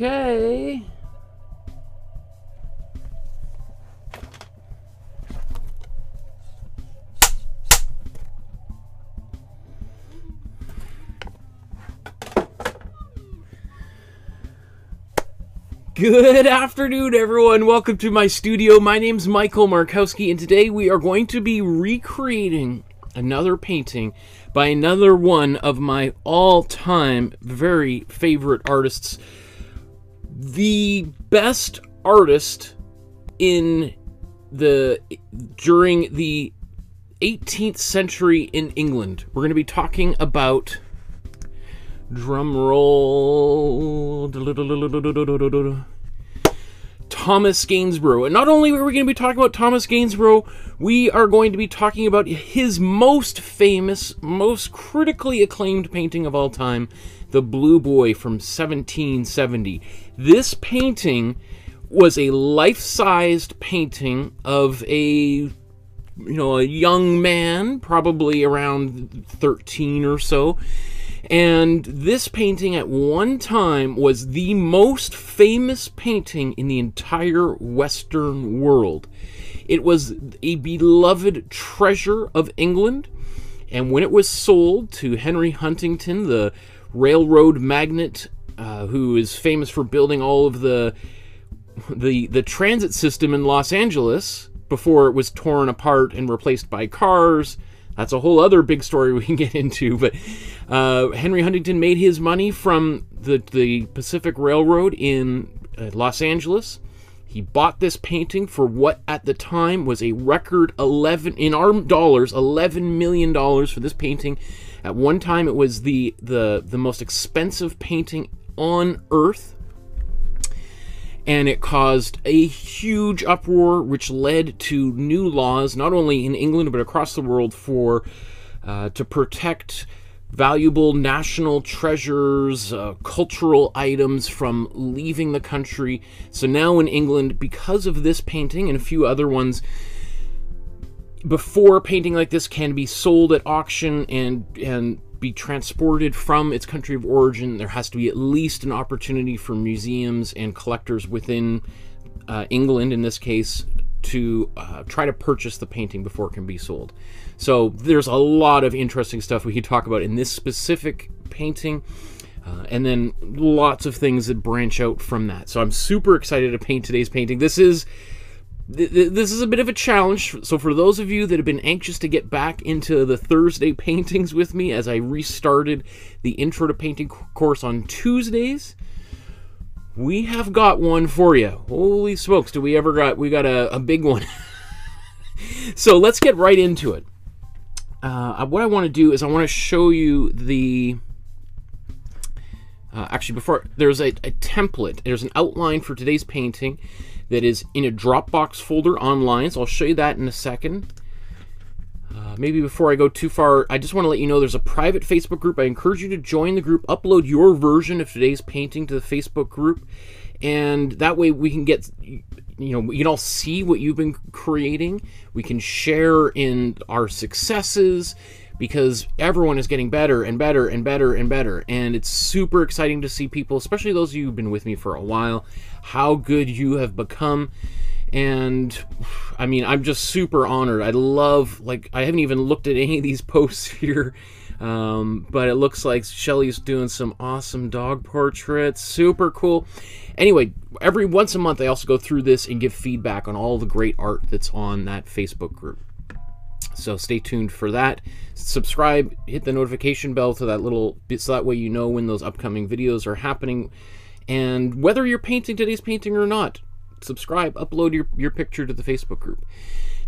Okay. Good afternoon, everyone. Welcome to my studio. My name's Michael Markowsky, and today we are going to be recreating another painting by another one of my all time very favorite artists. The best artist in the during the 18th century in England. We're going to be talking about drum roll Thomas Gainsborough. And not only are we going to be talking about Thomas Gainsborough, we are going to be talking about his most famous, most critically acclaimed painting of all time, The Blue Boy from 1770. This painting was a life-sized painting of a you know, a young man, probably around 13 or so, and this painting at one time was the most famous painting in the entire Western world. It was a beloved treasure of England, and when it was sold to Henry Huntington, the railroad magnate uh, who is famous for building all of the the the transit system in Los Angeles before it was torn apart and replaced by cars that's a whole other big story we can get into. But uh, Henry Huntington made his money from the, the Pacific Railroad in uh, Los Angeles. He bought this painting for what at the time was a record 11 in our dollars, 11 million dollars for this painting. At one time it was the the the most expensive painting on earth and it caused a huge uproar, which led to new laws, not only in England but across the world, for uh, to protect valuable national treasures, uh, cultural items from leaving the country. So now in England, because of this painting and a few other ones, before a painting like this can be sold at auction and and be transported from its country of origin, there has to be at least an opportunity for museums and collectors within uh, England, in this case, to uh, try to purchase the painting before it can be sold. So there's a lot of interesting stuff we could talk about in this specific painting. Uh, and then lots of things that branch out from that. So I'm super excited to paint today's painting. This is this is a bit of a challenge. So, for those of you that have been anxious to get back into the Thursday paintings with me, as I restarted the Intro to Painting course on Tuesdays, we have got one for you. Holy smokes, do we ever got we got a, a big one? so let's get right into it. Uh, what I want to do is I want to show you the. Uh, actually, before there's a, a template, there's an outline for today's painting that is in a Dropbox folder online. So I'll show you that in a second. Uh, maybe before I go too far, I just want to let you know there's a private Facebook group. I encourage you to join the group, upload your version of today's painting to the Facebook group, and that way we can get, you know, we can all see what you've been creating. We can share in our successes because everyone is getting better and better and better and better. And it's super exciting to see people, especially those of you who've been with me for a while, how good you have become. And I mean, I'm just super honored. I love, like, I haven't even looked at any of these posts here. Um, but it looks like Shelly's doing some awesome dog portraits. Super cool. Anyway, every once a month, I also go through this and give feedback on all the great art that's on that Facebook group. So stay tuned for that. Subscribe, hit the notification bell to that little bit so that way you know when those upcoming videos are happening. And whether you're painting today's painting or not, subscribe, upload your, your picture to the Facebook group.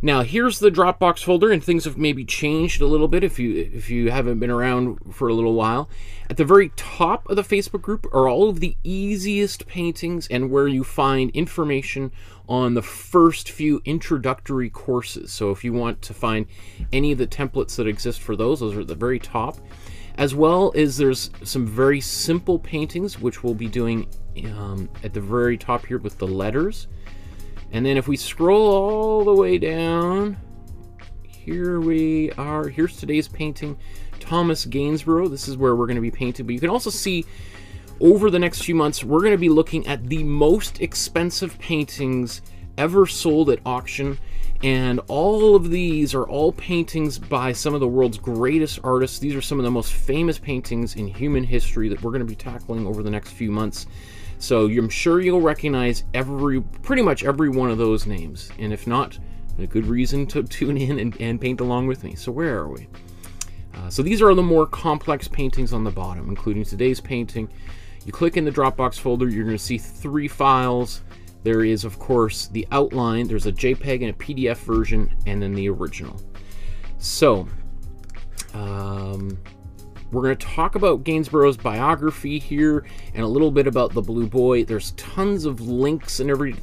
Now here's the Dropbox folder, and things have maybe changed a little bit if you if you haven't been around for a little while. At the very top of the Facebook group are all of the easiest paintings and where you find information on the first few introductory courses. So if you want to find any of the templates that exist for those, those are at the very top. As well as there's some very simple paintings, which we'll be doing um, at the very top here with the letters. And then if we scroll all the way down, here we are. Here's today's painting, Thomas Gainsborough. This is where we're going to be painting. But you can also see over the next few months, we're going to be looking at the most expensive paintings ever sold at auction. And all of these are all paintings by some of the world's greatest artists. These are some of the most famous paintings in human history that we're going to be tackling over the next few months. So I'm sure you'll recognize every, pretty much every one of those names. And if not, a good reason to tune in and, and paint along with me. So where are we? Uh, so these are the more complex paintings on the bottom, including today's painting. You click in the Dropbox folder, you're going to see three files. There is, of course, the outline. There's a JPEG and a PDF version, and then the original. So, um, we're going to talk about Gainsborough's biography here and a little bit about the Blue Boy. There's tons of links and every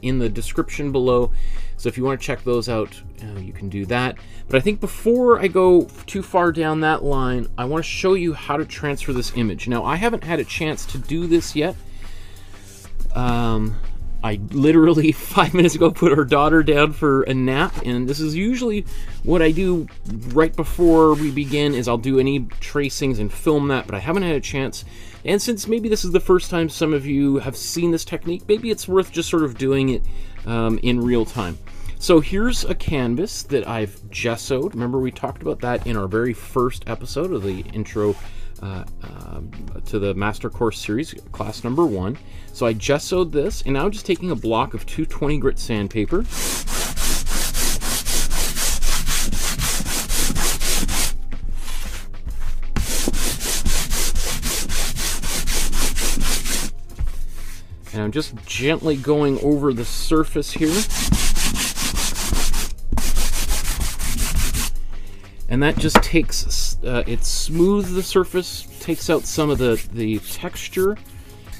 in the description below. So if you want to check those out, uh, you can do that. But I think before I go too far down that line, I want to show you how to transfer this image. Now, I haven't had a chance to do this yet. Um, I literally five minutes ago put our daughter down for a nap, and this is usually what I do right before we begin. Is I'll do any tracings and film that, but I haven't had a chance. And since maybe this is the first time some of you have seen this technique, maybe it's worth just sort of doing it um, in real time. So here's a canvas that I've gessoed. Remember we talked about that in our very first episode of the intro uh, uh, to the Master Course series, class number one. So I gessoed this, and now I'm just taking a block of 220 grit sandpaper. And I'm just gently going over the surface here. And that just takes, uh, it smooths the surface, takes out some of the, the texture,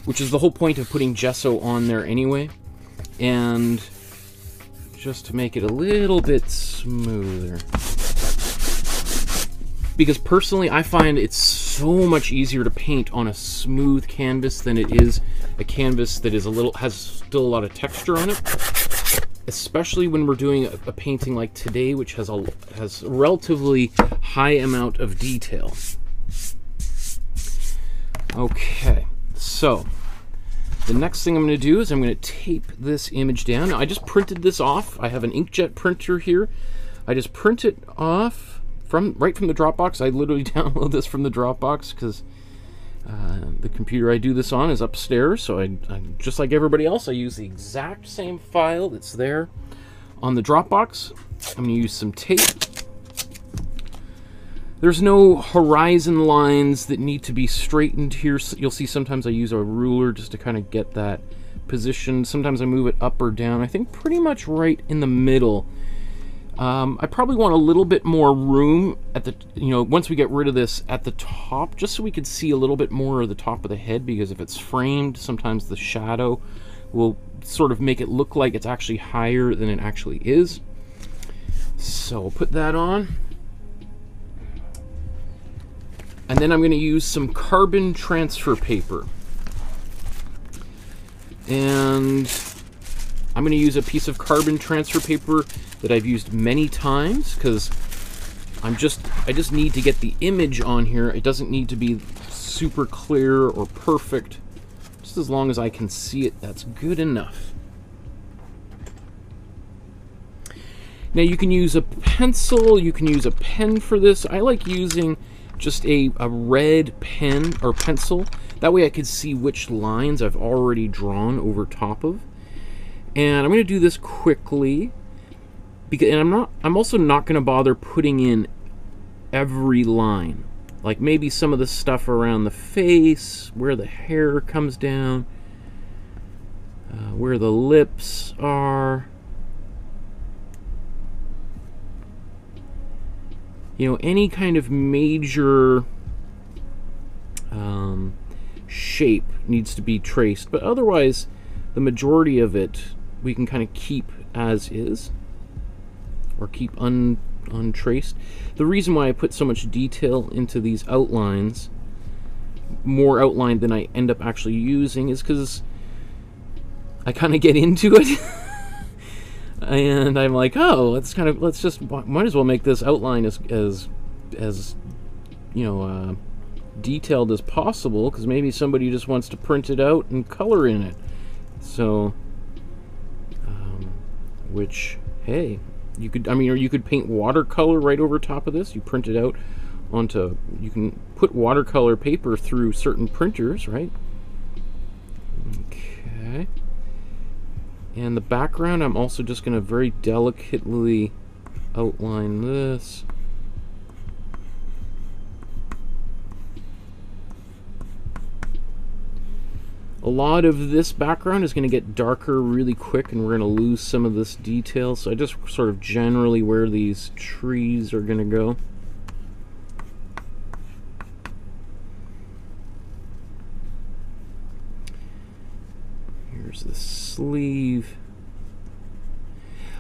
which is the whole point of putting gesso on there anyway. And just to make it a little bit smoother. Because personally, I find it's so much easier to paint on a smooth canvas than it is a canvas that is a little has still a lot of texture on it especially when we're doing a, a, painting like today which has a has a relatively high amount of detail okay so the next thing I'm going to do is I'm going to tape this image down. Now I just printed this off. I have an inkjet printer here. I just print it off from right from the Dropbox. I literally download this from the Dropbox because uh, the computer I do this on is upstairs, so I, I, just like everybody else, I use the exact same file that's there on the Dropbox. I'm going to use some tape. There's no horizon lines that need to be straightened here. You'll see sometimes I use a ruler just to kind of get that position. Sometimes I move it up or down. I think pretty much right in the middle um, I probably want a little bit more room at the, you know, once we get rid of this at the top, just so we can see a little bit more of the top of the head, because if it's framed, sometimes the shadow will sort of make it look like it's actually higher than it actually is. So we'll put that on. And then I'm going to use some carbon transfer paper. And I'm going to use a piece of carbon transfer paper that I've used many times because I'm just I just need to get the image on here. It doesn't need to be super clear or perfect. Just as long as I can see it, that's good enough. Now you can use a pencil, you can use a pen for this. I like using just a, a red pen or pencil. That way I can see which lines I've already drawn over top of. And I'm going to do this quickly. Because, and I'm not, I'm also not going to bother putting in every line. Like maybe some of the stuff around the face, where the hair comes down, uh, where the lips are. You know, any kind of major um, shape needs to be traced, but otherwise, the majority of it we can kind of keep as is or keep un, untraced. The reason why I put so much detail into these outlines, more outline than I end up actually using, is because I kind of get into it. and I'm like, oh, let's kind of let's just might as well make this outline as as as you know uh, detailed as possible because maybe somebody just wants to print it out and color in it. So, um, which, hey, you could, I mean, or you could paint watercolor right over top of this. You print it out onto, you can put watercolor paper through certain printers, right? Okay. And the background, I'm also just going to very delicately outline this. A lot of this background is going to get darker really quick and we're going to lose some of this detail. So I just sort of generally where these trees are going to go. Here's the sleeve.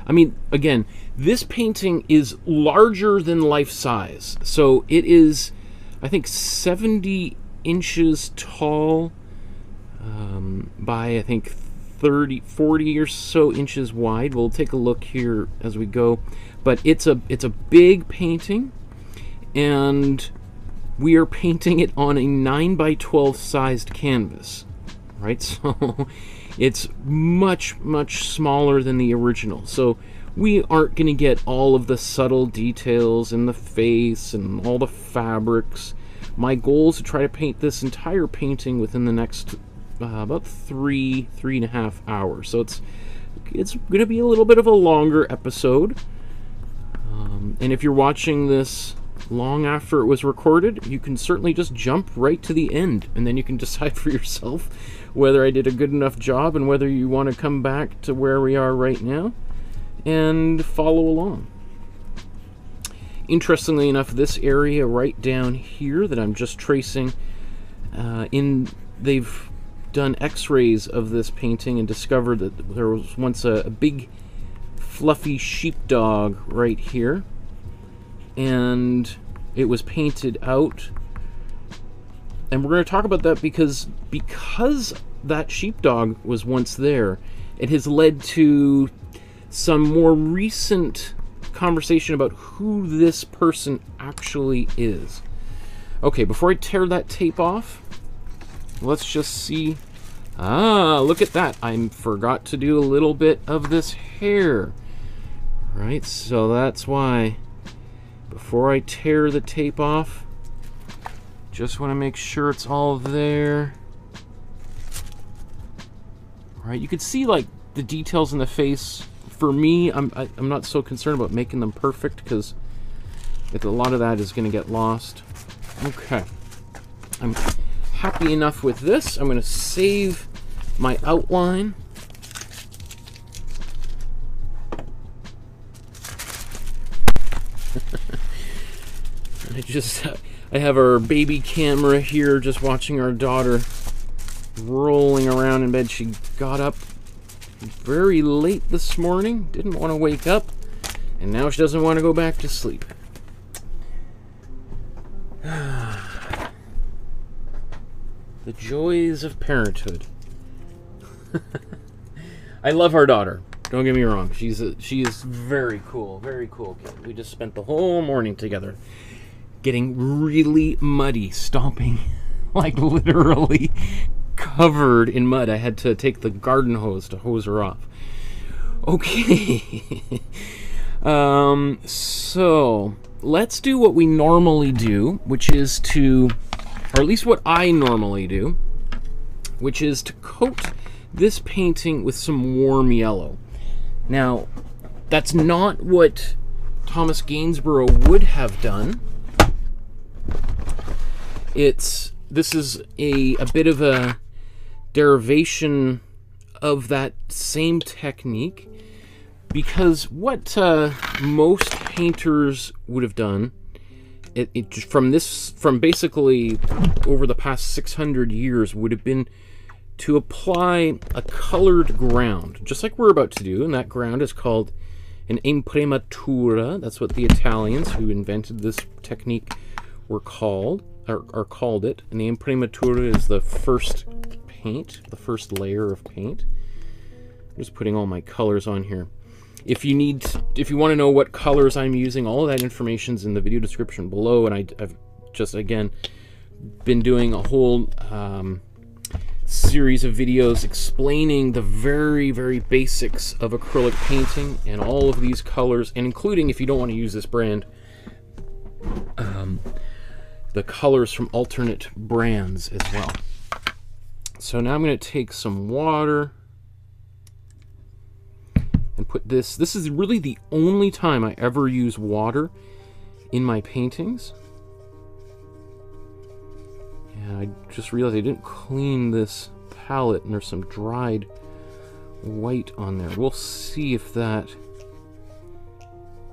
I mean, again, this painting is larger than life size. So it is, I think, 70 inches tall um, by I think 30, 40 or so inches wide. We'll take a look here as we go, but it's a it's a big painting, and we are painting it on a 9 by 12 sized canvas, right? So it's much much smaller than the original. So we aren't going to get all of the subtle details in the face and all the fabrics. My goal is to try to paint this entire painting within the next uh, about three, three and a half hours. So it's it's going to be a little bit of a longer episode. Um, and if you're watching this long after it was recorded, you can certainly just jump right to the end, and then you can decide for yourself whether I did a good enough job and whether you want to come back to where we are right now and follow along. Interestingly enough, this area right down here that I'm just tracing, uh, in they've done x-rays of this painting and discovered that there was once a, a big fluffy sheepdog right here and it was painted out and we're going to talk about that because because that sheepdog was once there it has led to some more recent conversation about who this person actually is okay before i tear that tape off let's just see. Ah, look at that. I forgot to do a little bit of this hair. Right, so that's why before I tear the tape off, just want to make sure it's all there. Right, you can see like the details in the face. For me, I'm I, am i am not so concerned about making them perfect because a lot of that is going to get lost. Okay, I'm happy enough with this. I'm going to save my outline. I just, I have our baby camera here just watching our daughter rolling around in bed. She got up very late this morning, didn't want to wake up, and now she doesn't want to go back to sleep. The joys of parenthood. I love our daughter. Don't get me wrong. She's a, she is very cool, very cool kid. We just spent the whole morning together, getting really muddy, stomping, like literally covered in mud. I had to take the garden hose to hose her off. Okay. um, so let's do what we normally do, which is to or at least what I normally do, which is to coat this painting with some warm yellow. Now, that's not what Thomas Gainsborough would have done. It's this is a, a bit of a derivation of that same technique because what uh, most painters would have done it, it from this from basically over the past 600 years would have been to apply a colored ground, just like we're about to do, and that ground is called an imprimatura. That's what the Italians who invented this technique were called, or, or called it. And the imprimatura is the first paint, the first layer of paint. I'm just putting all my colors on here. If you need, if you want to know what colors I'm using, all of that information's in the video description below, and I, have just, again, been doing a whole um, series of videos explaining the very, very basics of acrylic painting and all of these colors, and including, if you don't want to use this brand, um, the colors from alternate brands as well. So now I'm going to take some water and put this. This is really the only time I ever use water in my paintings. And I just realized I didn't clean this palette and there's some dried white on there. We'll see if that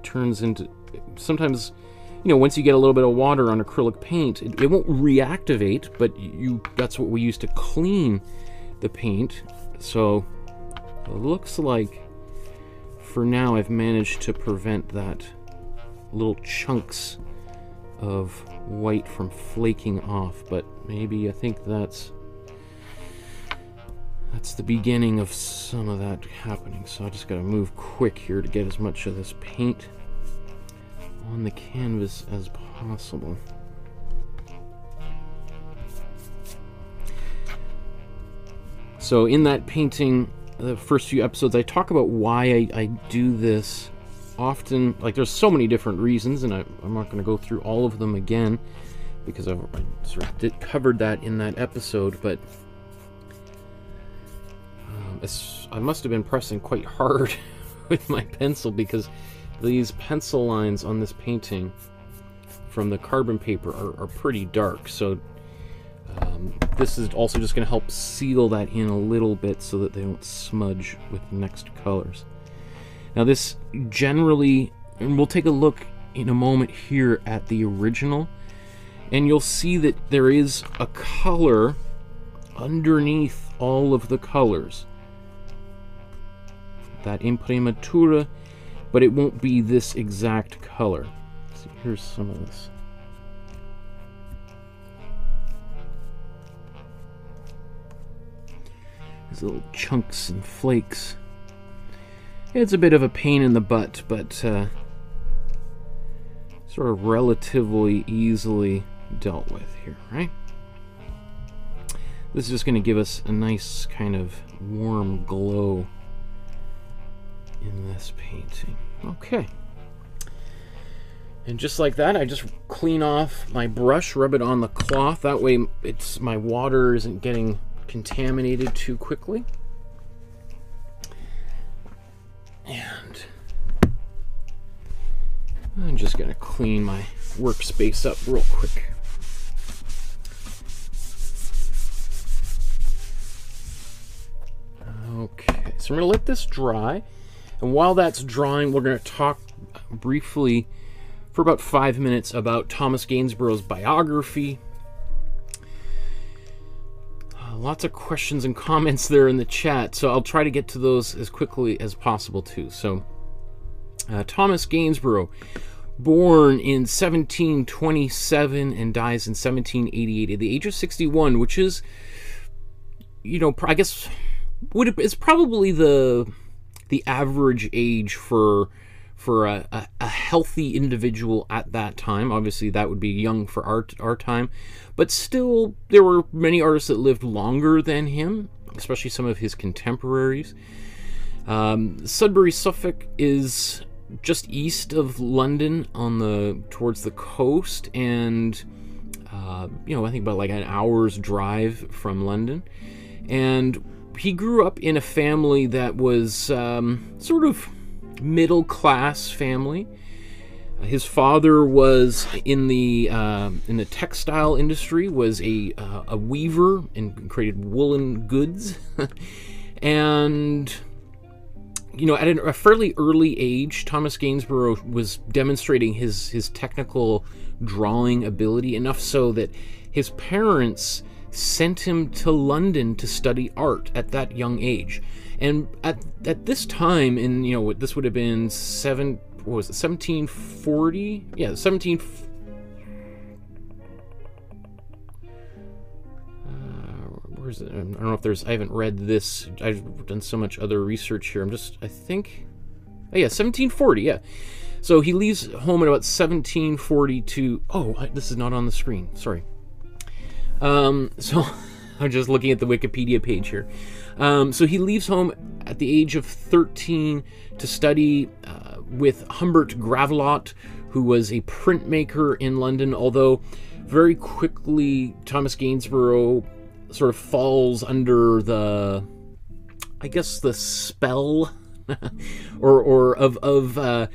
turns into... Sometimes, you know, once you get a little bit of water on acrylic paint, it, it won't reactivate, but you that's what we use to clean the paint. So, it looks like for now I've managed to prevent that little chunks of white from flaking off, but maybe I think that's that's the beginning of some of that happening. So I just gotta move quick here to get as much of this paint on the canvas as possible. So in that painting, the first few episodes, I talk about why I, I do this often. Like, there's so many different reasons, and I, am not going to go through all of them again because I've, I sort of did, covered that in that episode. But um, I must have been pressing quite hard with my pencil because these pencil lines on this painting from the carbon paper are, are pretty dark. So um, this is also just going to help seal that in a little bit so that they don't smudge with next colors. Now this generally, and we'll take a look in a moment here at the original, and you'll see that there is a color underneath all of the colors. That imprimatura, but it won't be this exact color. So here's some of this. These little chunks and flakes. It's a bit of a pain in the butt, but uh, sort of relatively easily dealt with here, right? This is just going to give us a nice kind of warm glow in this painting. Okay. And just like that, I just clean off my brush, rub it on the cloth. That way it's my water isn't getting contaminated too quickly. And I'm just going to clean my workspace up real quick. Okay, so I'm to let this dry. And while that's drawing, we're going to talk briefly for about five minutes about Thomas Gainsborough's biography, lots of questions and comments there in the chat, so I'll try to get to those as quickly as possible too. So, uh, Thomas Gainsborough, born in 1727 and dies in 1788 at the age of 61, which is, you know, I guess would it, it's probably the the average age for for a, a, a, healthy individual at that time. Obviously, that would be young for our, our time. But still, there were many artists that lived longer than him, especially some of his contemporaries. Um, Sudbury, Suffolk is just east of London on the towards the coast and uh, you know I think about like an hour's drive from London and he grew up in a family that was um, sort of middle class family. His father was in the uh, in the textile industry, was a uh, a weaver and created woolen goods, and you know at a fairly early age, Thomas Gainsborough was demonstrating his his technical drawing ability enough so that his parents sent him to London to study art at that young age. And at at this time, in you know, this would have been seven. What was it? Seventeen forty? Yeah, seventeen. Uh, where's it? I don't know if there's. I haven't read this. I've done so much other research here. I'm just. I think. Oh yeah, 1740. Yeah. So he leaves home at about 1742. Oh, this is not on the screen. Sorry. Um, so I'm just looking at the Wikipedia page here. Um, so he leaves home at the age of 13 to study uh, with Humbert Gravelot, who was a printmaker in London, although very quickly Thomas Gainsborough sort of falls under the, I guess, the spell or, or of, of uh,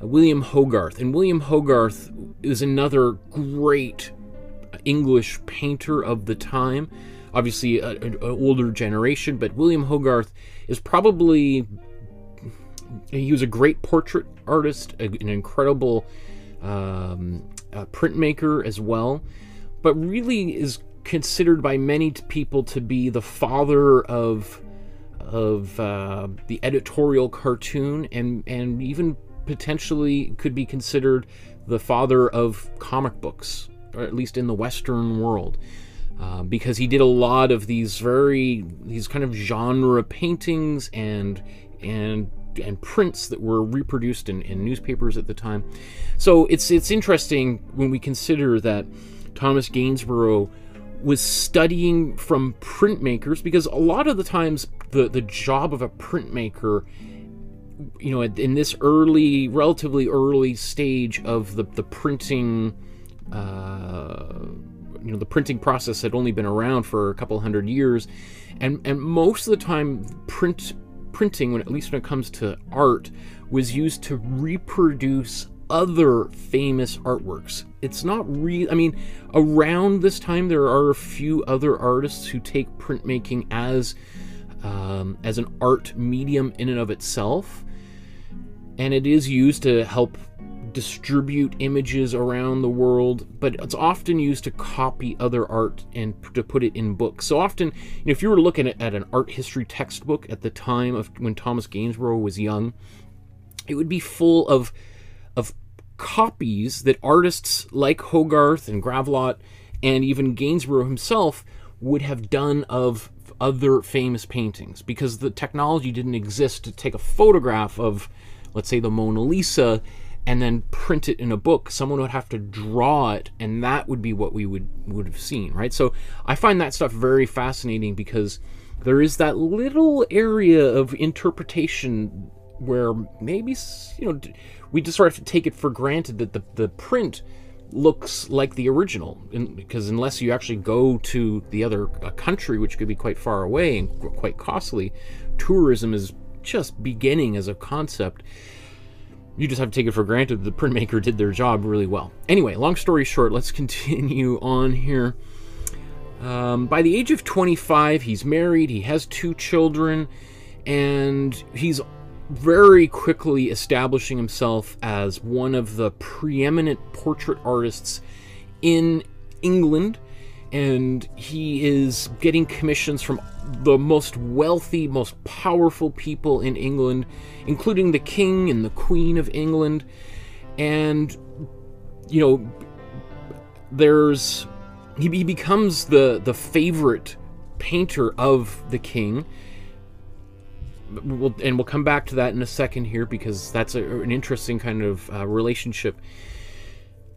William Hogarth. And William Hogarth is another great English painter of the time. Obviously, an older generation, but William Hogarth is probably. He was a great portrait artist, an incredible um, printmaker as well, but really is considered by many people to be the father of of uh, the editorial cartoon and and even potentially could be considered the father of comic books, at least in the Western world. Uh, because he did a lot of these very these kind of genre paintings and and and prints that were reproduced in, in newspapers at the time. So it's it's interesting when we consider that Thomas Gainsborough was studying from printmakers because a lot of the times the the job of a printmaker you know in this early relatively early stage of the the printing uh, you know the printing process had only been around for a couple hundred years and and most of the time print printing when at least when it comes to art was used to reproduce other famous artworks. It's not real. I mean, around this time, there are a few other artists who take printmaking as um, as an art medium in and of itself, and it is used to help distribute images around the world, but it's often used to copy other art and to put it in books. So often, you know, if you were looking at, an art history textbook at the time of when Thomas Gainsborough was young, it would be full of of copies that artists like Hogarth and Gravelot and even Gainsborough himself would have done of other famous paintings because the technology didn't exist to take a photograph of let's say the Mona Lisa and then print it in a book someone would have to draw it and that would be what we would would have seen right? So i find that stuff very fascinating because there is that little area of interpretation where maybe you know we just sort of take it for granted that the, the print looks like the original in, because unless you actually go to the other uh, country which could be quite far away and quite costly tourism is just beginning as a concept you just have to take it for granted that the printmaker did their job really well anyway long story short let's continue on here um, by the age of 25 he's married he has two children and he's very quickly establishing himself as one of the preeminent portrait artists in England. And he is getting commissions from the most wealthy, most powerful people in England, including the King and the Queen of England. And, you know, there's. He, becomes the, the favorite painter of the King we'll, and we'll come back to that in a second here because that's a, an interesting kind of uh, relationship.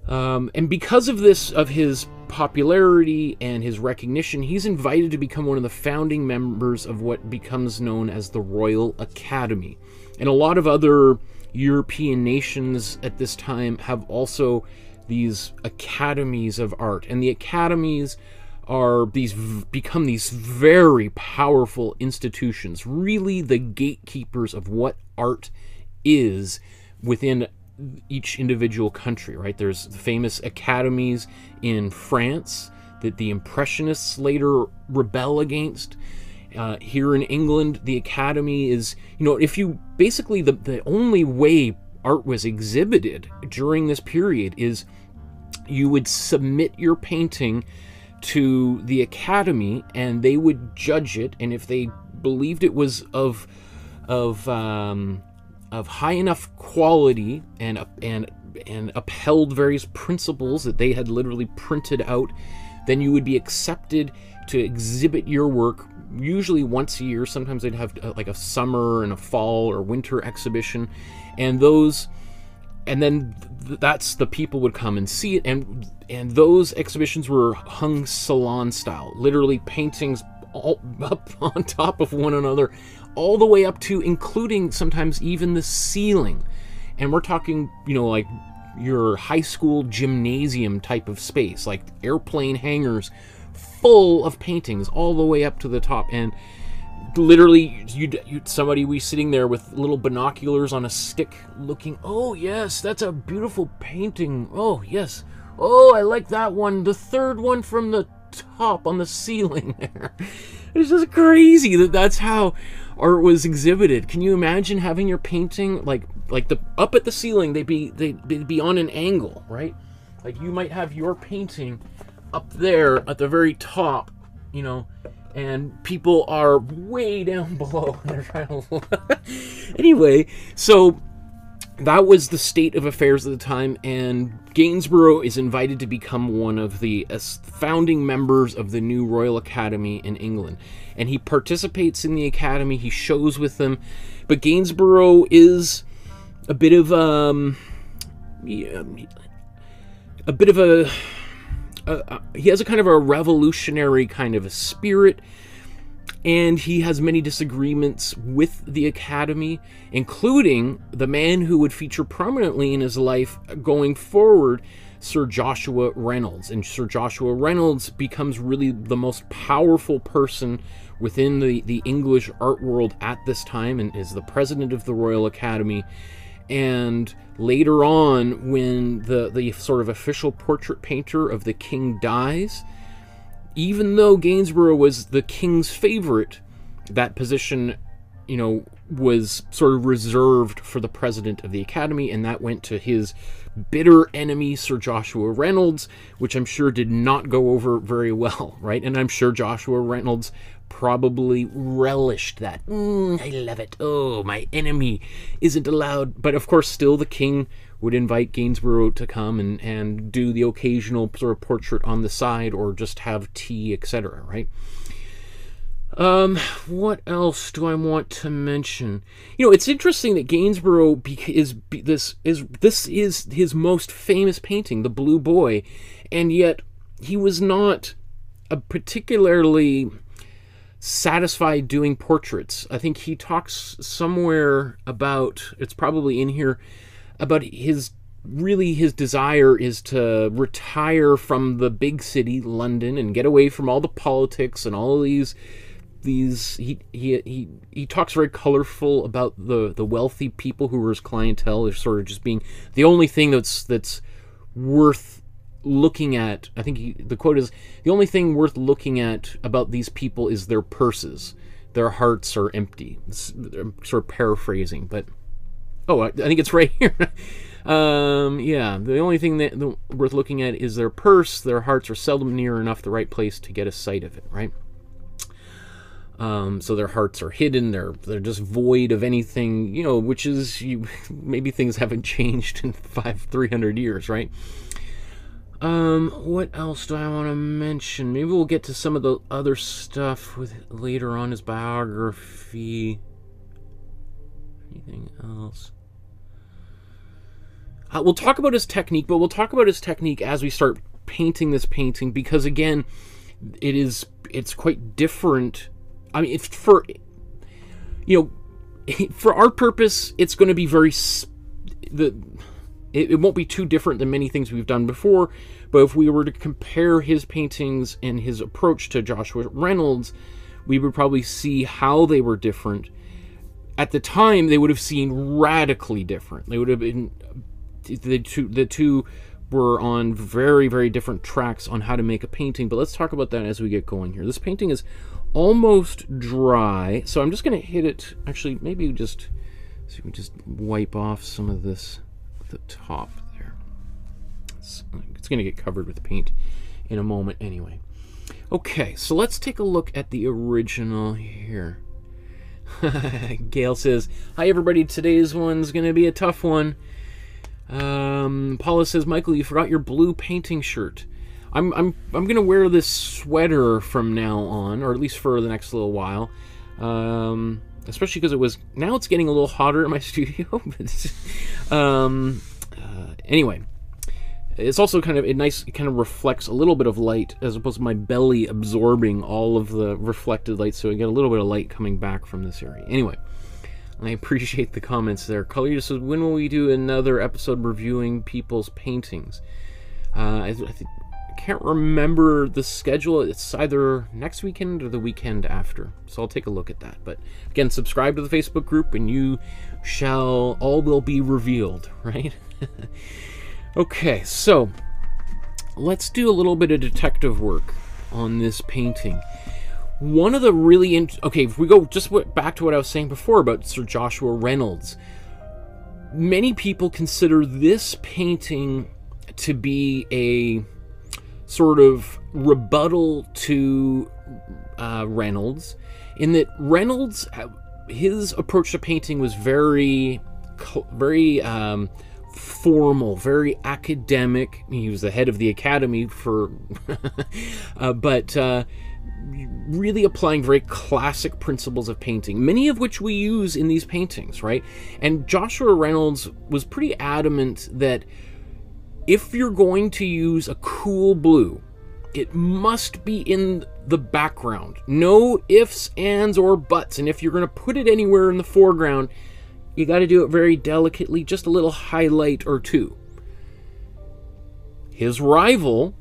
Um, and because of this, of his popularity and his recognition, he's invited to become one of the founding members of what becomes known as the Royal Academy. And a lot of other European nations at this time have also these academies of art. And the academies are these become these very powerful institutions, really the gatekeepers of what art is within each individual country, right? There's the famous academies in France that the Impressionists later rebel against. Uh, here in England, the Academy is, you know, if you basically the, the only way art was exhibited during this period is you would submit your painting to the academy and they would judge it and if they believed it was of of um, of high enough quality and and and upheld various principles that they had literally printed out then you would be accepted to exhibit your work usually once a year. Sometimes they'd have uh, like a summer and a fall or winter exhibition. And those and then th- that's the people would come and see it. And and those exhibitions were hung salon style literally paintings all up on top of one another all the way up to including sometimes even the ceiling. And we're talking you know like your high school gymnasium type of space like airplane hangars full of paintings all the way up to the top. And literally you you somebody we sitting there with little binoculars on a stick looking oh yes that's a beautiful painting. Oh yes. Oh i like that one. The third one from the top on the ceiling there. It's just crazy that that's how art was exhibited can you imagine having your painting like like the up at the ceiling they'd be they'd be on an angle right like you might have your painting up there at the very top you know and people are way down below. and They're trying to. anyway, so that was the state of affairs at the time, and Gainsborough is invited to become one of the founding members of the new Royal Academy in England. And he participates in the academy, he shows with them, but Gainsborough is a bit of um, a bit of a uh, he has a kind of a revolutionary kind of a spirit and he has many disagreements with the academy including the man who would feature prominently in his life going forward sir joshua reynolds. And sir joshua reynolds becomes really the most powerful person within the, the english art world at this time and is the president of the royal academy and later on, when the, the sort of official portrait painter of the king dies, even though Gainsborough was the king's favorite, that position, you know, was sort of reserved for the president of the academy, and that went to his bitter enemy, Sir Joshua Reynolds, which I'm sure did not go over very well, right? And I'm sure Joshua Reynolds probably relished that. Mm, I love it. Oh, my enemy isn't allowed. But of course, still the king would invite Gainsborough to come and, and do the occasional sort of portrait on the side or just have tea, etc., right? Um, what else do I want to mention? You know, it's interesting that Gainsborough is this is this is his most famous painting, The Blue Boy, and yet he was not a particularly satisfied doing portraits. I think he talks somewhere about it's probably in here about his really his desire is to retire from the big city London and get away from all the politics and all these these he he he, he talks very colorful about the the wealthy people who were his clientele as sort of just being the only thing that's that's worth looking at i think he, the quote is the only thing worth looking at about these people is their purses their hearts are empty I'm sort of paraphrasing but oh i, think it's right here um, yeah the only thing that the, worth looking at is their purse their hearts are seldom near enough the right place to get a sight of it right um, so their hearts are hidden. They're they're just void of anything, you know. Which is you, maybe things haven't changed in five three hundred years, right? Um, what else do I want to mention? Maybe we'll get to some of the other stuff with later on his biography. Anything else? Uh, we'll talk about his technique, but we'll talk about his technique as we start painting this painting because again, it is it's quite different I mean, for you know, for our purpose, it's going to be very the it won't be too different than many things we've done before. But if we were to compare his paintings and his approach to Joshua Reynolds, we would probably see how they were different. At the time, they would have seemed radically different. They would have been the two the two were on very very different tracks on how to make a painting. But let's talk about that as we get going here. This painting is almost dry. So I'm just going to hit it. Actually, maybe just so we can just wipe off some of this the top It's, going to get covered with paint in a moment anyway. Okay, so let's take a look at the original here. Gail says, Hi everybody, today's one's going to be a tough one. Um, Paula says, Michael, you forgot your blue painting shirt. I'm I'm I'm gonna wear this sweater from now on, or at least for the next little while. Um, especially because it was now it's getting a little hotter in my studio. um, Uh, anyway, it's also kind of a nice, it kind of reflects a little bit of light as opposed to my belly absorbing all of the reflected light, so I get a little bit of light coming back from this area. Anyway, I appreciate the comments there. Color says, when will we do another episode reviewing people's paintings? Uh, I, I, I can't remember the schedule. It's either next weekend or the weekend after. So I'll take a look at that. But again, subscribe to the Facebook group and you shall, all will be revealed, right? okay, so let's do a little bit of detective work on this painting. One of the really okay, if we go just back to what I was saying before about Sir Joshua Reynolds, many people consider this painting to be a sort of rebuttal to uh, Reynolds, in that Reynolds, his approach to painting was very, very um, formal, very academic. He was the head of the academy for, uh, but. Uh, really applying very classic principles of painting, many of which we use in these paintings, right? And Joshua Reynolds was pretty adamant that if you're going to use a cool blue, it must be in the background. No ifs, ands, or buts. And if you're going to put it anywhere in the foreground, you got to do it very delicately, just a little highlight or two. His rival,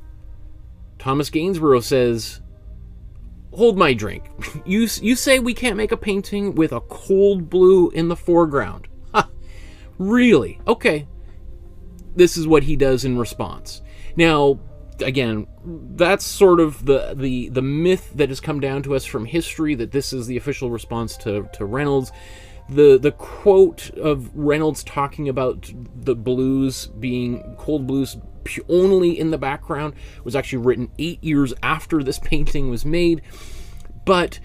Thomas Gainsborough, says hold my drink. You you say we can't make a painting with a cold blue in the foreground. Ha, really? Okay. This is what he does in response. Now, again, that's sort of the the the myth that has come down to us from history that this is the official response to to Reynolds. The the quote of Reynolds talking about the blues being cold blues only in the background was actually written eight years after this painting was made. But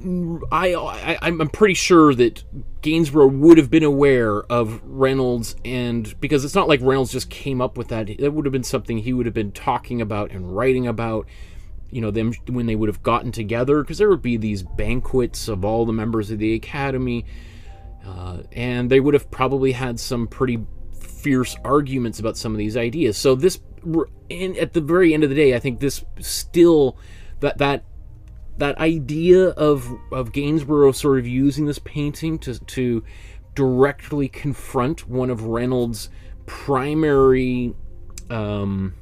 I, I I'm pretty sure that Gainsborough would have been aware of Reynolds, and because it's not like Reynolds just came up with that, it would have been something he would have been talking about and writing about. You know, them when they would have gotten together, because there would be these banquets of all the members of the academy, uh, and they would have probably had some pretty fierce arguments about some of these ideas. So this, and at the very end of the day, I think this still that that that idea of of Gainsborough sort of using this painting to to directly confront one of Reynolds' primary um,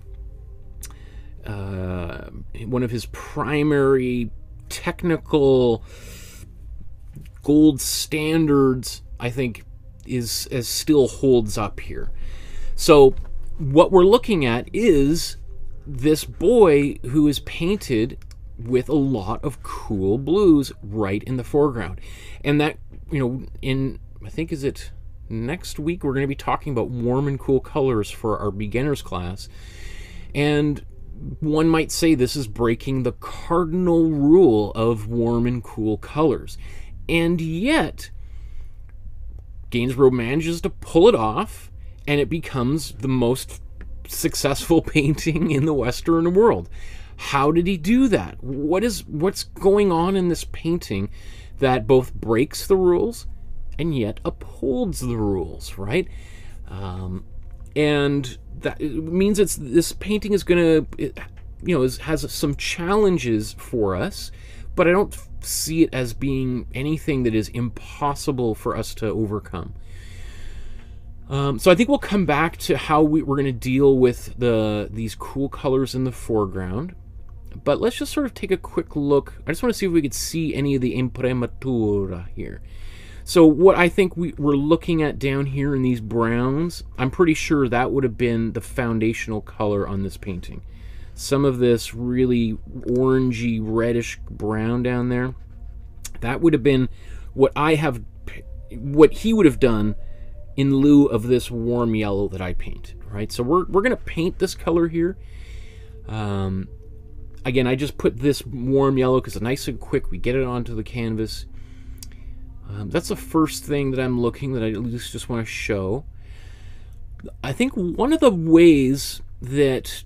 uh, one of his primary technical gold standards, I think, is, is still holds up here. So what we're looking at is this boy who is painted with a lot of cool blues right in the foreground. And that, you know, in I think is it next week we're going to be talking about warm and cool colors for our beginners class. And one might say this is breaking the cardinal rule of warm and cool colors. And yet Gainsborough manages to pull it off, and it becomes the most successful painting in the Western world. How did he do that? What is what's going on in this painting that both breaks the rules and yet upholds the rules, right? Um, and that means it's this painting is going to, you know, is, has some challenges for us, but I don't see it as being anything that is impossible for us to overcome. Um, so I think we'll come back to how we, we're going to deal with the these cool colors in the foreground. But let's just sort of take a quick look. I just want to see if we could see any of the imprimatura here. So what I think we, we're looking at down here in these browns, I'm pretty sure that would have been the foundational color on this painting. Some of this really orangey reddish brown down there that would have been what I have what he would have done in lieu of this warm yellow that I painted right? So we're, we're gonna paint this color here. Um, again I just put this warm yellow because it's nice and quick we get it onto the canvas um, that's the first thing that I'm looking that I at least just want to show I think one of the ways that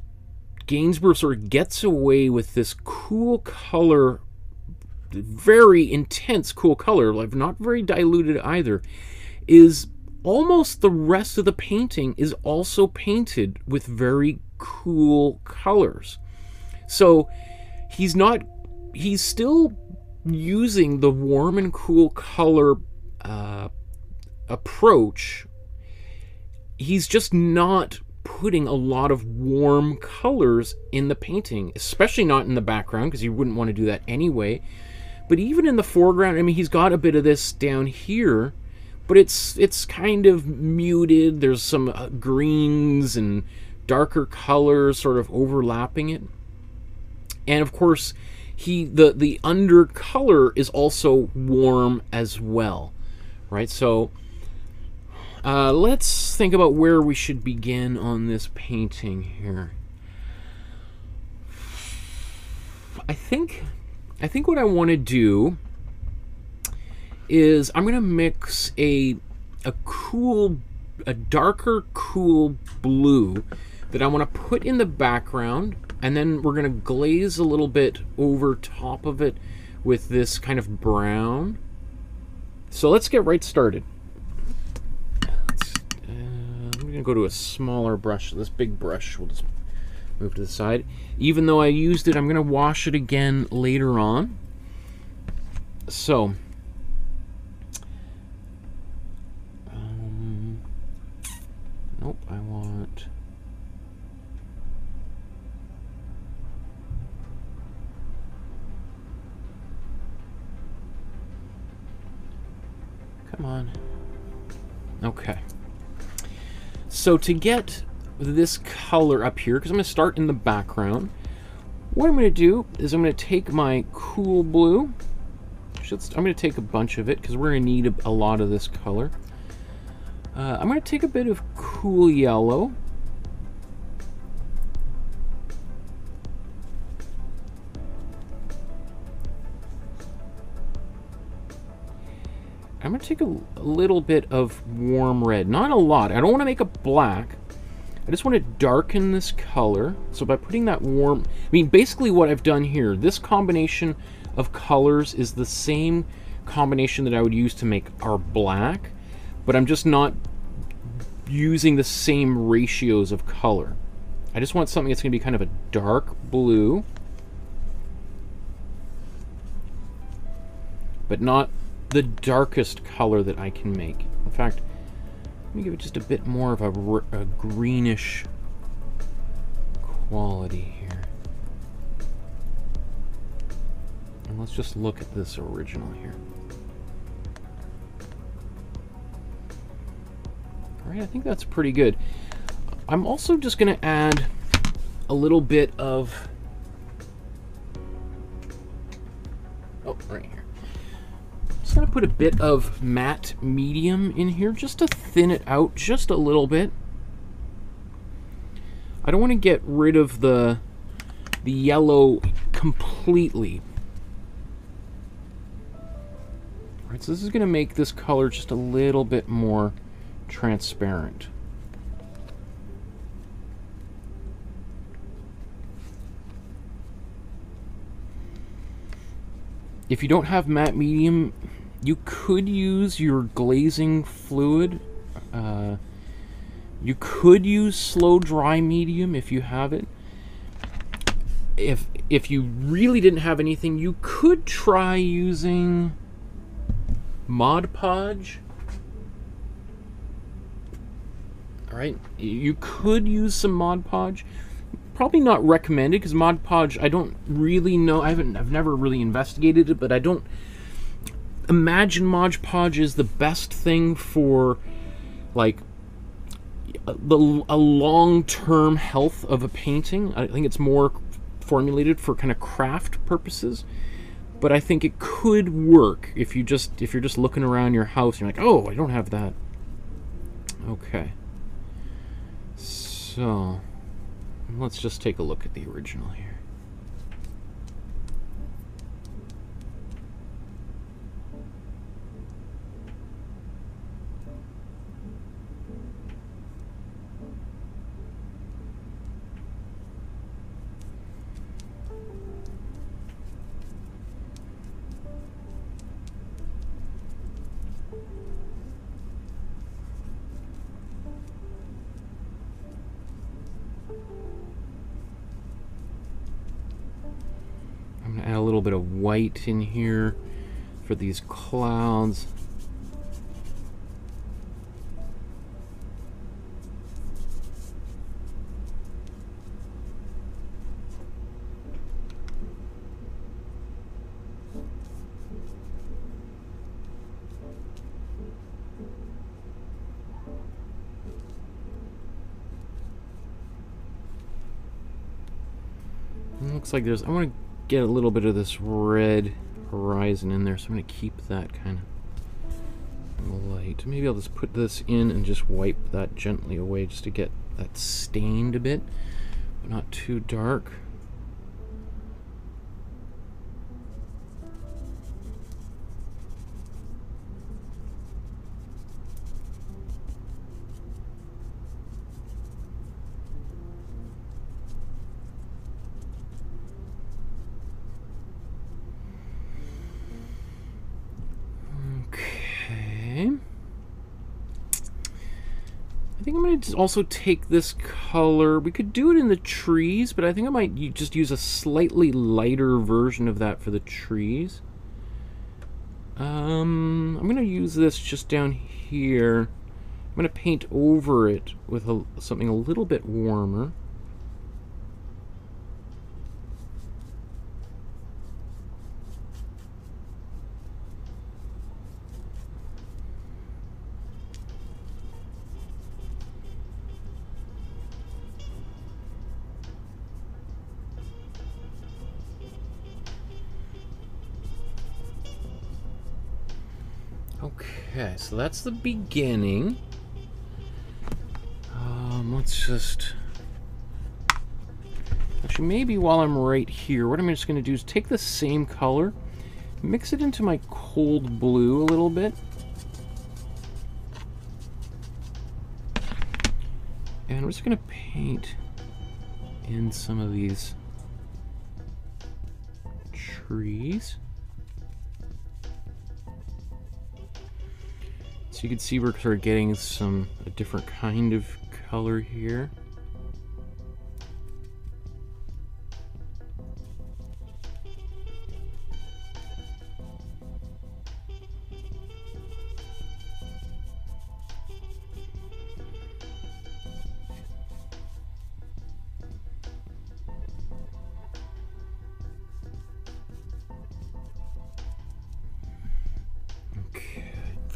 Gainsborough sort of gets away with this cool color, very intense cool color, like not very diluted either, is almost the rest of the painting is also painted with very cool colors. So he's not, he's still using the warm and cool color uh, approach. He's just not putting a lot of warm colors in the painting, especially not in the background because you wouldn't want to do that anyway. But even in the foreground, I mean, he's got a bit of this down here, but it's it's kind of muted. There's some uh, greens and darker colors sort of overlapping it. And of course, he the the under color is also warm as well, right? So uh, let's think about where we should begin on this painting here. I think I think what I want to do is I'm going to mix a a cool a darker cool blue that I want to put in the background and then we're going to glaze a little bit over top of it with this kind of brown. So let's get right started. Uh, I'm going to go to a smaller brush. This big brush will just move to the side. Even though I used it, I'm going to wash it again later on. So, um, nope, I want... Come on. Okay. So to get this color up here, because I'm going to start in the background, what I'm going to do is I'm going to take my cool blue. Just, I'm going to take a bunch of it because we're going to need a, a, lot of this color. Uh, I'm going to take a bit of cool yellow. I'm going to take a, a, little bit of warm red. Not a lot. I don't want to make a black. I just want to darken this color. So by putting that warm... I mean, basically what I've done here, this combination of colors is the same combination that I would use to make our black, but I'm just not using the same ratios of color. I just want something that's going to be kind of a dark blue, but not the darkest color that I can make. In fact, let me give it just a bit more of a, a greenish quality here. And let's just look at this original here. Alright, I think that's pretty good. I'm also just going to add a little bit of... Oh, right here. Just going to put a bit of matte medium in here just to thin it out just a little bit. I don't want to get rid of the the yellow completely. Alright, so this is going to make this color just a little bit more transparent. If you don't have matte medium, you could use your glazing fluid. Uh, you could use slow dry medium if you have it. If if you really didn't have anything, you could try using Mod Podge. Alright, you could use some Mod Podge. Probably not recommended because Mod Podge, I don't really know. I haven't, I've never really investigated it, but I don't imagine Mod Podge is the best thing for like the a long-term health of a painting. I think it's more formulated for kind of craft purposes, but I think it could work if you just if you're just looking around your house and you're like, "Oh, I don't have that." Okay. So, let's just take a look at the original here. White in here for these clouds. looks like there's, I want to get a little bit of this red horizon in there, so I'm going to keep that kind of light. Maybe I'll just put this in and just wipe that gently away just to get that stained a bit, but not too dark. Also take this color. We could do it in the trees, but I think I might just use a slightly lighter version of that for the trees. Um, I'm going to use this just down here. I'm going to paint over it with a, something a little bit warmer. So that's the beginning. Um, let's just... Actually, maybe while I'm right here, what I'm just going to do is take the same color, mix it into my cold blue a little bit. And we're just going to paint in some of these trees. So you can see we're sort of getting some a different kind of color here.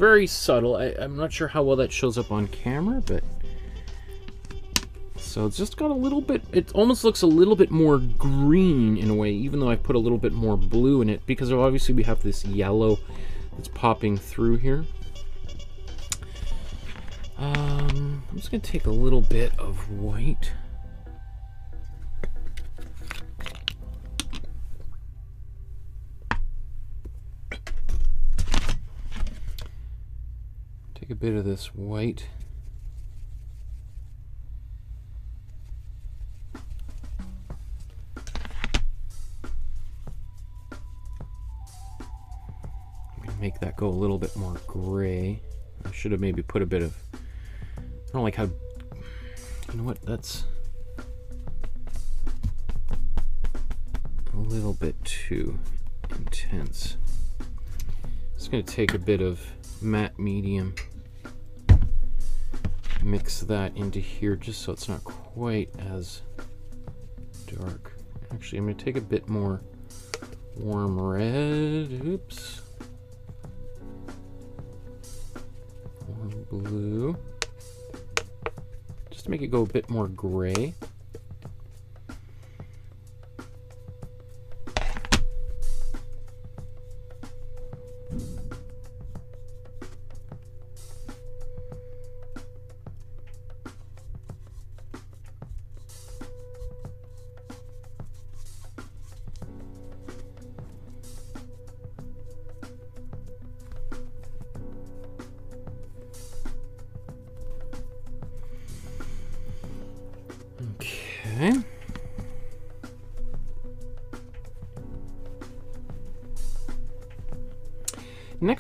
Very subtle. I, am not sure how well that shows up on camera, but... So it's just got a little bit... It almost looks a little bit more green in a way, even though I put a little bit more blue in it, because obviously we have this yellow that's popping through here. Um, I'm just going to take a little bit of white. Take a bit of this white. make that go a little bit more gray. I should have maybe put a bit of, I don't like how, you know what, that's a little bit too intense. Just going to take a bit of matte medium mix that into here just so it's not quite as dark. Actually, I'm going to take a bit more warm red. Oops. Warm blue. Just to make it go a bit more gray.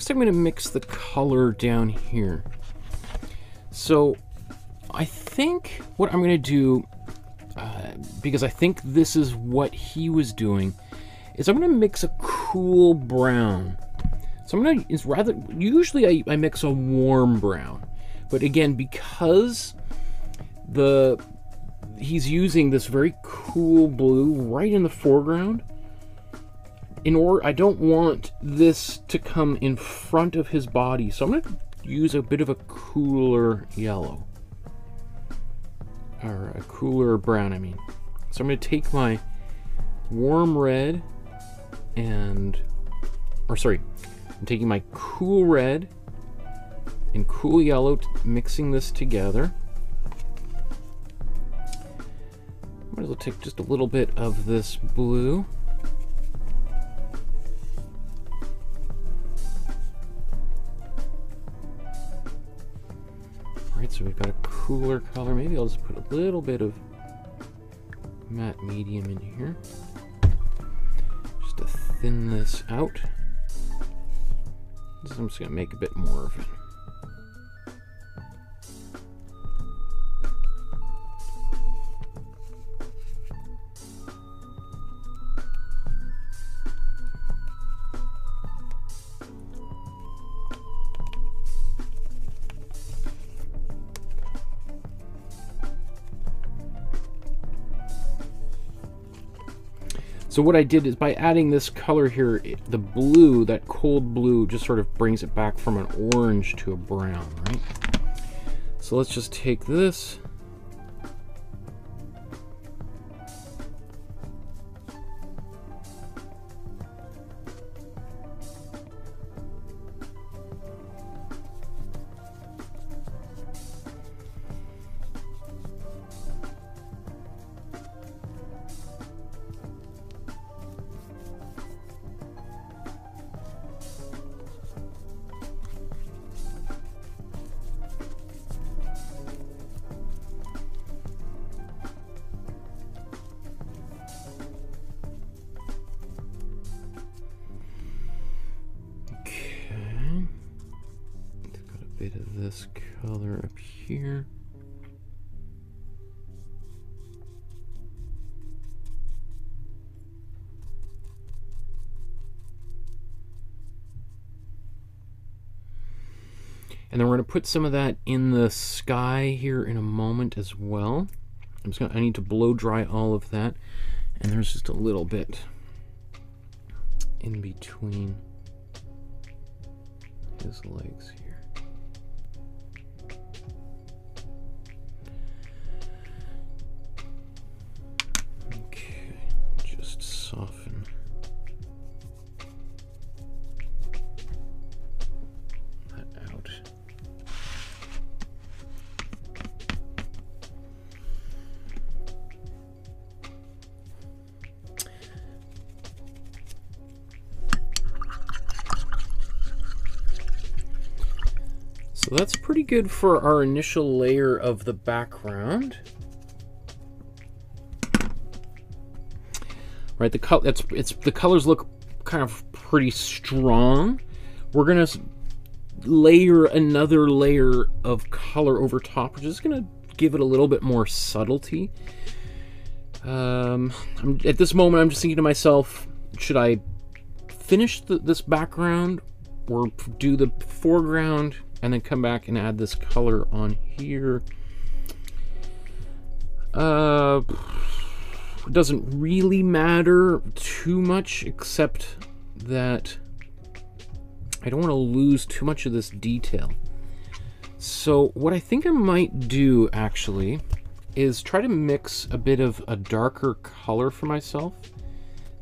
Next I'm going to mix the color down here. So I think what I'm going to do, uh, because I think this is what he was doing, is I'm going to mix a cool brown. So I'm going to, it's rather, usually I, I mix a warm brown. But again, because the he's using this very cool blue right in the foreground, in order, I don't want this to come in front of his body. So I'm going to use a bit of a cooler yellow. Or a cooler brown, I mean. So I'm going to take my warm red and, or sorry, I'm taking my cool red and cool yellow, mixing this together. Might as well take just a little bit of this blue. Alright, so we've got a cooler color. Maybe I'll just put a little bit of matte medium in here. Just to thin this out. I'm just going to make a bit more of it. So what I did is by adding this color here, the blue, that cold blue, just sort of brings it back from an orange to a brown, right? So let's just take this bit of this color up here. And then we're going to put some of that in the sky here in a moment as well. I'm just going to, I need to blow dry all of that. And there's just a little bit in between his legs here. Er so that's pretty good for our initial layer of the background. Right, the color it's it's the colors look kind of pretty strong. We're gonna layer another layer of color over top, which is gonna give it a little bit more subtlety. Um, I'm, at this moment, I'm just thinking to myself, should I finish the, this background or do the foreground and then come back and add this color on here. Uh, doesn't really matter too much except that I don't want to lose too much of this detail. So what I think I might do actually is try to mix a bit of a darker color for myself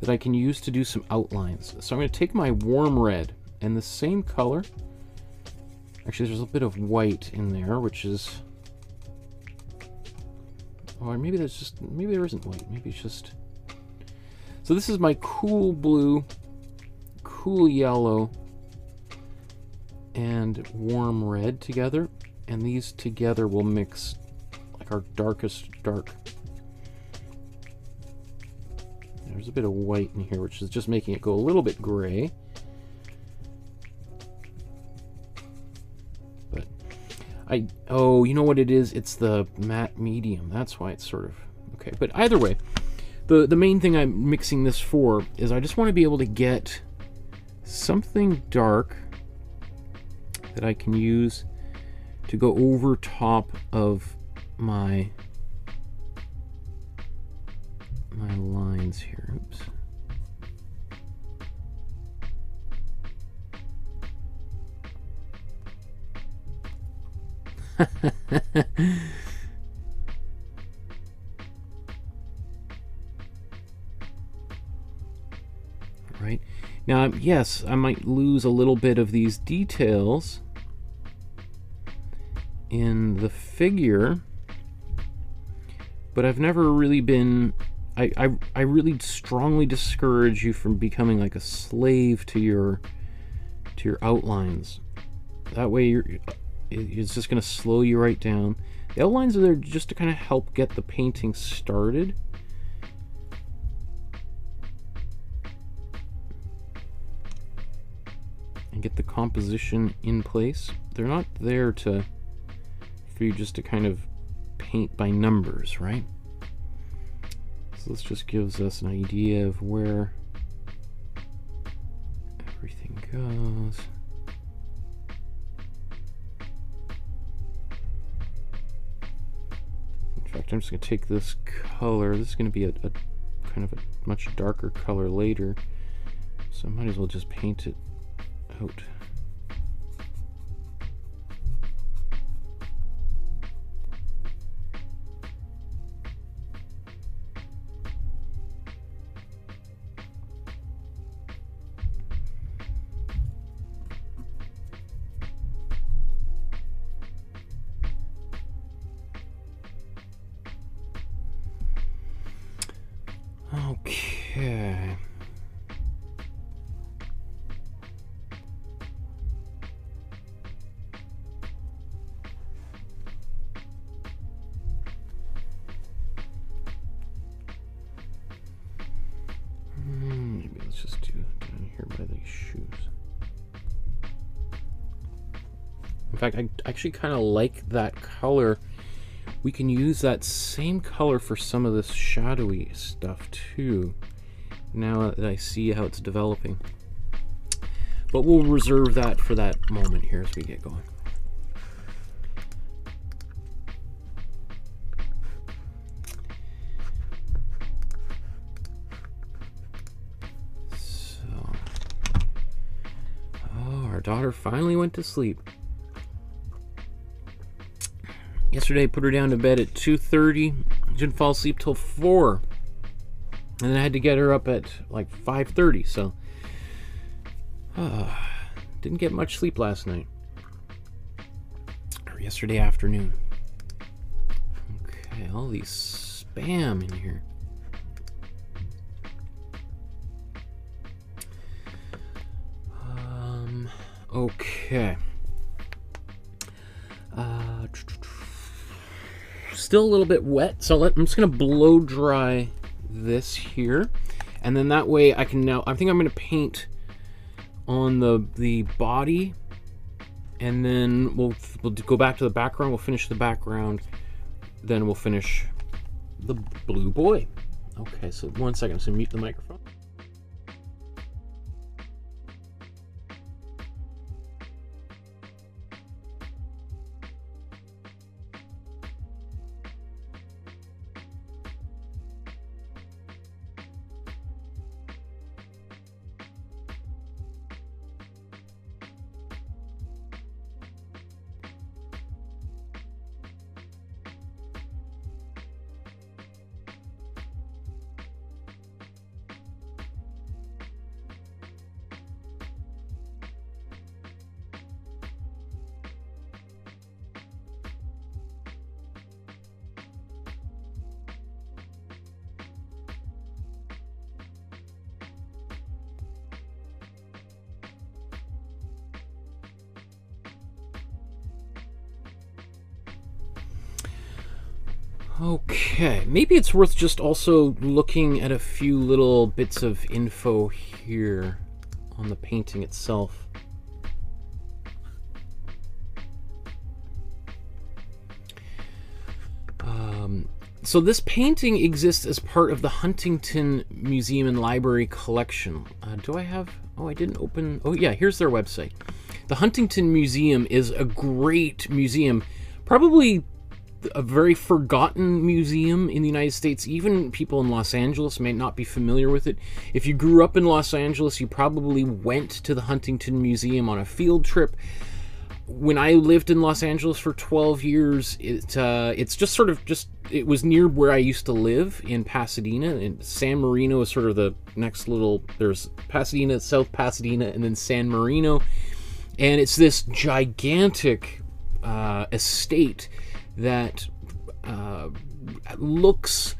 that I can use to do some outlines. So I'm going to take my warm red and the same color Actually, there's a bit of white in there, which is... Or maybe there's just... Maybe there isn't white. Maybe it's just... So this is my cool blue, cool yellow, and warm red together. And these together will mix like our darkest dark. There's a bit of white in here, which is just making it go a little bit gray. I oh, you know what it is? It's the matte medium. That's why it's sort of okay. But either way, the the main thing I'm mixing this for is I just want to be able to get something dark that I can use to go over top of my my lines here. Oops. right. Now um, yes I might lose a little bit of these details in the figure but I've never really been I, I, I really strongly discourage you from becoming like a slave to your to your outlines. That way you're it's just going to slow you right down. The outlines are there just to kind of help get the painting started. And get the composition in place. They're not there to for you just to kind of paint by numbers right? So this just gives us an idea of where everything goes. Fact, I'm just going to take this color. This is going to be a, a kind of a much darker color later. So I might as well just paint it out. Actually kind of like that color. We can use that same color for some of this shadowy stuff too now that I see how it's developing. But we'll reserve that for that moment here as we get going. So oh our daughter finally went to sleep Yesterday, I put her down to bed at 2.30. Didn't fall asleep till 4. And then I had to get her up at like 5.30, so... Uh, didn't get much sleep last night. Or yesterday afternoon. Okay, all these spam in here. Um, okay. Uh, still a little bit wet, so let, I'm just to blow dry this here. And then that way I can now, I think I'm to paint on the, the body and then we'll, we'll go back to the background. We'll finish the background. Then we'll finish the blue boy. Okay, so one second. So mute the microphone. It's worth just also looking at a few little bits of info here on the painting itself. Um, so this painting exists as part of the Huntington Museum and Library collection. Uh, do I have? Oh, I didn't open. Oh, yeah. Here's their website. The Huntington Museum is a great museum, probably a very forgotten museum in the United States. Even people in Los Angeles may not be familiar with it. If you grew up in Los Angeles, you probably went to the Huntington Museum on a field trip. When I lived in Los Angeles for 12 years, it uh, it's just sort of just it was near where I used to live in Pasadena, and San Marino is sort of the next little. There's Pasadena, South Pasadena, and then San Marino, and it's this gigantic uh, estate that uh, looks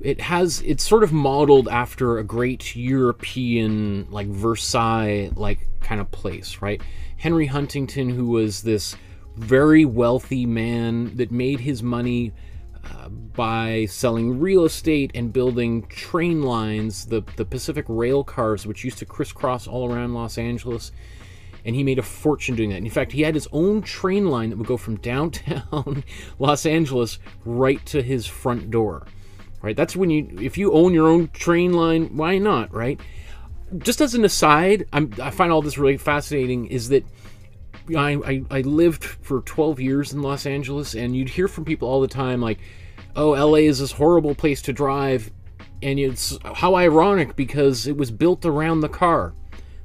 it has it's sort of modeled after a great European like Versailles like kind of place, right? Henry Huntington, who was this very wealthy man that made his money uh, by selling real estate and building train lines, the the Pacific rail cars, which used to crisscross all around Los Angeles and he made a fortune doing that. In fact, he had his own train line that would go from downtown Los Angeles right to his front door. Right? That's when you if you own your own train line, why not, right? Just as an aside, I'm, I find all this really fascinating is that I, I, I lived for 12 years in Los Angeles, and you'd hear from people all the time like, oh, LA is this horrible place to drive. And it's how ironic because it was built around the car.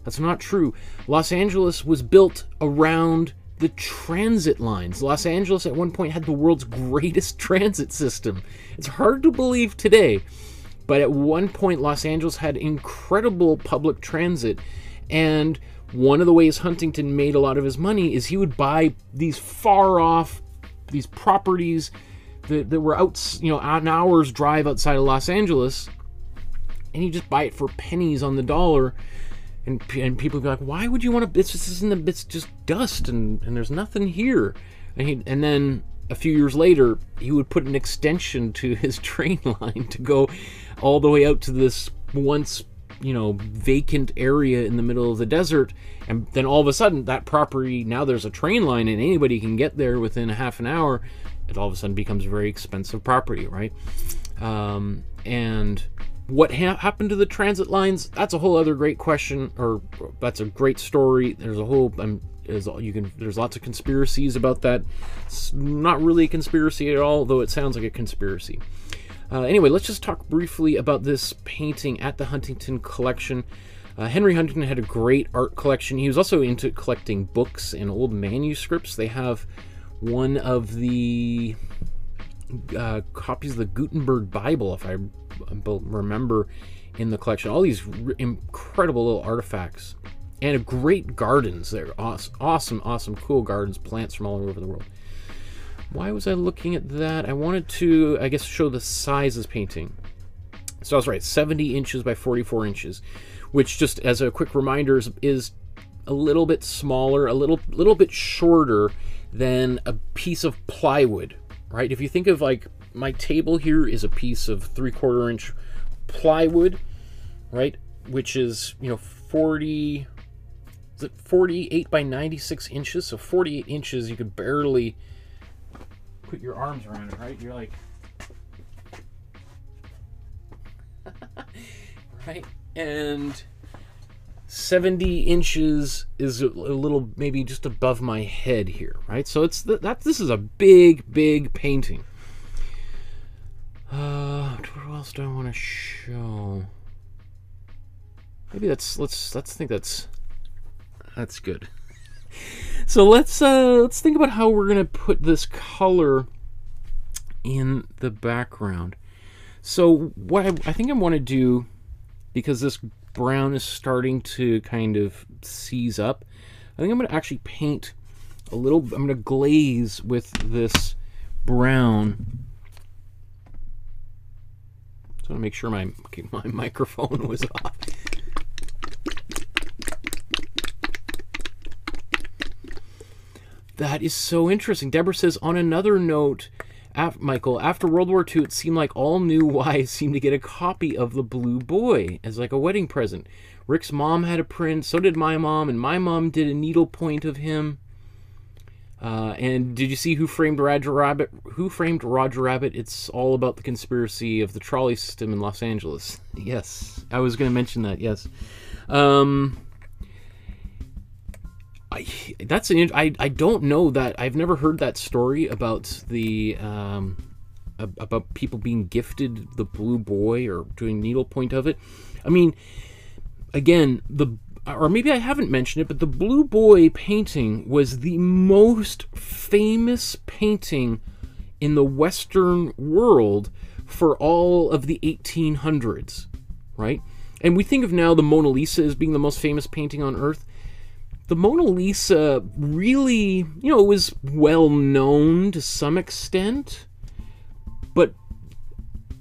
That's not true. Los Angeles was built around the transit lines. Los Angeles at one point had the world's greatest transit system. It's hard to believe today, but at one point Los Angeles had incredible public transit and one of the ways Huntington made a lot of his money is he would buy these far off these properties that, that were out, you know, an hour's drive outside of Los Angeles and you just buy it for pennies on the dollar and and people be like, why would you want to? Just isn't the, it's just dust and and there's nothing here. And he and then a few years later, he would put an extension to his train line to go all the way out to this once you know vacant area in the middle of the desert and then all of a sudden that property now there's a train line and anybody can get there within a half an hour it all of a sudden becomes a very expensive property right um, and what ha- happened to the transit lines? That's a whole other great question, or that's a great story. There's a whole, um, is you can. There's lots of conspiracies about that. It's not really a conspiracy at all, though it sounds like a conspiracy. Uh, anyway, let's just talk briefly about this painting at the Huntington Collection. Uh, Henry Huntington had a great art collection. He was also into collecting books and old manuscripts. They have one of the uh, copies of the Gutenberg Bible, if I remember, in the collection. All these incredible little artifacts and great gardens. They're awesome, awesome, awesome, cool gardens, plants from all over the world. Why was I looking at that? I wanted to, I guess, show the size of this painting. So I was right, 70 inches by 44 inches, which just as a quick reminder is, is a little bit smaller, a little little bit shorter than a piece of plywood, right? If you think of like my table here is a piece of three quarter inch plywood, right? Which is, you know, 40, is it 48 by 96 inches? So 48 inches, you could barely put your arms around it, right? You're like, right? And 70 inches is a little maybe just above my head here, right? So it's the, that this is a big, big painting. Uh, what else do I want to show? Maybe that's let's let's think that's that's good. So let's uh let's think about how we're gonna put this color in the background. So what I, I think I want to do because this brown is starting to kind of seize up. I think I'm going to actually paint a little, I'm going to glaze with this brown. Just want to make sure my, my microphone was off. That is so interesting. Deborah says, on another note, Af- Michael, after World War II, it seemed like all new wives seemed to get a copy of the Blue Boy as like a wedding present. Rick's mom had a print, so did my mom, and my mom did a needlepoint of him. Uh, and did you see Who Framed Roger Rabbit? Who Framed Roger Rabbit? It's all about the conspiracy of the trolley system in Los Angeles. Yes, I was going to mention that. Yes. Um, I, that's an I, I don't know that I've never heard that story about the um, about people being gifted the blue boy or doing needlepoint of it. I mean, again, the Uh, or maybe I haven't mentioned it, but the Blue Boy painting was the most famous painting in the Western world for all of the 1800s, right? And we think of now the Mona Lisa as being the most famous painting on Earth. The Mona Lisa really, you know, was well known to some extent, but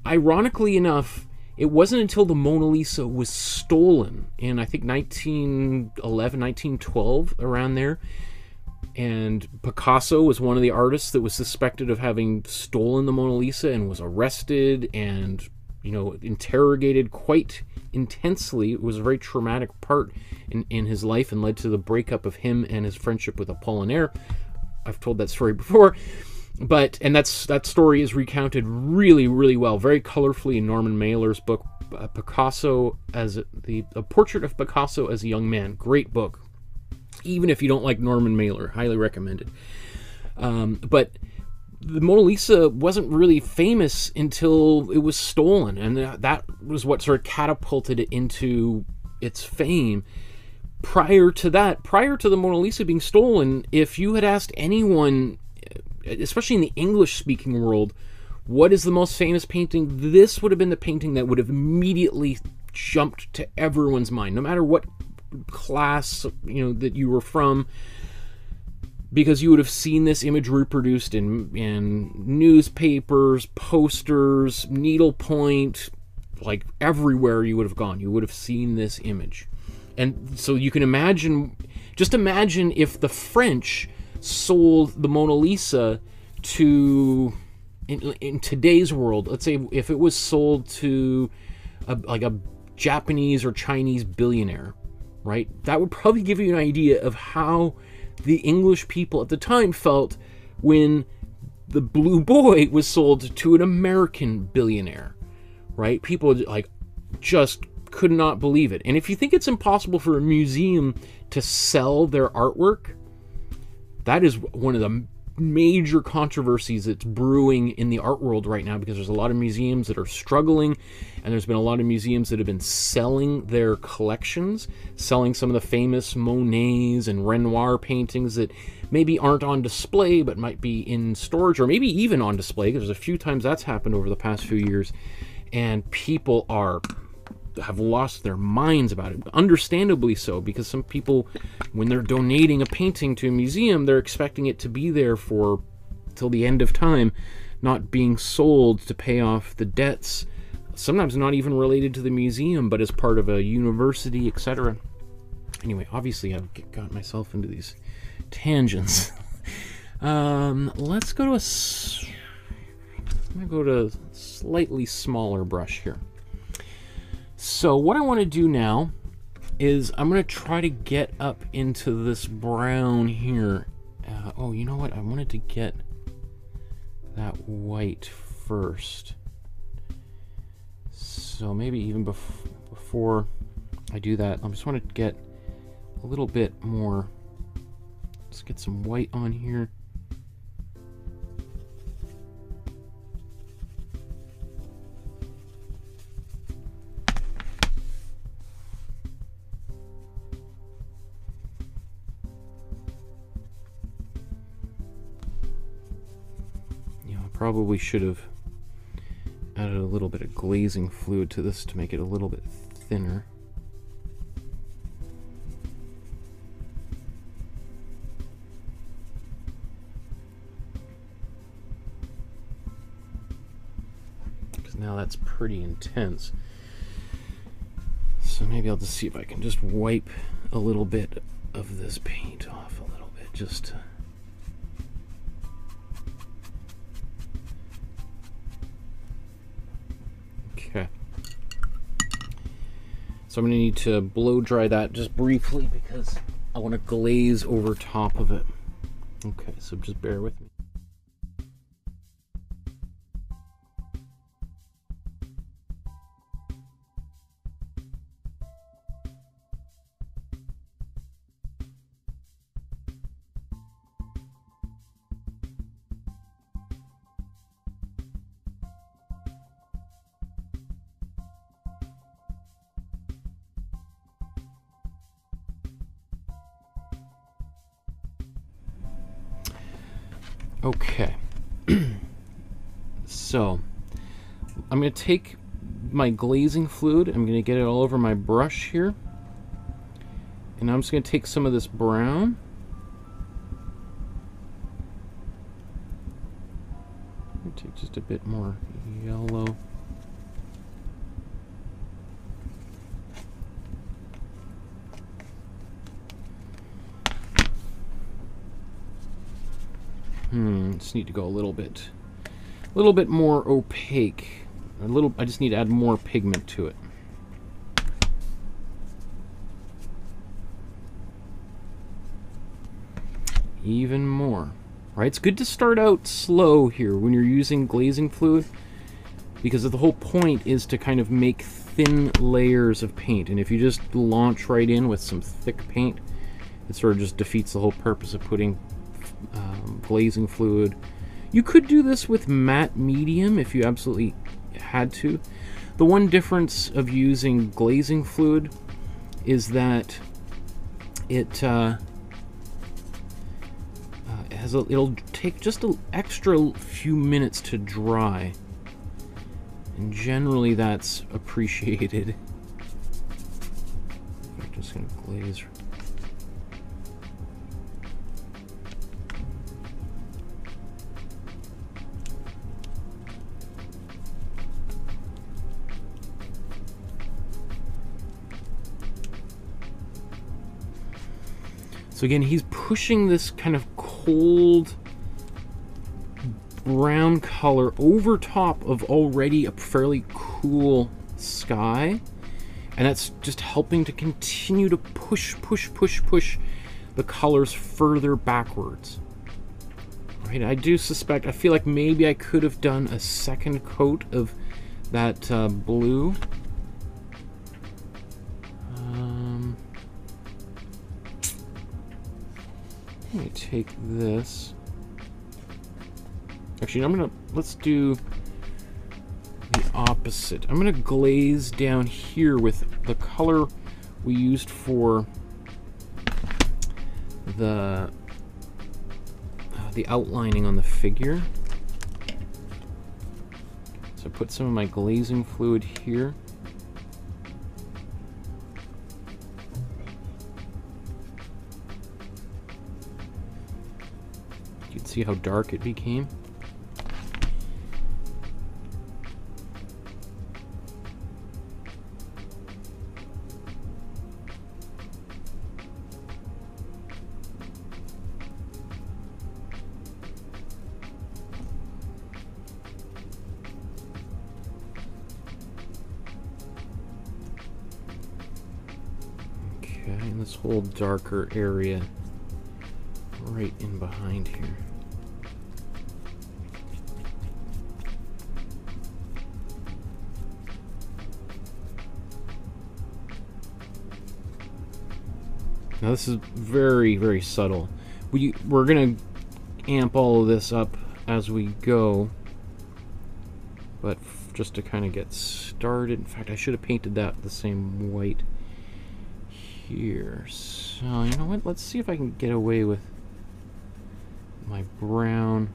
ironically enough, it wasn't until the Mona Lisa was stolen in, I think, 1911, 1912, around there. And Picasso was one of the artists that was suspected of having stolen the Mona Lisa and was arrested and, you know, interrogated quite intensely. It was a very traumatic part in, in his life and led to the breakup of him and his friendship with Apollinaire. I've told that story before but and that's that story is recounted really really well very colorfully in norman mailer's book uh, picasso as the a portrait of picasso as a young man. Great book. Even if you don't like norman mailer highly recommended. Um, but the mona lisa wasn't really famous until it was stolen and that was what sort of catapulted it into its fame. Prior to that prior to the mona lisa being stolen if you had asked anyone especially in the English speaking world, what is the most famous painting? This would have been the painting that would have immediately jumped to everyone's mind, no matter what class you know that you were from, because you would have seen this image reproduced in in newspapers, posters, needlepoint, like everywhere you would have gone. You would have seen this image, and so you can imagine. Just imagine if the French sold the Mona Lisa to in, in today's world, let's say if it was sold to a, like a Japanese or Chinese billionaire, right? That would probably give you an idea of how the English people at the time felt when the Blue Boy was sold to an American billionaire, right? People like just could not believe it. And if you think it's impossible for a museum to sell their artwork, that is one of the major controversies that's brewing in the art world right now because there's a lot of museums that are struggling and there's been a lot of museums that have been selling their collections selling some of the famous monets and renoir paintings that maybe aren't on display but might be in storage or maybe even on display because there's a few times that's happened over the past few years and people are have lost their minds about it. Understandably so, because some people, when they're donating a painting to a museum, they're expecting it to be there for till the end of time, not being sold to pay off the debts. Sometimes not even related to the museum, but as part of a university, etc. Anyway, obviously I've got myself into these tangents. um, let's go to a. I'm gonna go to a slightly smaller brush here. So what I want to do now is I'm going to try to get up into this brown here. Uh, oh, you know what? I wanted to get that white first. So maybe even bef before I do that, I just want to get a little bit more. Let's get some white on here. Probably should have added a little bit of glazing fluid to this to make it a little bit thinner. Because now that's pretty intense. So maybe I'll just see if I can just wipe a little bit of this paint off a little bit just to So I'm to need to blow dry that just briefly because I want to glaze over top of it. Okay, so just bear with me. Take my glazing fluid, I'm going to get it all over my brush here. And I'm just going to take some of this brown. Take just a bit more yellow. Hmm, just need to go a little bit, a little bit more opaque. A little, I just need to add more pigment to it. Even more, right? It's good to start out slow here when you're using glazing fluid because the whole point is to kind of make thin layers of paint. And if you just launch right in with some thick paint, it sort of just defeats the whole purpose of putting um, glazing fluid. You could do this with matte medium if you absolutely had to. The one difference of using glazing fluid is that it uh, uh, has a, it'll take just an extra few minutes to dry, and generally that's appreciated. I'm just gonna glaze So again, he's pushing this kind of cold brown color over top of already a fairly cool sky. And that's just helping to continue to push, push, push, push the colors further backwards. Right, I do suspect, I feel like maybe I could have done a second coat of that uh, blue. Let me take this. Actually, I'm gonna, let's do the opposite. I'm gonna glaze down here with the color we used for the uh, the outlining on the figure. So put some of my glazing fluid here. See how dark it became? Okay, this whole darker area right in behind here. Now this is very, very subtle. We, we're going to amp all of this up as we go. But just to kind of get started, in fact, I should have painted that the same white here. So, you know what? Let's see if I can get away with my brown.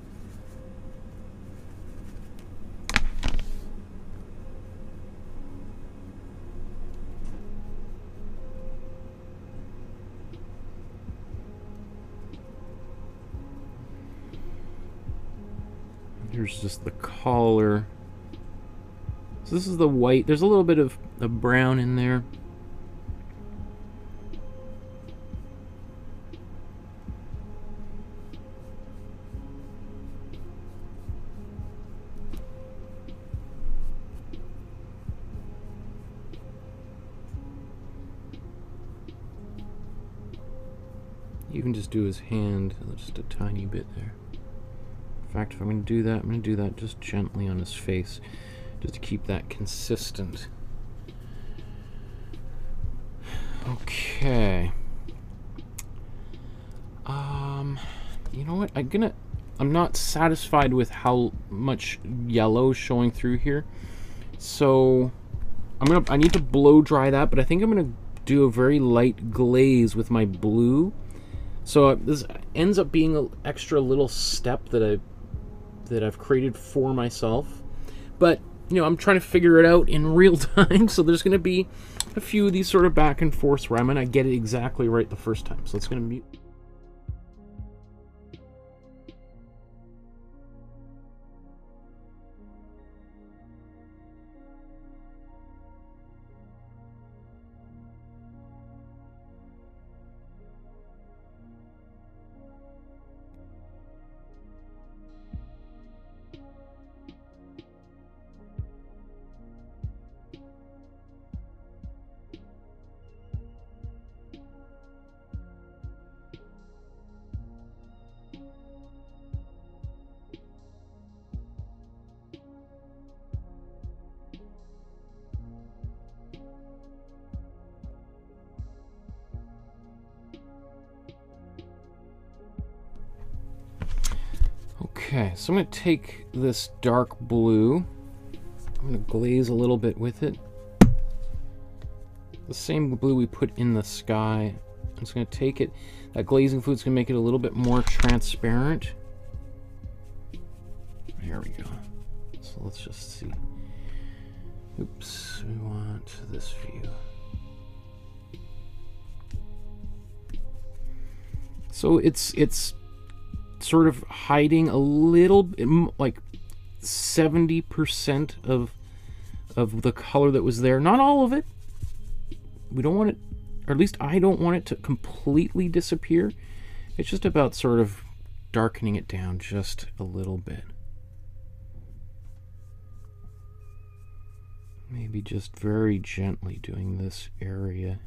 Here's just the collar. So this is the white. There's a little bit of, of brown in there. You can just do his hand, just a tiny bit there. In fact, if I'm going to do that, I'm going to do that just gently on his face, just to keep that consistent. Okay. Um, you know what? I'm gonna. I'm not satisfied with how much yellow showing through here, so I'm gonna. I need to blow dry that, but I think I'm gonna do a very light glaze with my blue. So uh, this ends up being an extra little step that I that I've created for myself, but you know I'm trying to figure it out in real time. So there's gonna be a few of these sort of back and forths where I'm gonna get it exactly right the first time. So it's gonna mute. Okay, so I'm going to take this dark blue. I'm going to glaze a little bit with it. The same blue we put in the sky. I'm just going to take it. That glazing fluid's going to make it a little bit more transparent. There we go. So let's just see. Oops, we want this view. So it's it's sort of hiding a little like 70% of of the color that was there. Not all of it. We don't want it or at least I don't want it to completely disappear. It's just about sort of darkening it down just a little bit. Maybe just very gently doing this area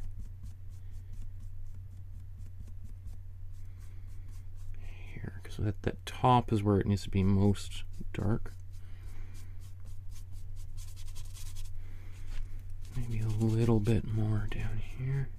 So that, that top is where it needs to be most dark. Maybe a little bit more down here.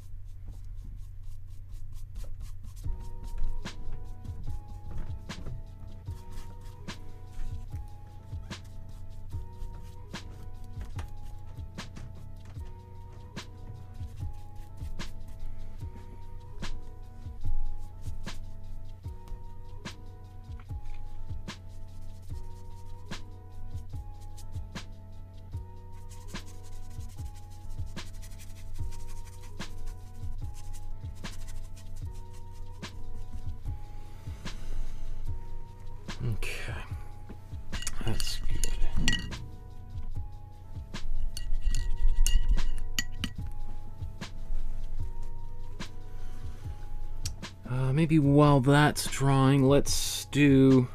Maybe while that's drying, let's do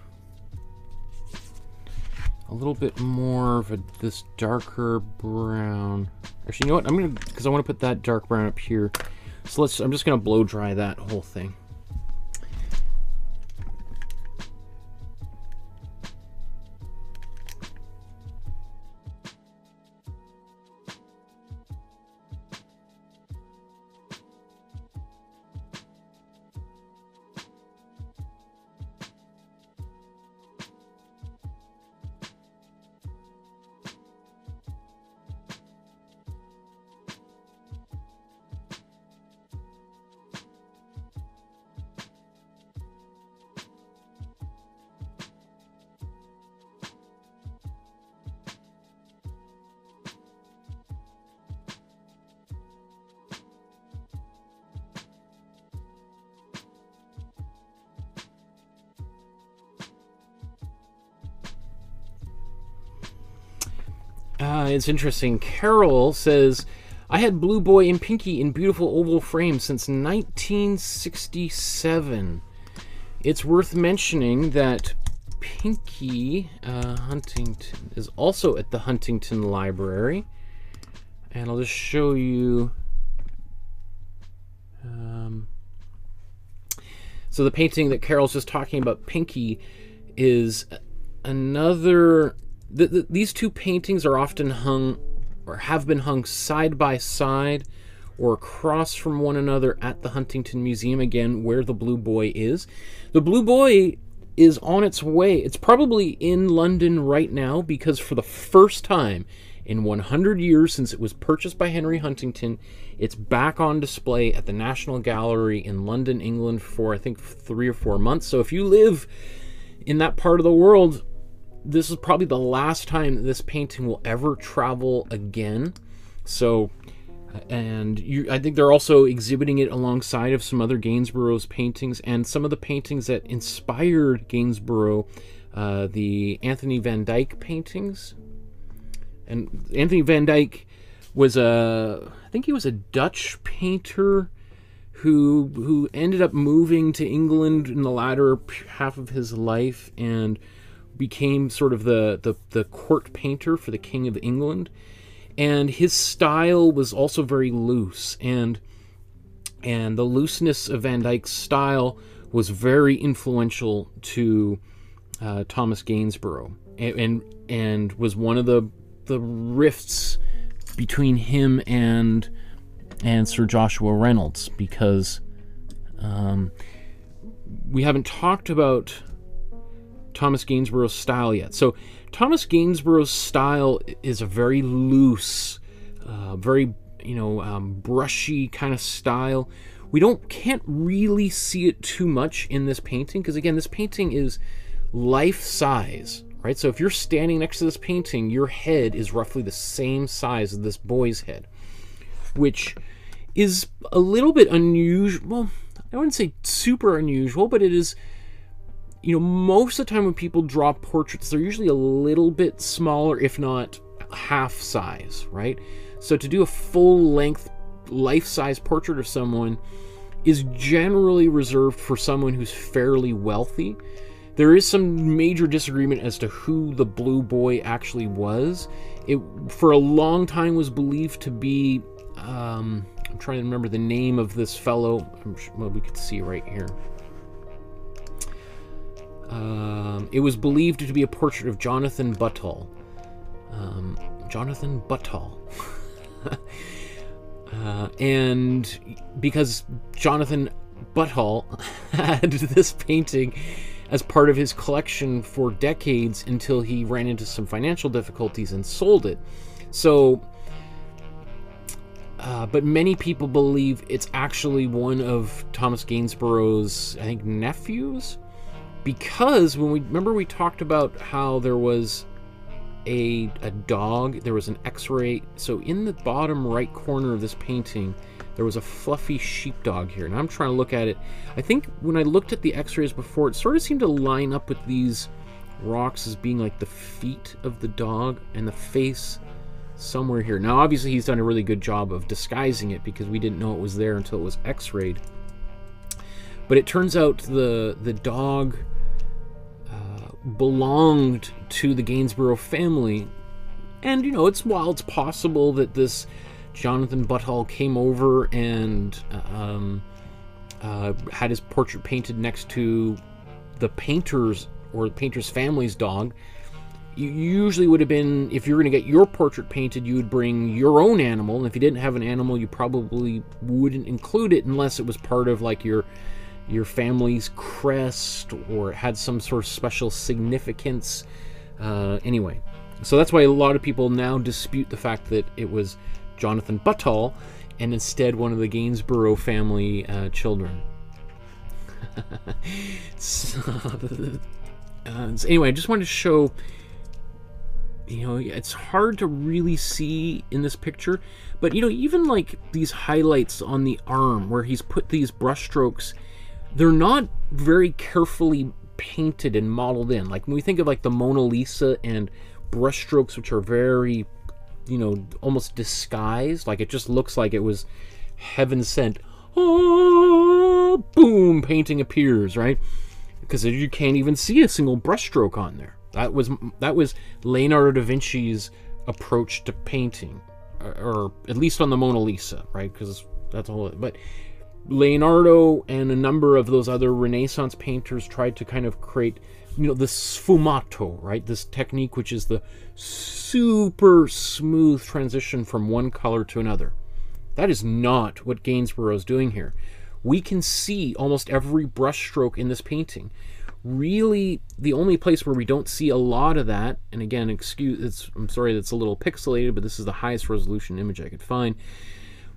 a little bit more of a, this darker brown. Actually, you know what? I'm gonna because I want to put that dark brown up here. So let's. I'm just gonna blow dry that whole thing. It's interesting. Carol says, I had Blue Boy and Pinky in beautiful oval frames since 1967. It's worth mentioning that Pinky uh, Huntington is also at the Huntington Library. And I'll just show you. Um, So the painting that Carol's just talking about, Pinky, is another. The, the, these two paintings are often hung, or have been hung side by side, or across from one another at the Huntington Museum. Again, where the Blue Boy is. The Blue Boy is on its way. It's probably in London right now because for the first time in 100 years since it was purchased by Henry Huntington, it's back on display at the National Gallery in London, England for I think three or four months. So if you live in that part of the world, this is probably the last time this painting will ever travel again. So and you, I think they're also exhibiting it alongside of some other Gainsborough's paintings and some of the paintings that inspired Gainsborough, uh, the Anthony Van Dyck paintings. And Anthony Van Dyck was a, I think he was a Dutch painter who who ended up moving to England in the latter half of his life and became sort of the, the, the court painter for the King of England. And his style was also very loose. And and the looseness of Van Dyck's style was very influential to uh, Thomas Gainsborough. And, and, and was one of the the rifts between him and and Sir Joshua Reynolds because um, we haven't talked about Thomas Gainsborough's style yet. So Thomas Gainsborough's style is a very loose, uh, very you know um, brushy kind of style. We don't can't really see it too much in this painting because again, this painting is life size, right? So if you're standing next to this painting, your head is roughly the same size as this boy's head, which is a little bit unusual. Well, I wouldn't say super unusual, but it is you know, most of the time when people draw portraits, they're usually a little bit smaller, if not half size, right? So to do a full length, life size portrait of someone is generally reserved for someone who's fairly wealthy. There is some major disagreement as to who the blue boy actually was. It, for a long time, was believed to be. Um, I'm trying to remember the name of this fellow. well, we could see right here. Um, it was believed to be a portrait of Jonathan Buttall. Um, Jonathan Buttall. uh, and because Jonathan Buttall had this painting as part of his collection for decades until he ran into some financial difficulties and sold it. So, uh, but many people believe it's actually one of Thomas Gainsborough's, I think, nephews because when we remember we talked about how there was a, a dog there was an x-ray so in the bottom right corner of this painting there was a fluffy sheepdog here and i'm trying to look at it. I think when i looked at the x-rays before it sort of seemed to line up with these rocks as being like the feet of the dog and the face somewhere here. Now obviously he's done a really good job of disguising it because we didn't know it was there until it was x-rayed but it turns out the the dog belonged to the Gainsborough family. And, you know, it's while it's possible that this Jonathan Buttall came over and um, uh, had his portrait painted next to the painter's or the painter's family's dog. You usually would have been, if you're going to get your portrait painted, you would bring your own animal. And if you didn't have an animal, you probably wouldn't include it unless it was part of like your your family's crest or had some sort of special significance. Uh, anyway, so that's why a lot of people now dispute the fact that it was Jonathan Buttall and instead one of the Gainsborough family uh, children. so, uh, so anyway, I just wanted to show you know it's hard to really see in this picture but you know even like these highlights on the arm where he's put these brushstrokes they're not very carefully painted and modeled in. Like when we think of like the Mona Lisa and brushstrokes, which are very, you know, almost disguised, like it just looks like it was heaven sent. Oh, boom, painting appears, right? Because you can't even see a single brushstroke on there. That was that was Leonardo da Vinci's approach to painting, or, or at least on the Mona Lisa, right? Because that's all. But Leonardo and a number of those other Renaissance painters tried to kind of create, you know, the sfumato, right? This technique, which is the super smooth transition from one color to another. That is not what Gainsborough is doing here. We can see almost every brushstroke in this painting. Really, the only place where we don't see a lot of that, and again, excuse, it's, I'm sorry that's a little pixelated, but this is the highest resolution image I could find.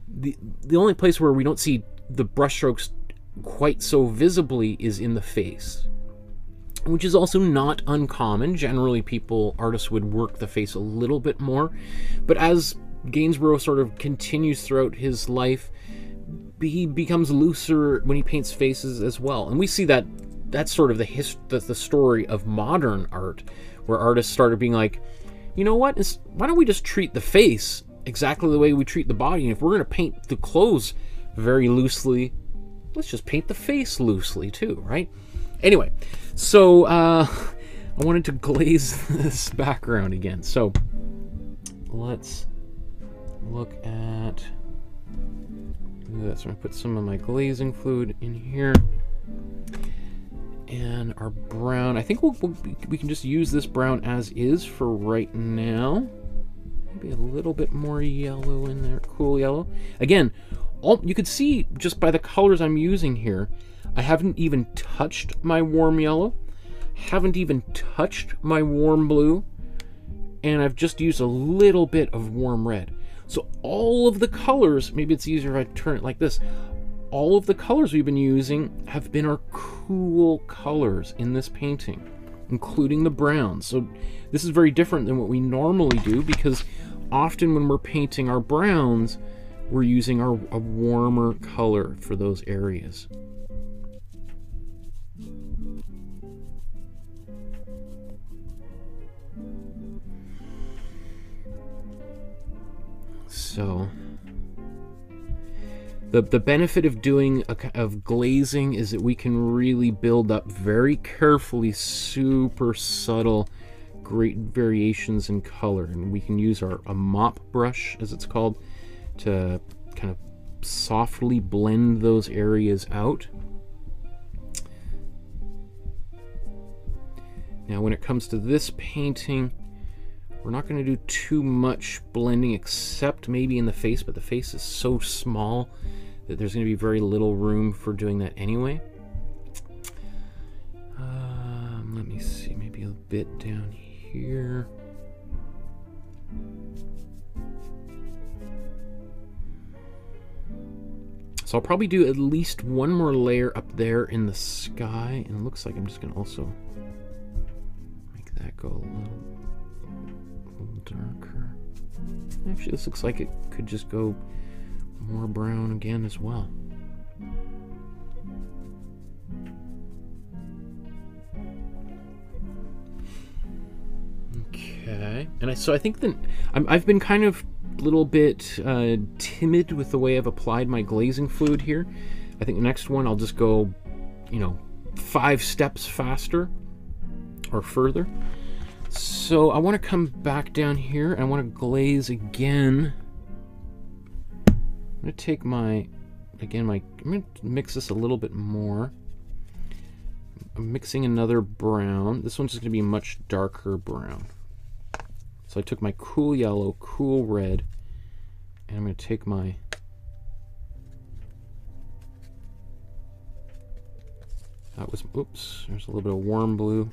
The, the only place where we don't see the brushstrokes quite so visibly is in the face, which is also not uncommon. Generally, people, artists would work the face a little bit more, but as Gainsborough sort of continues throughout his life, he becomes looser when he paints faces as well, and we see that that's sort of the his the, the story of modern art, where artists started being like, you know what? It's, why don't we just treat the face exactly the way we treat the body? And if we're going to paint the clothes very loosely, let's just paint the face loosely too, right? Anyway, so uh, I wanted to glaze this background again. So let's look at this. I'm gonna put some of my glazing fluid in here. And our brown, I think we'll, we'll, we can just use this brown as is for right now. Maybe a little bit more yellow in there, cool yellow. Again, all, you can see just by the colors I'm using here, I haven't even touched my warm yellow, haven't even touched my warm blue, and I've just used a little bit of warm red. So all of the colors, maybe it's easier if I turn it like this, all of the colors we've been using have been our cool colors in this painting, including the browns. So this is very different than what we normally do because often when we're painting our browns, we're using our, a warmer color for those areas. So the the benefit of doing a, of glazing is that we can really build up very carefully super subtle great variations in color and we can use our a mop brush as it's called to kind of softly blend those areas out. Now when it comes to this painting, we're not going to do too much blending except maybe in the face, but the face is so small that there's going to be very little room for doing that anyway. Um, let me see, maybe a bit down here. So I'll probably do at least one more layer up there in the sky. And it looks like I'm just going to also make that go a little, a little darker. Actually, this looks like it could just go more brown again as well. Okay, and I so I think that i have been kind of little bit uh, timid with the way I've applied my glazing fluid here. I think the next one I'll just go, you know, five steps faster or further. So I want to come back down here and I want to glaze again. I'm going to take my, again, my, I'm going to mix this a little bit more. I'm mixing another brown. This one's just going to be much darker brown. So I took my cool yellow, cool red, and I'm going to take my That was, oops, there's a little bit of warm blue.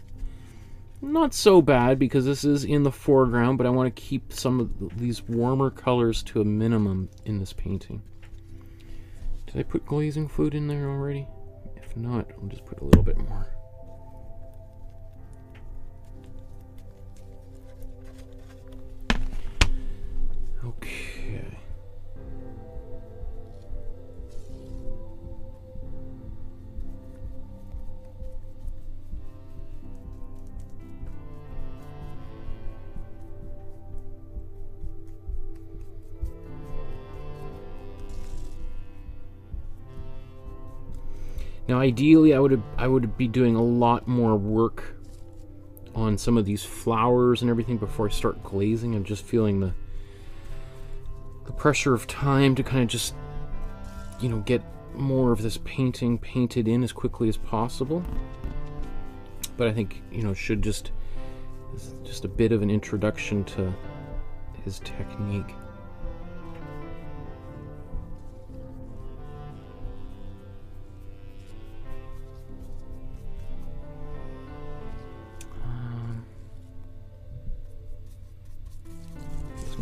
Not so bad because this is in the foreground, but I want to keep some of these warmer colors to a minimum in this painting. Did I put glazing fluid in there already? If not, I'll just put a little bit more. Okay. Now ideally I would I would be doing a lot more work on some of these flowers and everything before I start glazing. I'm just feeling the the pressure of time to kind of just you know, get more of this painting painted in as quickly as possible. But I think, you know, should just just a bit of an introduction to his technique.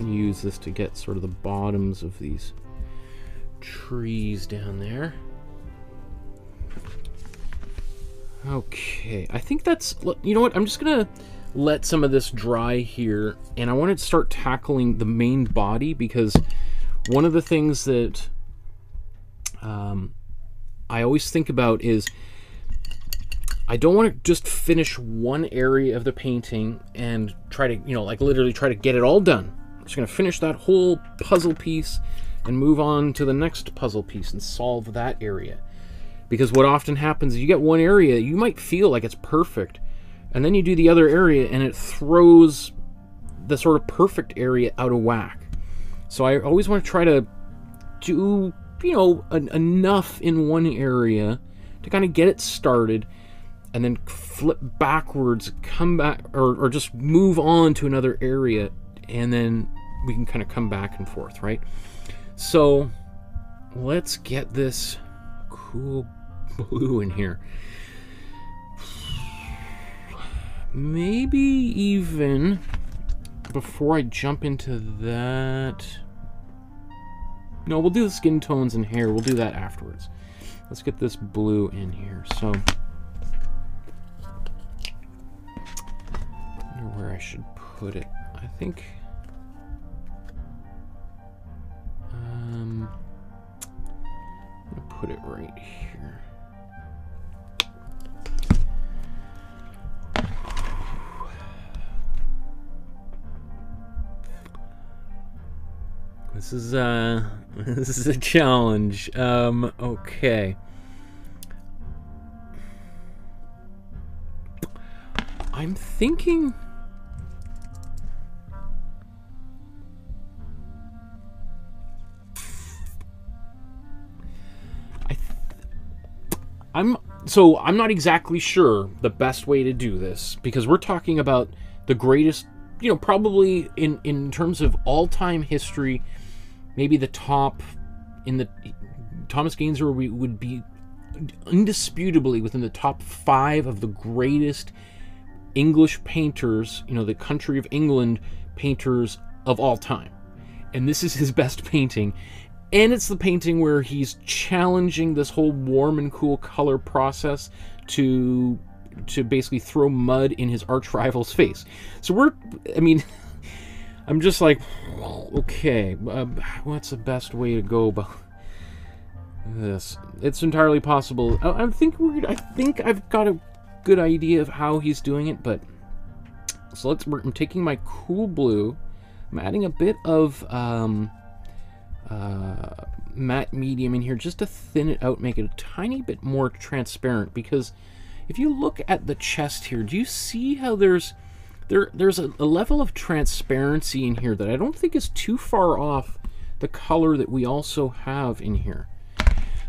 Use this to get sort of the bottoms of these trees down there. Okay, I think that's, you know what, I'm just gonna let some of this dry here, and I want to start tackling the main body because one of the things that um, I always think about is I don't want to just finish one area of the painting and try to, you know, like literally try to get it all done. Just going to finish that whole puzzle piece and move on to the next puzzle piece and solve that area. Because what often happens is you get one area, you might feel like it's perfect, and then you do the other area and it throws the sort of perfect area out of whack. So I always want to try to do, you know, an, enough in one area to kind of get it started and then flip backwards, come back, or, or just move on to another area, and then we can kind of come back and forth, right? So let's get this cool blue in here. Maybe even before I jump into that... No, we'll do the skin tones and hair. We'll do that afterwards. Let's get this blue in here. So, where I should put it. I think... Um, I'm to put it right here. This is uh this is a challenge. Um okay. I'm thinking I'm so I'm not exactly sure the best way to do this because we're talking about the greatest, you know, probably in in terms of all-time history maybe the top in the Thomas Gainsborough would be indisputably within the top five of the greatest English painters, you know, the country of England painters of all time. And this is his best painting. And it's the painting where he's challenging this whole warm and cool color process to to basically throw mud in his arch rival's face. So we're I mean I'm just like, okay, uh, what's the best way to go about this? It's entirely possible. I, I think we're. I think I've got a good idea of how he's doing it, but so let's. I'm taking my cool blue. I'm adding a bit of um, uh, matte medium in here just to thin it out, make it a tiny bit more transparent. Because if you look at the chest here, do you see how there's there there's a, a level of transparency in here that I don't think is too far off the color that we also have in here.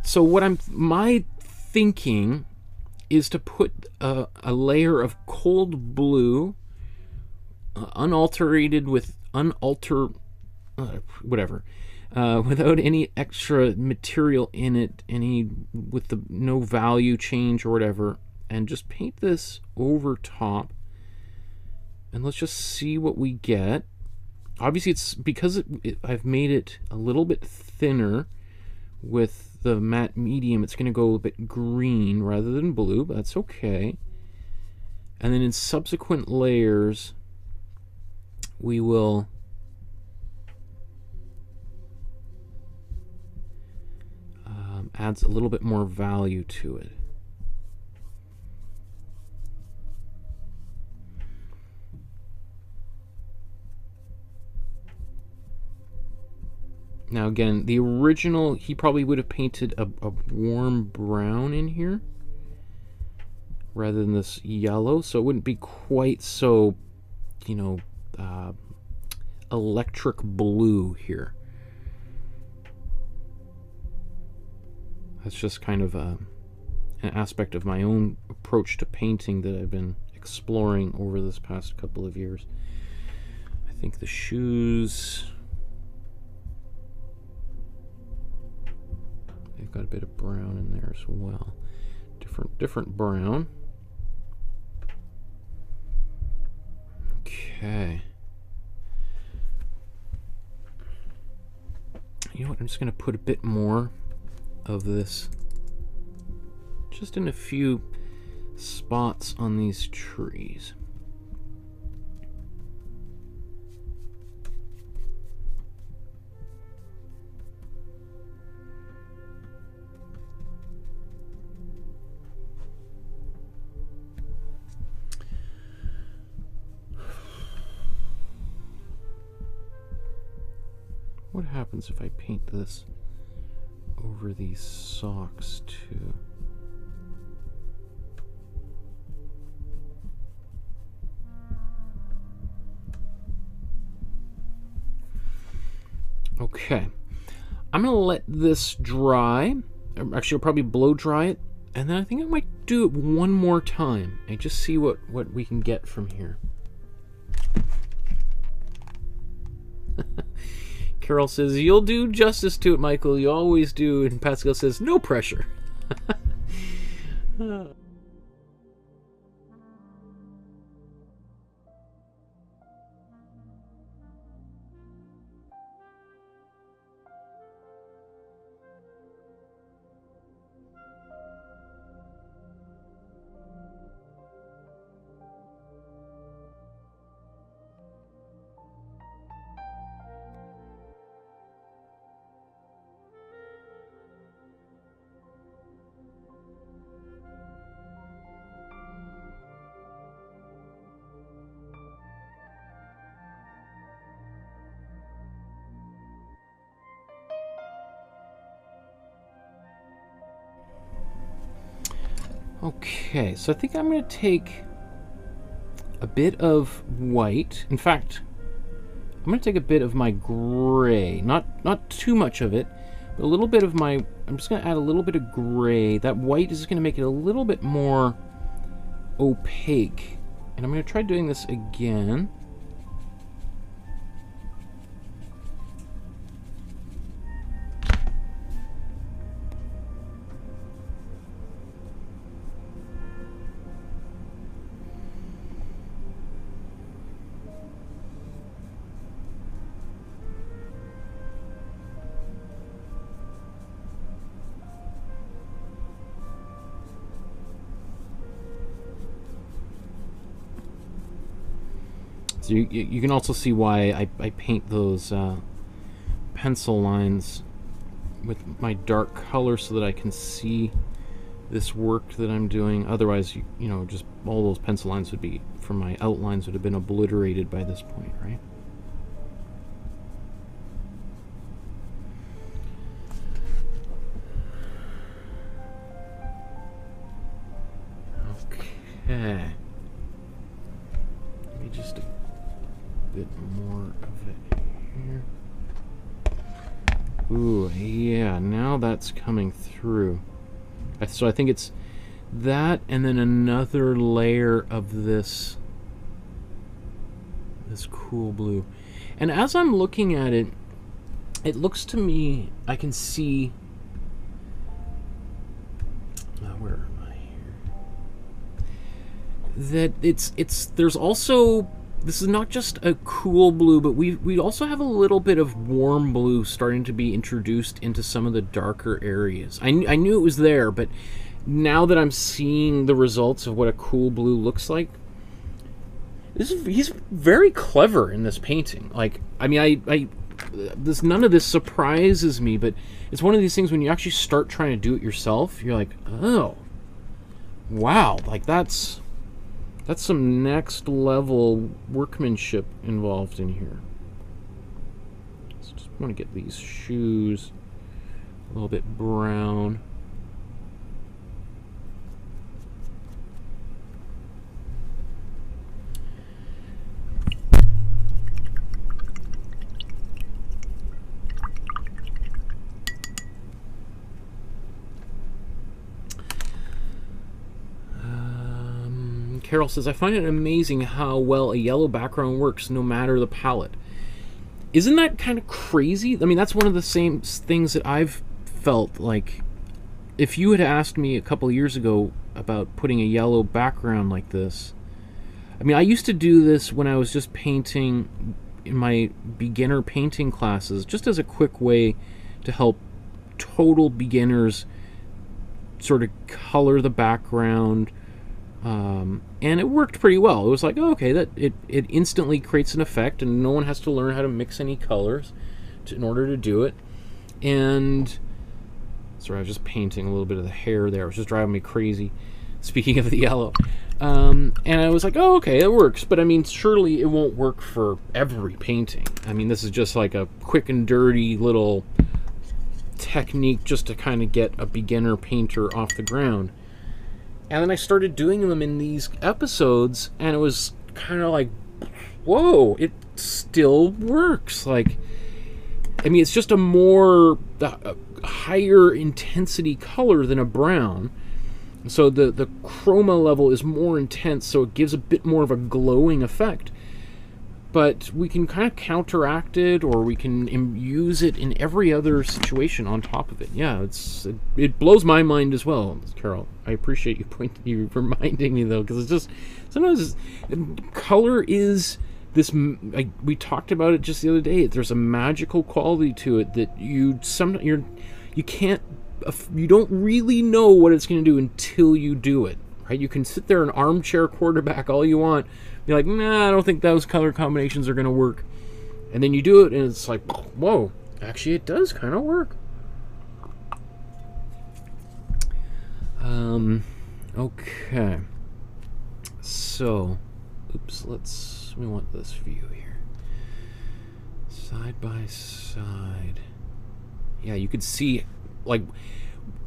So what I'm my thinking is to put a, a layer of cold blue, uh, unalterated with unalter, uh, whatever, uh, without any extra material in it, any with the no value change or whatever, and just paint this over top and let's just see what we get. Obviously, it's because it, it, I've made it a little bit thinner with the matte medium, it's going to go a bit green rather than blue, but that's okay. And then in subsequent layers, we will adds a little bit more value to it. Now again, the original, he probably would have painted a, a warm brown in here rather than this yellow, so it wouldn't be quite so, you know, uh, electric blue here. That's just kind of a, an aspect of my own approach to painting that I've been exploring over this past couple of years. I think the shoes. They've got a bit of brown in there as well. Different different brown. Okay. You know what? I'm just going to put a bit more of this just in a few spots on these trees. What happens if I paint this over these socks too? Okay. I'm going to let this dry. Um, actually, I'll probably blow dry it. And then I think I might do it one more time and just see what, what we can get from here. Carol says, You'll do justice to it, Michael. You always do. And Pascal says, No pressure. Uh, Okay, so I think I'm going to take a bit of white. In fact, I'm going to take a bit of my gray. Not not too much of it, but a little bit of my... I'm just going to add a little bit of gray. That white is going to make it a little bit more opaque. And I'm going to try doing this again. So you, you can also see why I, I paint those uh, pencil lines with my dark color so that I can see this work that I'm doing. Otherwise, you, you know, just all those pencil lines would be, from my outlines, would have been obliterated by this point, right? So I think it's that and then another layer of this this cool blue. And as I'm looking at it, it looks to me I can see uh, where am I here? That it's it's there's also this is not just a cool blue, but we we also have a little bit of warm blue starting to be introduced into some of the darker areas. I, I knew it was there, but now that I'm seeing the results of what a cool blue looks like, this is, he's very clever in this painting. Like, I mean, I, I this none of this surprises me, but it's one of these things when you actually start trying to do it yourself, you're like, oh, wow, like that's that's some next level workmanship involved in here. So just want to get these shoes a little bit brown. Carol says, I find it amazing how well a yellow background works no matter the palette. Isn't that kind of crazy? I mean, that's one of the same things that I've felt like if you had asked me a couple years ago about putting a yellow background like this, I mean, I used to do this when I was just painting in my beginner painting classes, just as a quick way to help total beginners sort of color the background. Um, and it worked pretty well. It was like, oh, okay, that it, it instantly creates an effect, and no one has to learn how to mix any colors to, in order to do it. And Sorry, I was just painting a little bit of the hair there. It was just driving me crazy. Speaking of the yellow. Um, and I was like, oh, okay, it works. But I mean, surely it won't work for every painting. I mean, this is just like a quick and dirty little technique just to kind of get a beginner painter off the ground. And then I started doing them in these episodes, and it was kind of like, whoa, it still works. Like, I mean, it's just a more uh, higher intensity color than a brown. So the, the chroma level is more intense, so it gives a bit more of a glowing effect. But we can kind of counteract it, or we can use it in every other situation on top of it. Yeah, it's it, it blows my mind as well, Carol. I appreciate you pointing, you reminding me though, because it's just sometimes color is this like we talked about it just the other day there's a magical quality to it that you some you're you can't you don't really know what it's going to do until you do it right you can sit there and armchair quarterback all you want be like nah i don't think those color combinations are going to work and then you do it and it's like whoa actually it does kind of work um okay so oops let's we want this view here. Side by side. Yeah, you could see, like,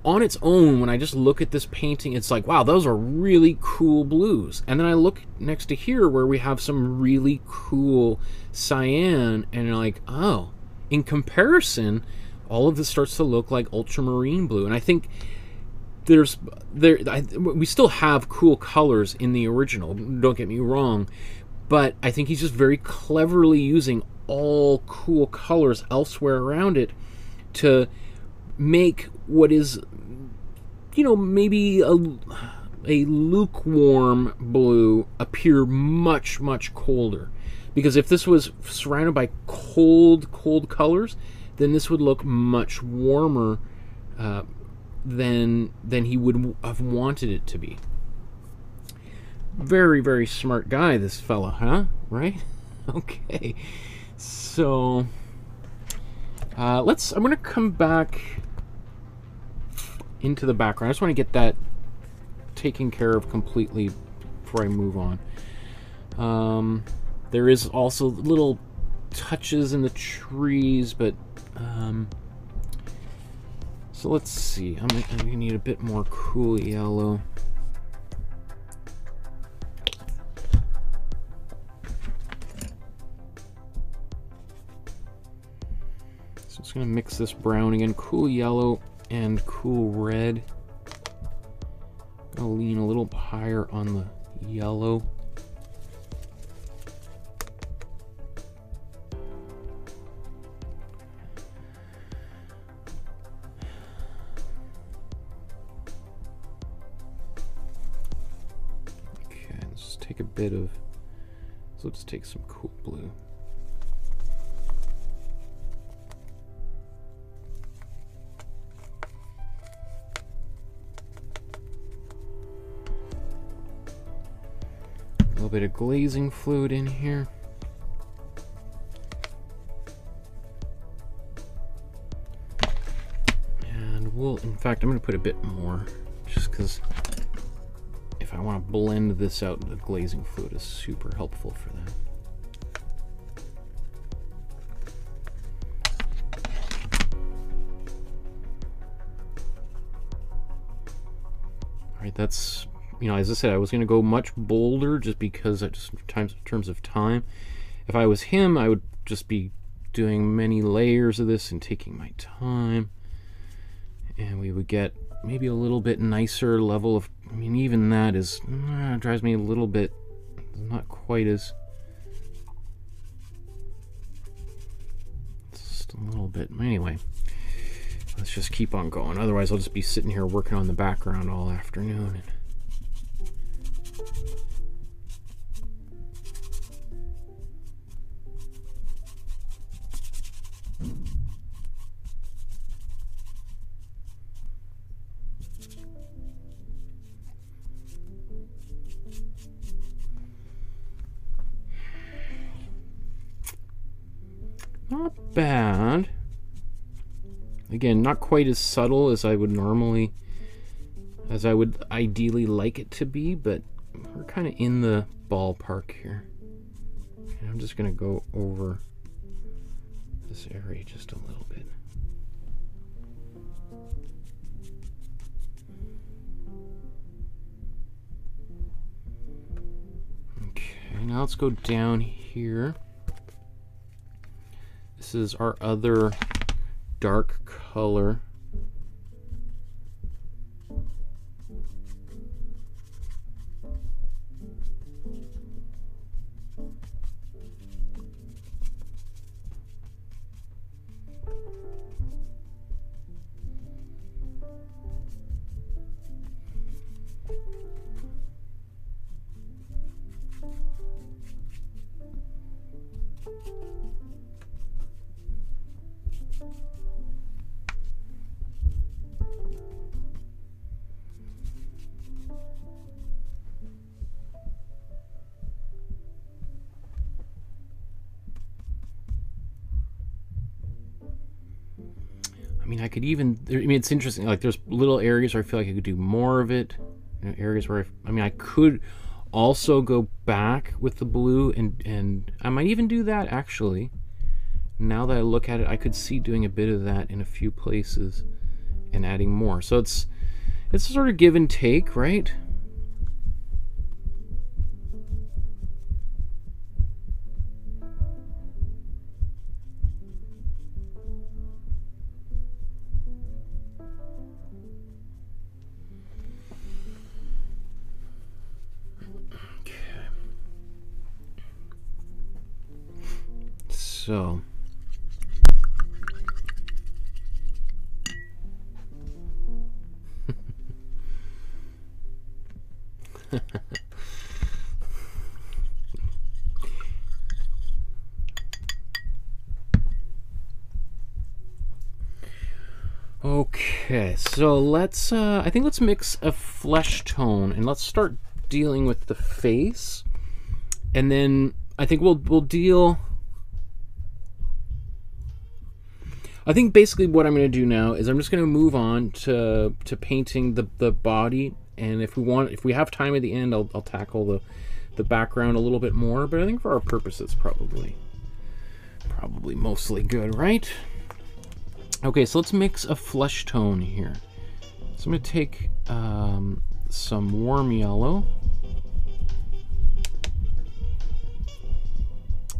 on its own, when I just look at this painting, it's like, wow, those are really cool blues. And then I look next to here where we have some really cool cyan, and you're like, oh, in comparison, all of this starts to look like ultramarine blue. And I think there's there I, we still have cool colors in the original. Don't get me wrong, but I think he's just very cleverly using all cool colors elsewhere around it to make what is, you know, maybe a, a lukewarm blue appear much, much colder. Because if this was surrounded by cold, cold colors, then this would look much warmer uh, than than he would have wanted it to be very, very smart guy, this fella, huh? Right? Okay. So, uh, let's, I'm to come back into the background. I just want to get that taken care of completely before I move on. Um, there is also little touches in the trees, but, um, so let's see. I'm, I'm to need a bit more cool yellow. So just going to mix this brown again. Cool yellow and cool red. I'll lean a little higher on the yellow. Okay, let's take a bit of, so let's take some cool blue. Bit of glazing fluid in here. And we'll, in fact, I'm going to put a bit more just because if I want to blend this out, the glazing fluid is super helpful for that. All right, that's you know, as I said, I was going to go much bolder just because of just times in terms of time. If I was him, I would just be doing many layers of this and taking my time. And we would get maybe a little bit nicer level of I mean, even that is uh, drives me a little bit not quite as just a little bit. Anyway, let's just keep on going. Otherwise, I'll just be sitting here working on the background all afternoon. Not bad. Again, not quite as subtle as I would normally, as I would ideally like it to be, but we're kind of in the ballpark here. And I'm just going to go over this area just a little bit. Okay, now let's go down here. This is our other dark color. Even. I mean, it's interesting. Like, there's little areas where I feel like I could do more of it. You know, areas where I, I mean, I could also go back with the blue, and and I might even do that actually. Now that I look at it, I could see doing a bit of that in a few places, and adding more. So it's it's sort of give and take, right? So. okay, so let's, uh, I think let's mix a flesh tone and let's start dealing with the face. And then I think we'll, we'll deal I think basically what I'm going to do now is I'm just going to move on to to painting the the body, and if we want, if we have time at the end, I'll, I'll tackle the the background a little bit more. But I think for our purposes, probably probably mostly good, right? Okay, so let's mix a flesh tone here. So I'm going to take um, some warm yellow.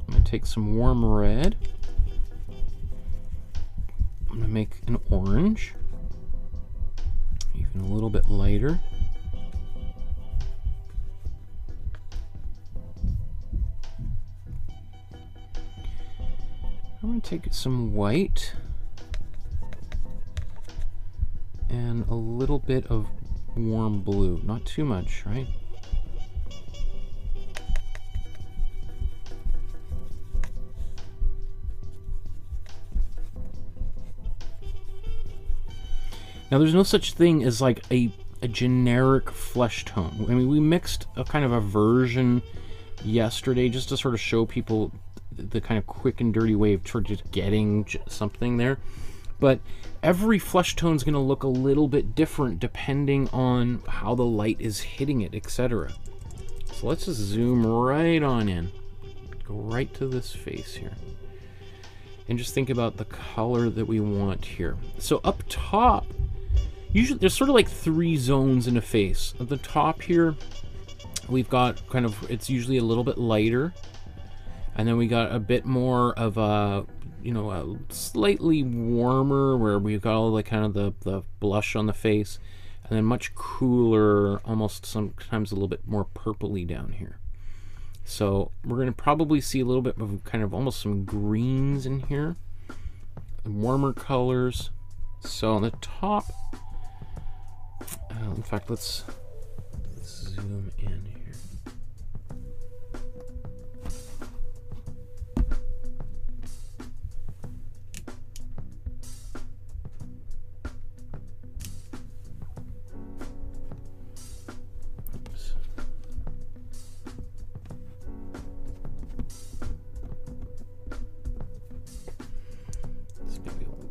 I'm going to take some warm red. I'm to make an orange, even a little bit lighter. I'm to take some white and a little bit of warm blue. Not too much, right? Now, there's no such thing as like a, a generic flesh tone. I mean, we mixed a kind of a version yesterday just to sort of show people the kind of quick and dirty way of just getting something there. But every flesh tone is going to look a little bit different depending on how the light is hitting it, etc. So let's just zoom right on in. Go right to this face here. And just think about the color that we want here. So up top, usually there's sort of like three zones in a face. At the top here, we've got kind of, it's usually a little bit lighter. And then we got a bit more of a, you know, a slightly warmer where we've got all the kind of the, the blush on the face. and then much cooler, almost sometimes a little bit more purpley down here. So we're going to probably see a little bit of kind of almost some greens in here, warmer colors. So on the top, uh, in fact, let's, let's zoom in here.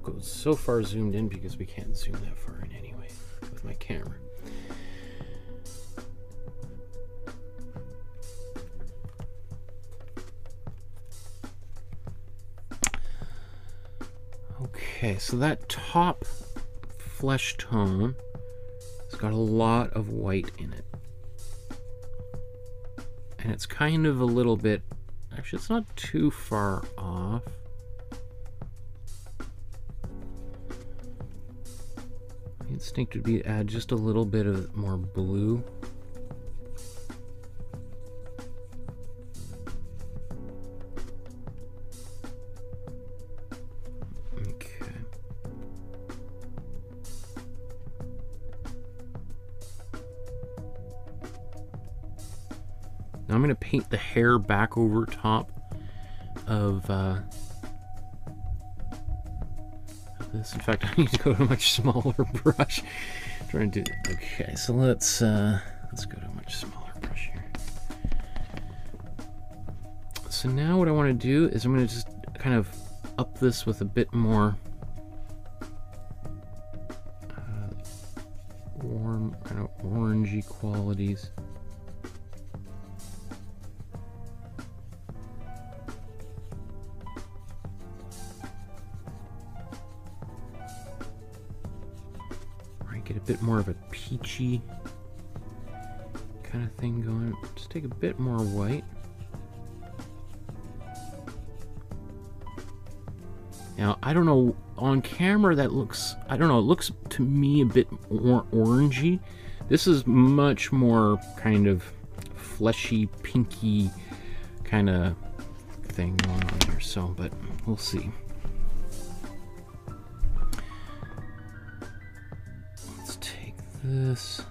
Go so far zoomed in because we can't zoom that far in with my camera. Okay, so that top flesh tone has got a lot of white in it. And it's kind of a little bit, actually it's not too far off. Instinct would be to add just a little bit of more blue. Okay. Now I'm going to paint the hair back over top of uh, this. In fact, I need to go to a much smaller brush. Trying to do okay. So let's uh, let's go to a much smaller brush here. So now what I want to do is I'm going to just kind of up this with a bit more uh, warm, kind of orangey qualities. Bit more of a peachy kind of thing going. Just take a bit more white. Now, I don't know, on camera that looks, I don't know, it looks to me a bit more orangey. This is much more kind of fleshy, pinky kind of thing going on here. So, but we'll see. This.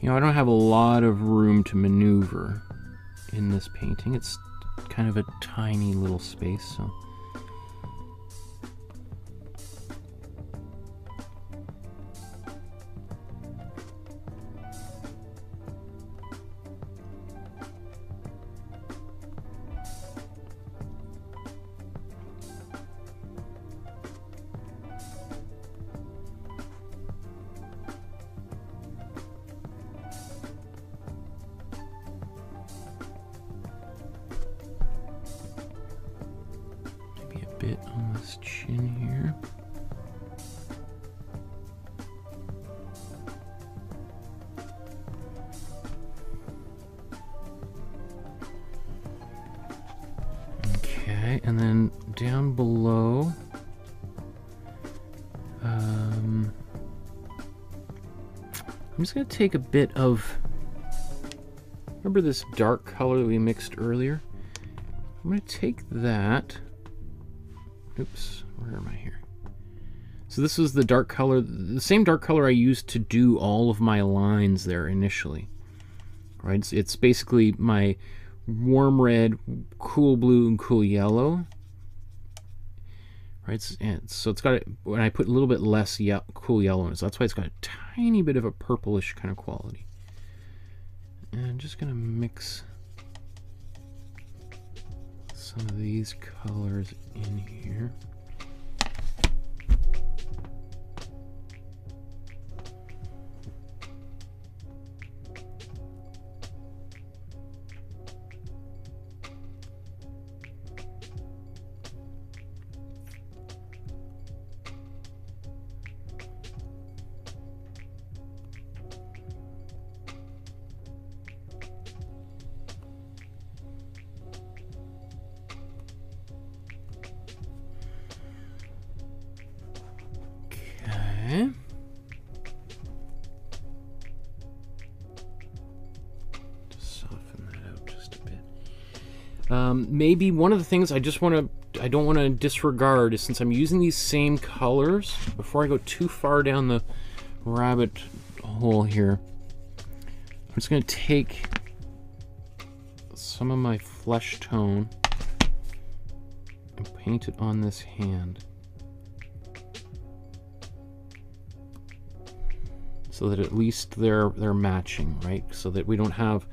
You know, I don't have a lot of room to maneuver in this painting. It's kind of a tiny little space, so... going to take a bit of, remember this dark color that we mixed earlier? I'm going to take that Oops, where am I here? So this is the dark color, the same dark color I used to do all of my lines there initially. Right, it's, it's basically my warm red, cool blue, and cool yellow. Right, so it's got, when I put a little bit less ye cool yellow in it, so that's why it's got a tiny bit of a purplish kind of quality. And I'm just to mix some of these colors in here. One of the things I just want to, I don't want to disregard is since I'm using these same colors, before I go too far down the rabbit hole here, I'm just going to take some of my flesh tone and paint it on this hand. So that at least they're they're matching, right? So that we don't have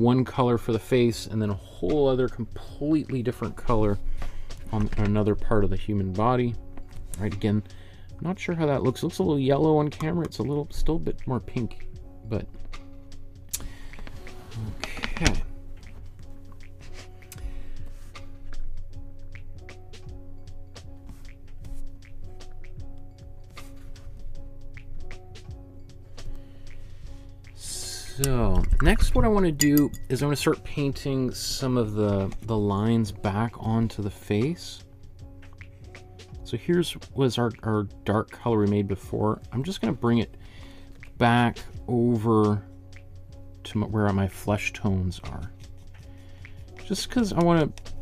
one color for the face and then a whole other completely different color on another part of the human body. Right again, not sure how that looks. It looks a little yellow on camera. It's a little still a bit more pink, but okay. So next what I want to do is I want to start painting some of the, the lines back onto the face. So here's was our, our dark color we made before. I'm just going to bring it back over to my, where my flesh tones are. Just because I want to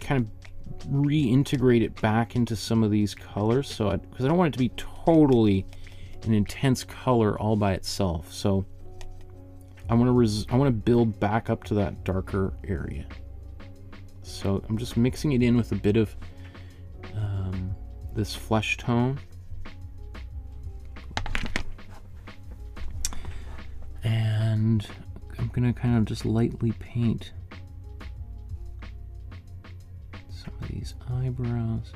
kind of reintegrate it back into some of these colors. So because I, I don't want it to be totally an intense color all by itself. So I want to I want to build back up to that darker area. So I'm just mixing it in with a bit of um, this flesh tone. And I'm going to kind of just lightly paint some of these eyebrows.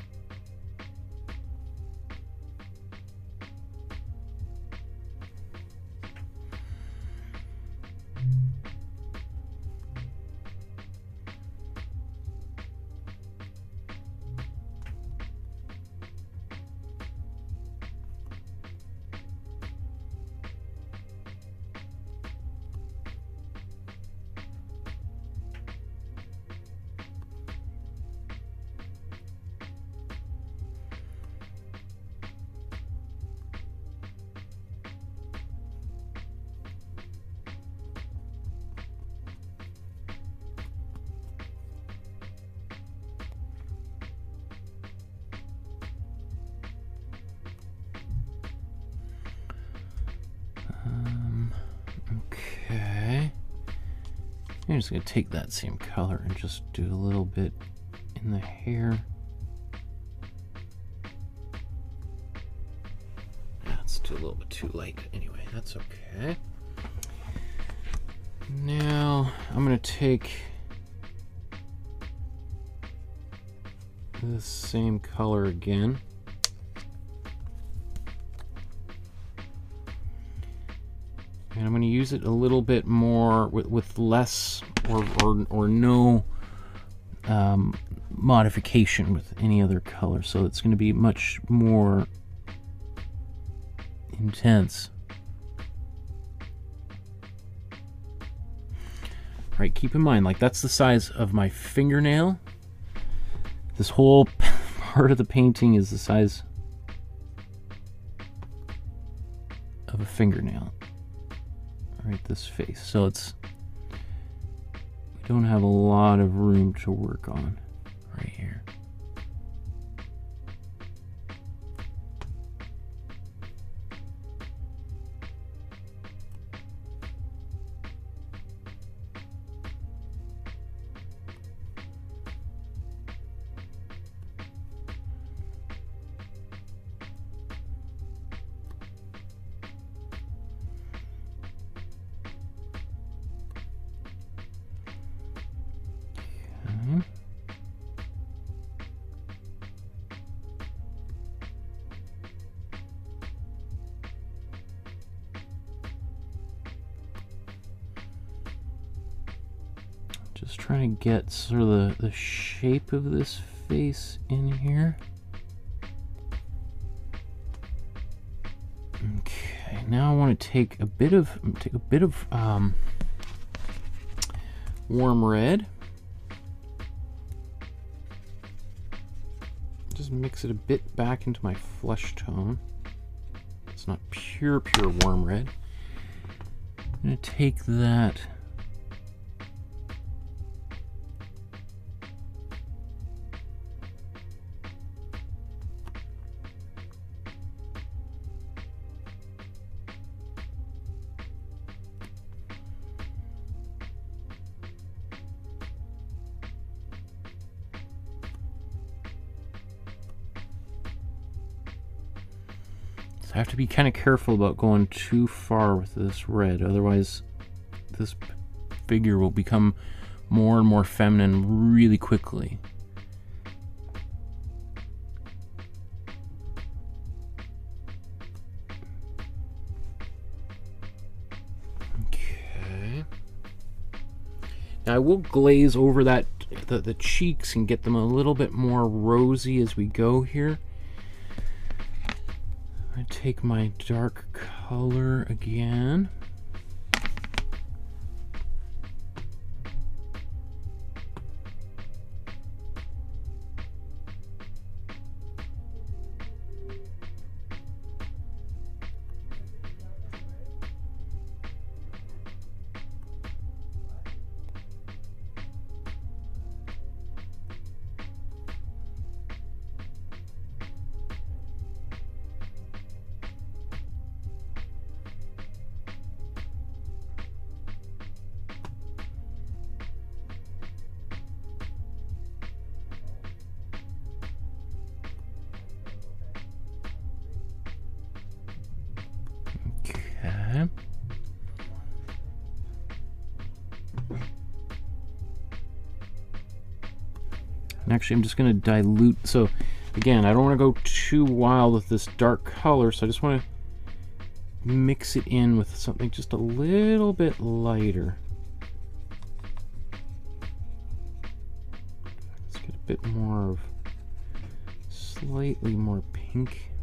I'm just going to take that same color and just do a little bit in the hair. That's too a little bit too light. Anyway, that's okay. Now I'm going to take this same color again. Use it a little bit more with, with less or, or, or no um, modification with any other color. So it's going to be much more intense. Right, keep in mind, like that's the size of my fingernail. This whole part of the painting is the size of a fingernail this face. So it's we don't have a lot of room to work on shape of this face in here. Okay, now I want to take a bit of take a bit of um, warm red. Just mix it a bit back into my flesh tone. It's not pure, pure warm red. I'm going to take that to be kind of careful about going too far with this red, otherwise this figure will become more and more feminine really quickly. Okay. Now I will glaze over that the, the cheeks and get them a little bit more rosy as we go here. Take my dark color again. Actually, I'm just going to dilute. So, again, I don't want to go too wild with this dark color, so I just want to mix it in with something just a little bit lighter. Let's get a bit more of slightly more pink.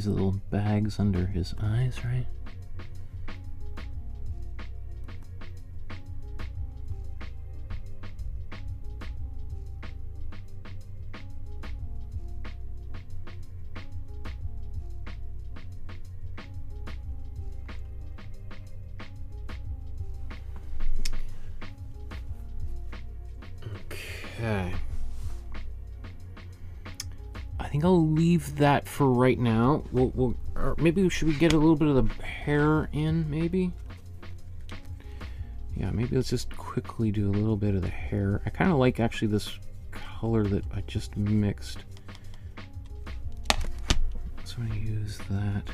These little bags under his eyes, right? Leave that for right now. We'll, we'll or maybe should we get a little bit of the hair in, maybe? Yeah, maybe let's just quickly do a little bit of the hair. I kind of like actually this color that I just mixed. So I'm to use that.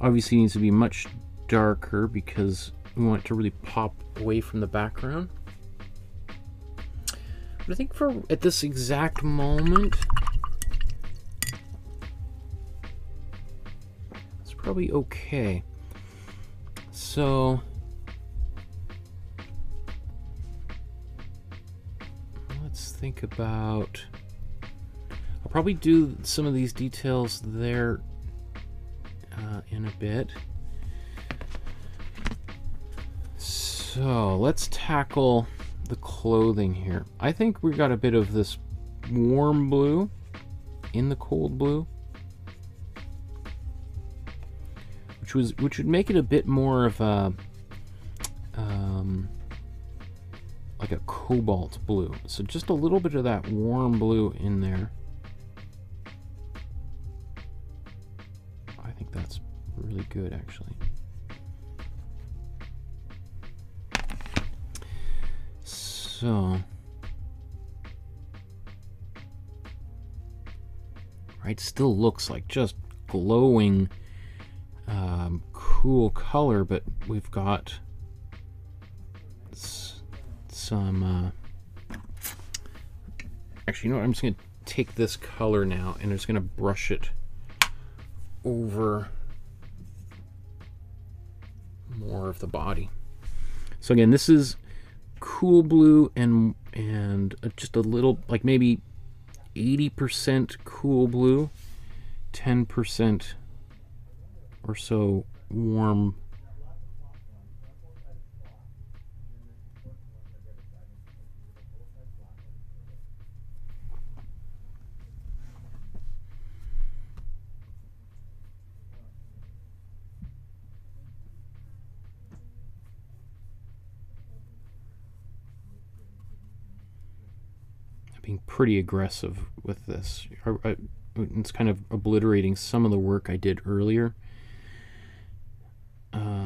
Obviously needs to be much darker because we want it to really pop away from the background. But I think for at this exact moment, it's probably okay. So let's think about. I'll probably do some of these details there bit. So let's tackle the clothing here. I think we got a bit of this warm blue in the cold blue. which was which would make it a bit more of a um, like a cobalt blue. So just a little bit of that warm blue in there. Good actually. So right still looks like just glowing um, cool color, but we've got some. Uh, actually, you know what? I'm just going to take this color now and I'm just going to brush it over more of the body. So again, this is cool blue and and just a little like maybe 80% cool blue, 10% or so warm pretty aggressive with this. It's kind of obliterating some of the work I did earlier. Um,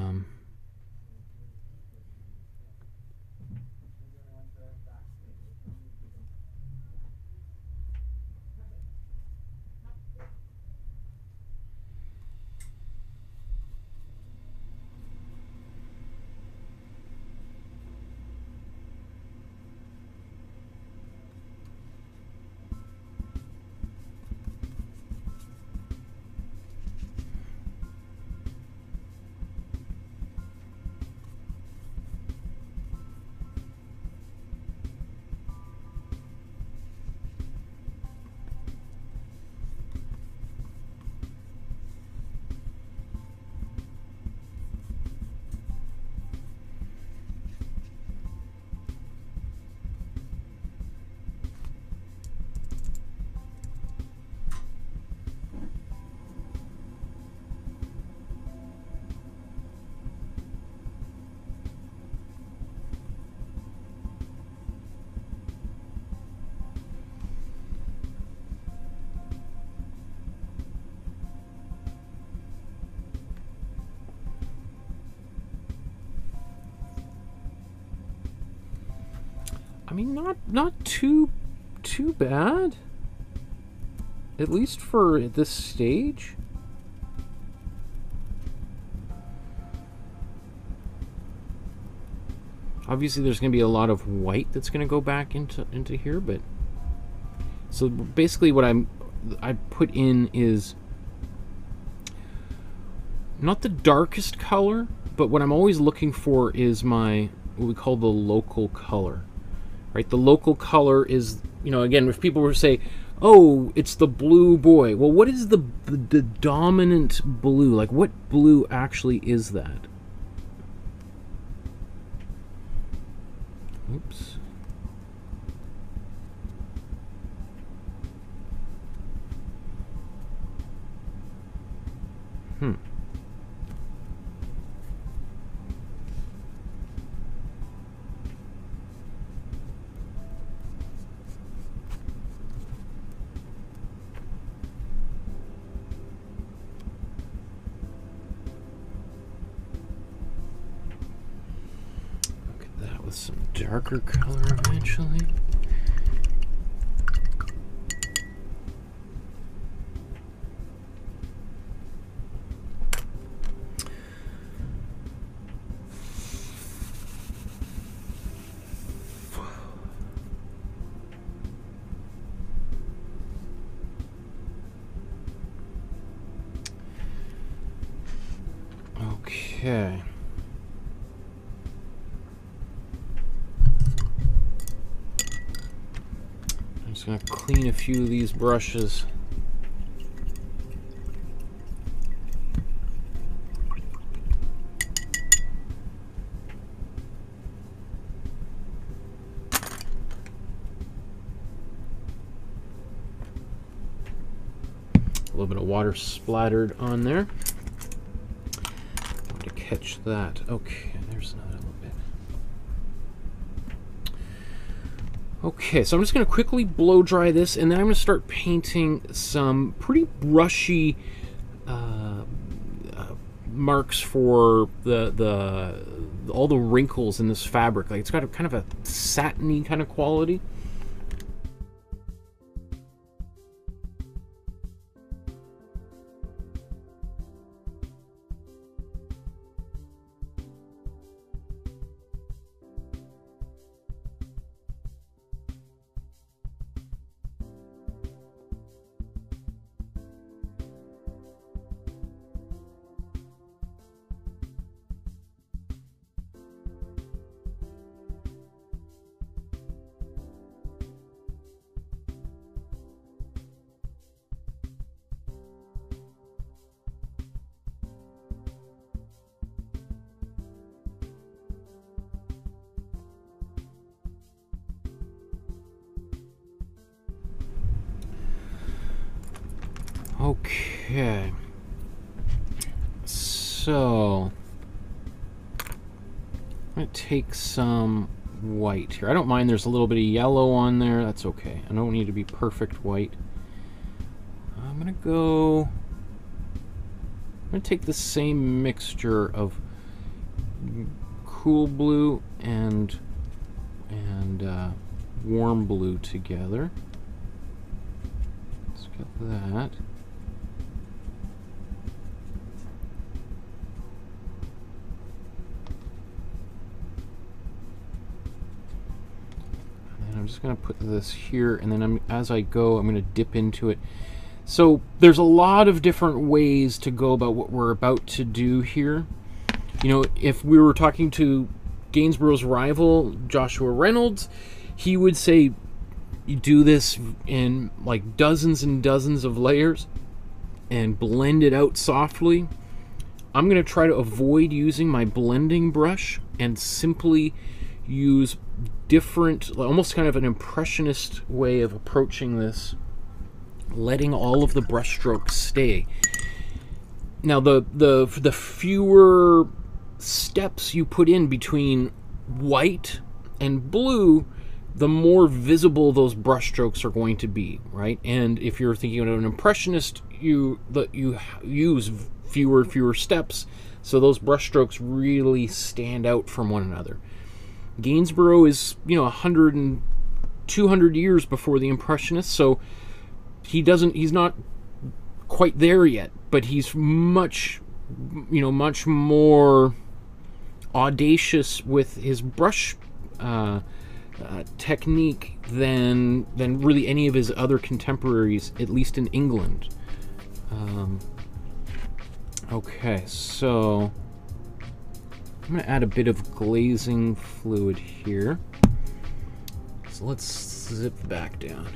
bad. At least for this stage. Obviously, there's going to be a lot of white that's going to go back into into here, but so basically, what I'm I put in is not the darkest color, but what I'm always looking for is my what we call the local color right? The local color is, you know, again, if people were to say, oh, it's the blue boy, well, what is the, the, the dominant blue? Like, what blue actually is that? Few of these brushes. A little bit of water splattered on there. to catch that. Okay, there's another. Okay, so I'm just going to quickly blow dry this, and then I'm going to start painting some pretty brushy uh, uh, marks for the the all the wrinkles in this fabric. Like it's got a kind of a satiny kind of quality. There's a little bit of yellow on there. That's okay. I don't need to be perfect white. I'm going to go... I'm going to take the same mixture of cool blue and and uh, warm blue together. Let's get that. Going to put this here, and then I'm, as I go, I'm going to dip into it. So there's a lot of different ways to go about what we're about to do here. You know, if we were talking to Gainsborough's rival, Joshua Reynolds, he would say you do this in like dozens and dozens of layers and blend it out softly. I'm going to try to avoid using my blending brush and simply use different, almost kind of an impressionist way of approaching this, letting all of the brushstrokes stay. Now, the, the, the fewer steps you put in between white and blue, the more visible those brushstrokes are going to be, right? And if you're thinking of an impressionist, you you use fewer fewer steps, so those brushstrokes really stand out from one another. Gainsborough is, you know, 100 and 200 years before the impressionists, so he doesn't he's not quite there yet, but he's much you know, much more audacious with his brush uh, uh, technique than than really any of his other contemporaries, at least in England. Um, okay, so I'm going to add a bit of glazing fluid here. So let's zip back down.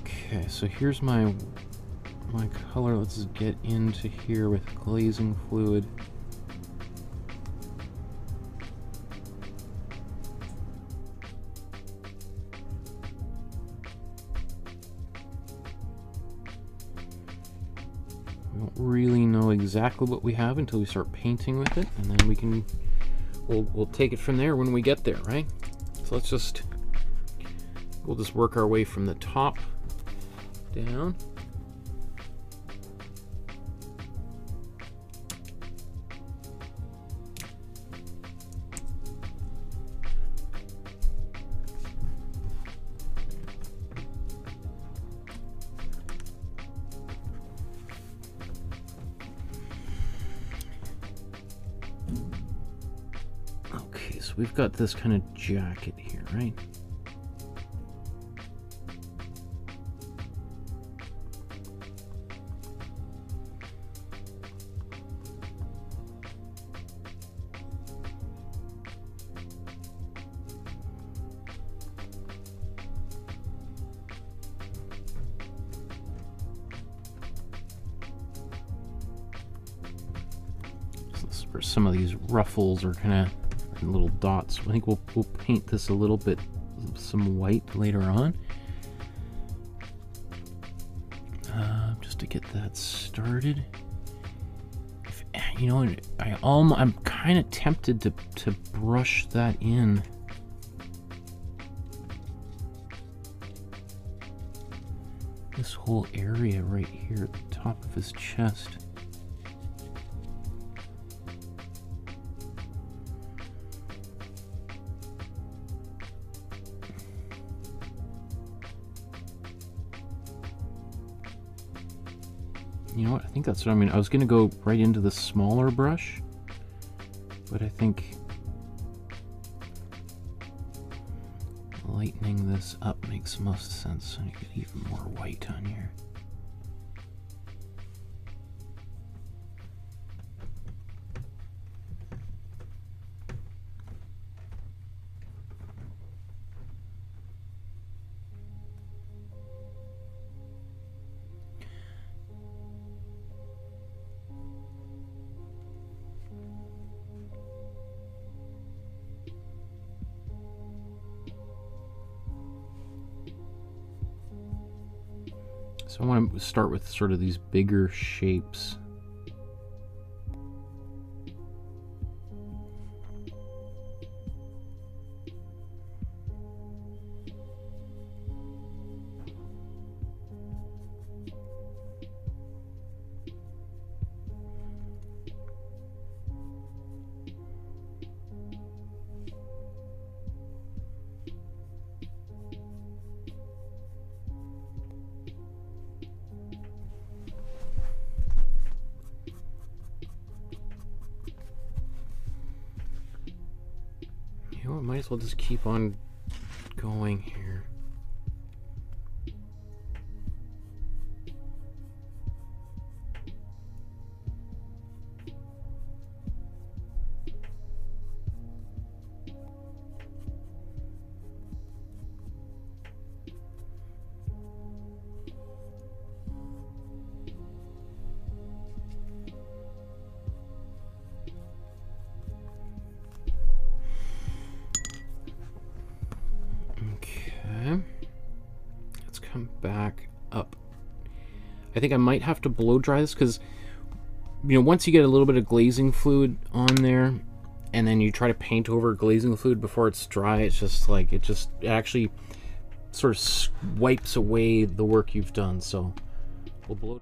Okay, so here's my my color. Let's get into here with glazing fluid. Exactly what we have until we start painting with it, and then we can we'll we'll take it from there when we get there, right? So let's just we'll just work our way from the top down. We've got this kind of jacket here, right? some of these ruffles or kind of dots. I think we'll, we'll paint this a little bit some white later on. Uh, just to get that started. If, you know, I I'm kind of tempted to, to brush that in. This whole area right here at the top of his chest. Think that's what I mean. I was going to go right into the smaller brush, but I think lightening this up makes most sense. So you get even more white on here. Start with sort of these bigger shapes. Keep on think I might have to blow dry this because, you know, once you get a little bit of glazing fluid on there and then you try to paint over glazing fluid before it's dry, it's just like, it just actually sort of wipes away the work you've done. So we'll blow.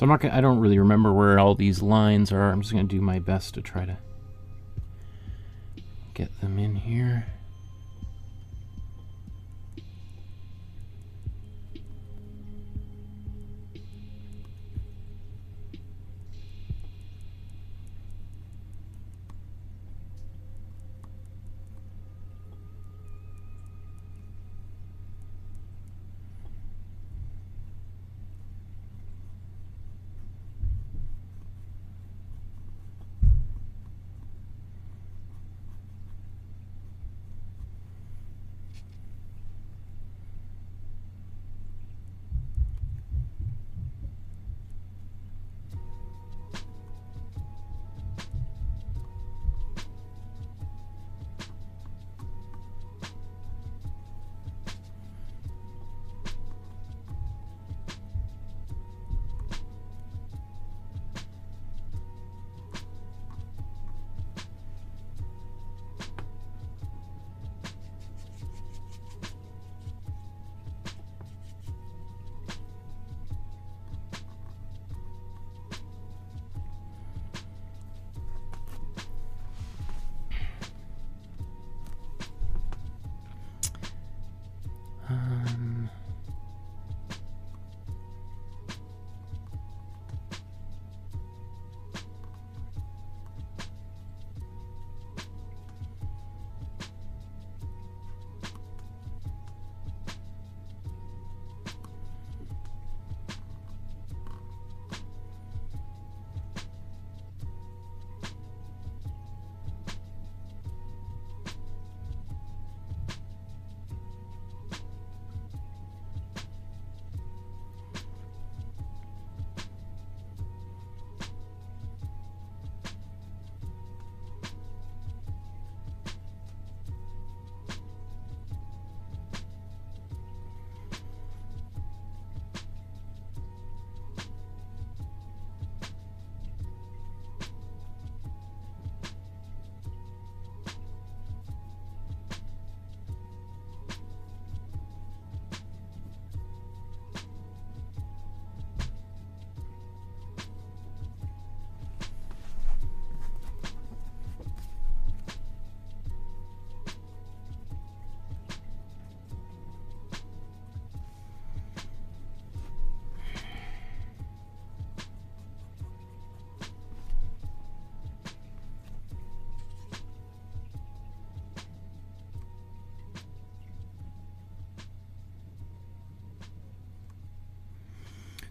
So I'm not gonna, I don't really remember where all these lines are. I'm just going to do my best to try to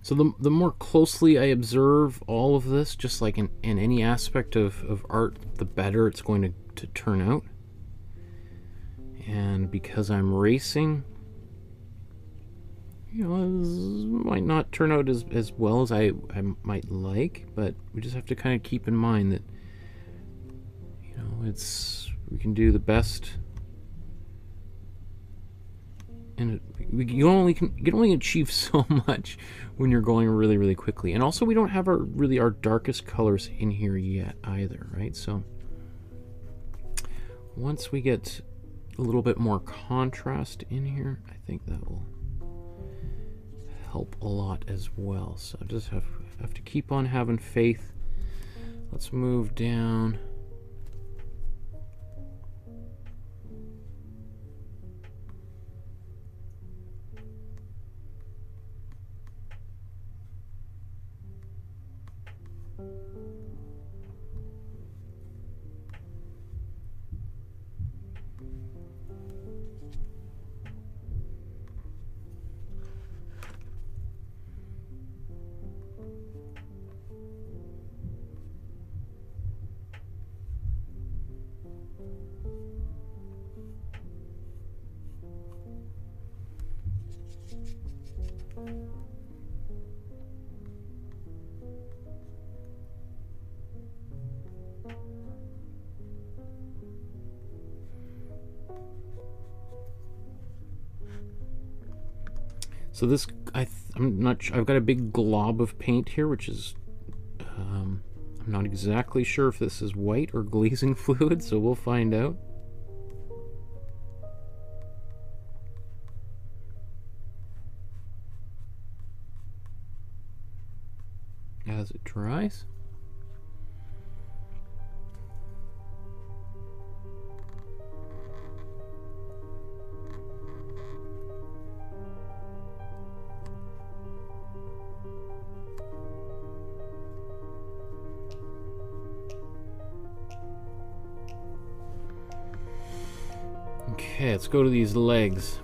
So the, the more closely I observe all of this, just like in, in any aspect of, of art, the better it's going to, to turn out. And because I'm racing, you know, it might not turn out as, as well as I, I might like, but we just have to kind of keep in mind that, you know, it's, we can do the best and you only can you can only achieve so much when you're going really really quickly. And also we don't have our really our darkest colors in here yet either right? So once we get a little bit more contrast in here I think that will help a lot as well. So I just have have to keep on having faith. Let's move down not. I've got a big glob of paint here, which is. Um, I'm not exactly sure if this is white or glazing fluid, so we'll find out. Go to these legs.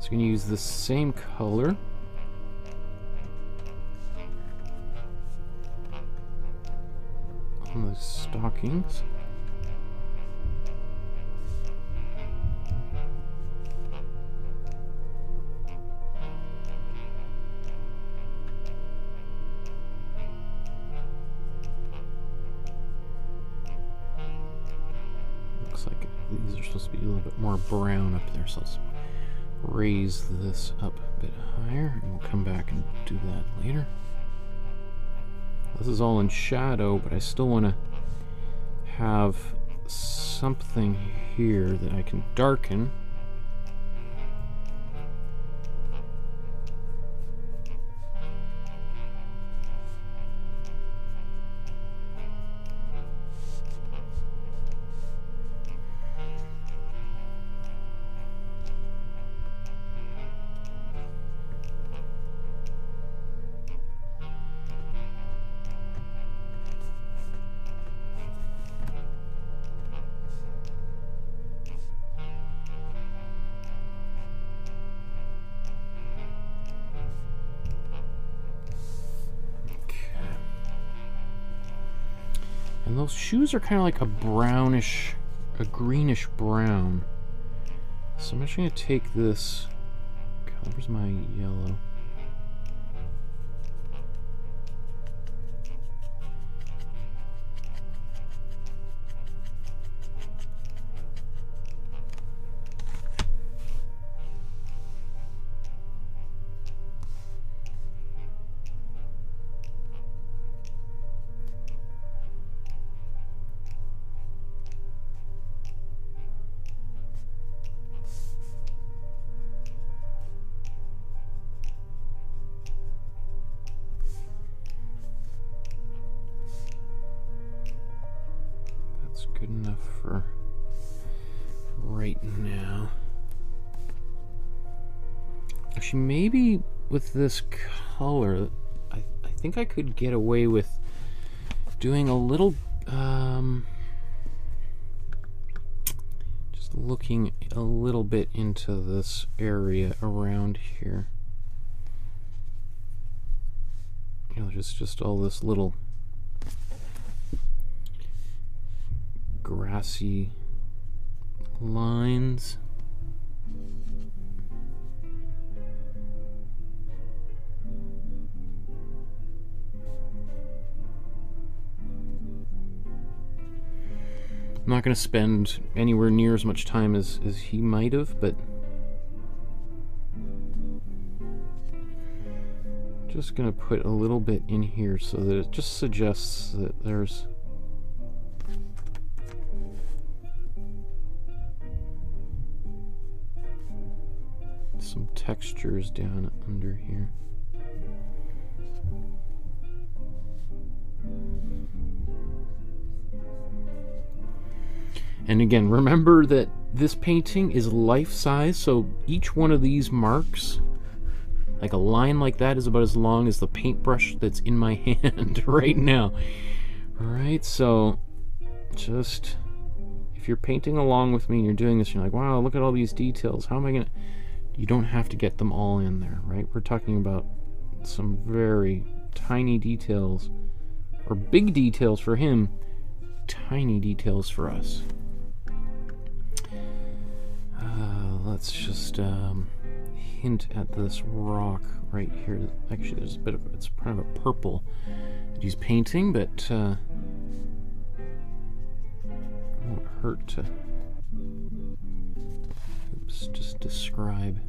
So going to use the same color. Stockings. Looks like these are supposed to be a little bit more brown up there, so let's raise this up a bit higher, and we'll come back and do that later. This is all in shadow, but I still want to have something here that I can darken. Shoes are kind of like a brownish, a greenish brown. So I'm actually going to take this, where's my yellow? This color, I, I think I could get away with doing a little, um, just looking a little bit into this area around here. You know, just, just all this little grassy lines. I'm not going to spend anywhere near as much time as, as he might have, but just going to put a little bit in here so that it just suggests that there's some textures down under here. And again, remember that this painting is life-size, so each one of these marks, like a line like that, is about as long as the paintbrush that's in my hand right now. Alright, so just, if you're painting along with me and you're doing this, you're like, wow, look at all these details. How am I going to... You don't have to get them all in there, right? We're talking about some very tiny details, or big details for him, tiny details for us. Uh, let's just um, hint at this rock right here. Actually, there's a bit of it's kind of a purple that he's painting, but uh, it won't hurt to oops, just describe.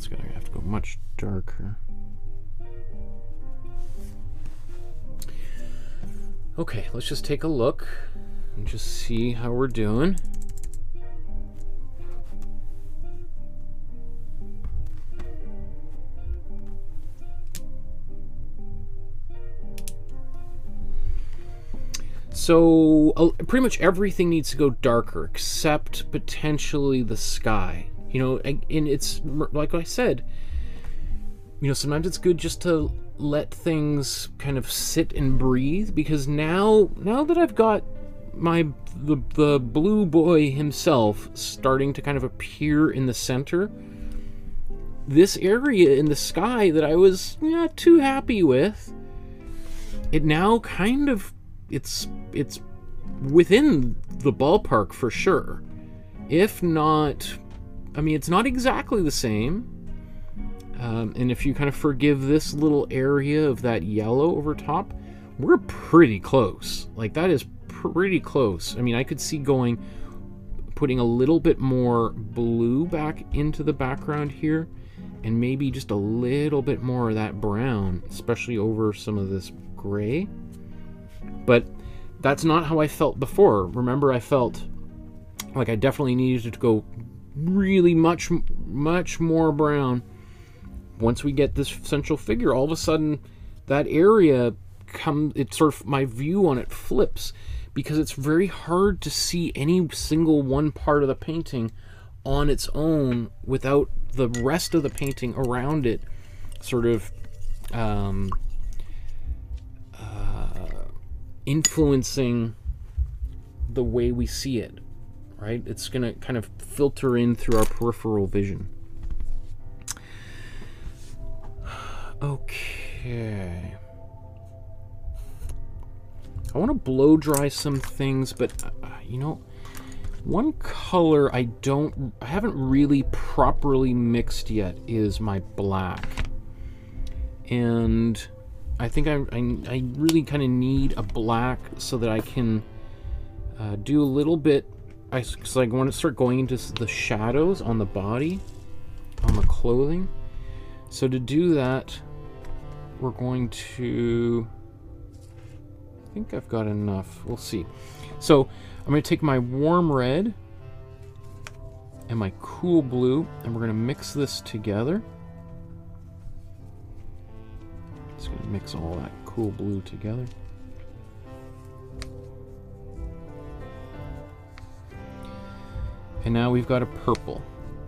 That's gonna have to go much darker. Okay, let's just take a look and just see how we're doing. So uh, pretty much everything needs to go darker except potentially the sky. You know, and it's like I said, you know, sometimes it's good just to let things kind of sit and breathe because now now that I've got my the the blue boy himself starting to kind of appear in the center this area in the sky that I was not too happy with it now kind of it's it's within the ballpark for sure. If not I mean, it's not exactly the same. Um, and if you kind of forgive this little area of that yellow over top, we're pretty close. Like, that is pretty close. I mean, I could see going, putting a little bit more blue back into the background here, and maybe just a little bit more of that brown, especially over some of this gray. But that's not how I felt before. Remember, I felt like I definitely needed to go really much, much more brown. Once we get this central figure, all of a sudden that area come it sort of my view on it flips because it's very hard to see any single one part of the painting on its own without the rest of the painting around it sort of um, uh, influencing the way we see it right? It's going to kind of filter in through our peripheral vision. Okay. I want to blow dry some things, but uh, you know, one color I don't, I haven't really properly mixed yet is my black. And I think I, I, I really kind of need a black so that I can uh, do a little bit I, cause I want to start going into the shadows on the body, on the clothing. So to do that, we're going to, I think I've got enough. We'll see. So I'm going to take my warm red and my cool blue, and we're going to mix this together. Just going to mix all that cool blue together. And now we've got a purple,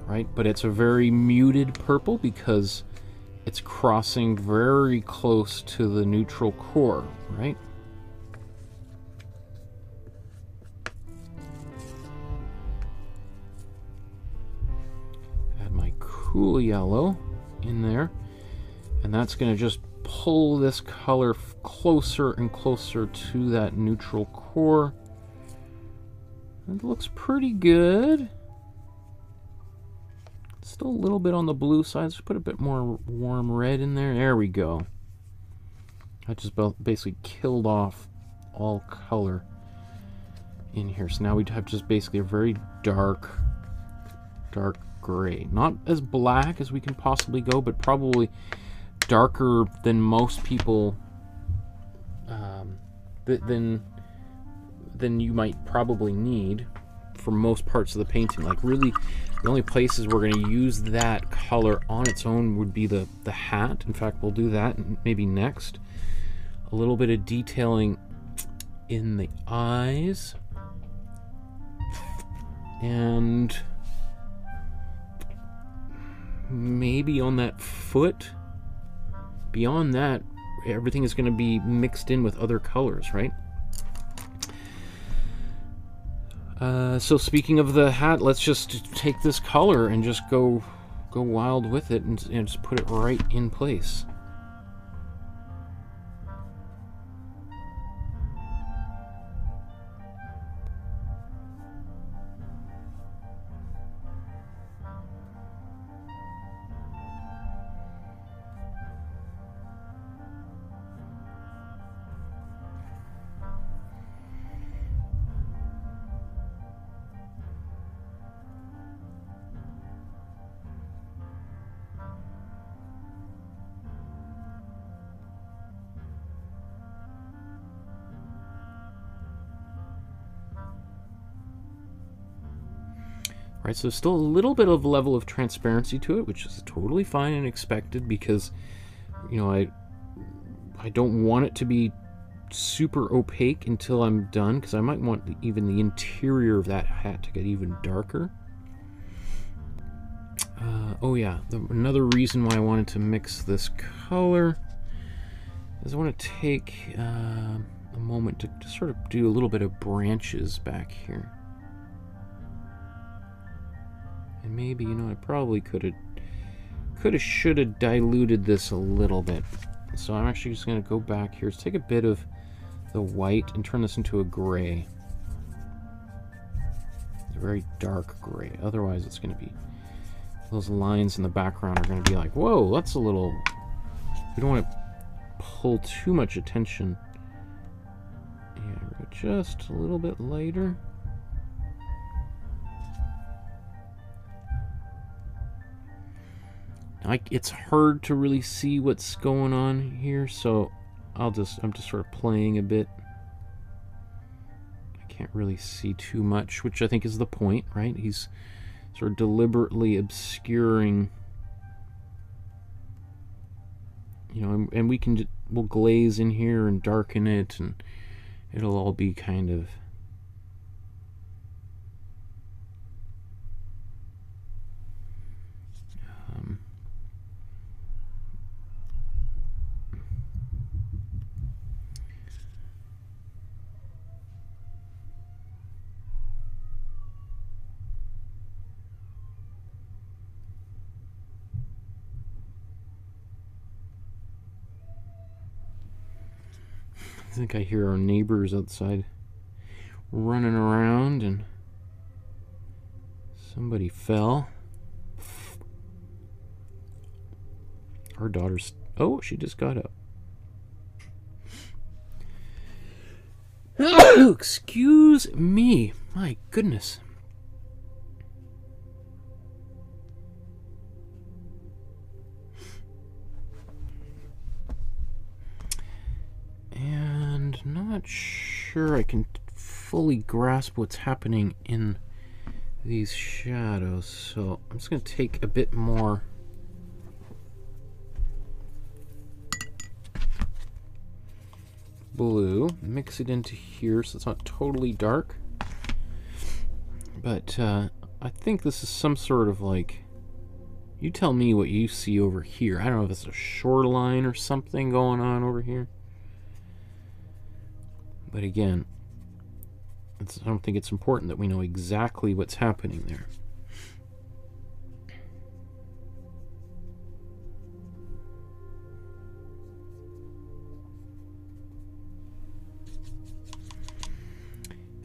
right? But it's a very muted purple because it's crossing very close to the neutral core, right? Add my cool yellow in there. And that's going to just pull this color closer and closer to that neutral core. It looks pretty good. Still a little bit on the blue side. Let's put a bit more warm red in there. There we go. I just basically killed off all color in here. So now we have just basically a very dark, dark gray. Not as black as we can possibly go, but probably darker than most people um, th than than you might probably need for most parts of the painting. Like really, the only places we're going to use that color on its own would be the, the hat. In fact, we'll do that maybe next. A little bit of detailing in the eyes. And maybe on that foot. Beyond that, everything is going to be mixed in with other colors, right? Uh, so speaking of the hat, let's just take this color and just go go wild with it and, and just put it right in place. Right, so still a little bit of level of transparency to it, which is totally fine and expected because, you know, I I don't want it to be super opaque until I'm done because I might want the, even the interior of that hat to get even darker. Uh, oh yeah, the, another reason why I wanted to mix this color is I want to take uh, a moment to, to sort of do a little bit of branches back here. And maybe, you know, I probably could have, could have, should have diluted this a little bit. So I'm actually just going to go back here. Take a bit of the white and turn this into a gray. a very dark gray. Otherwise, it's going to be, those lines in the background are going to be like, whoa, that's a little, we don't want to pull too much attention. Yeah, just a little bit lighter. Like it's hard to really see what's going on here, so I'll just I'm just sort of playing a bit. I can't really see too much, which I think is the point, right? He's sort of deliberately obscuring you know, and, and we can we'll glaze in here and darken it and it'll all be kind of I think I hear our neighbors outside running around and somebody fell. Our daughter's. Oh, she just got up. Excuse me. My goodness. Not sure I can fully grasp what's happening in these shadows, so I'm just going to take a bit more blue, mix it into here so it's not totally dark. But uh, I think this is some sort of like, you tell me what you see over here. I don't know if it's a shoreline or something going on over here. But again, I don't think it's important that we know exactly what's happening there.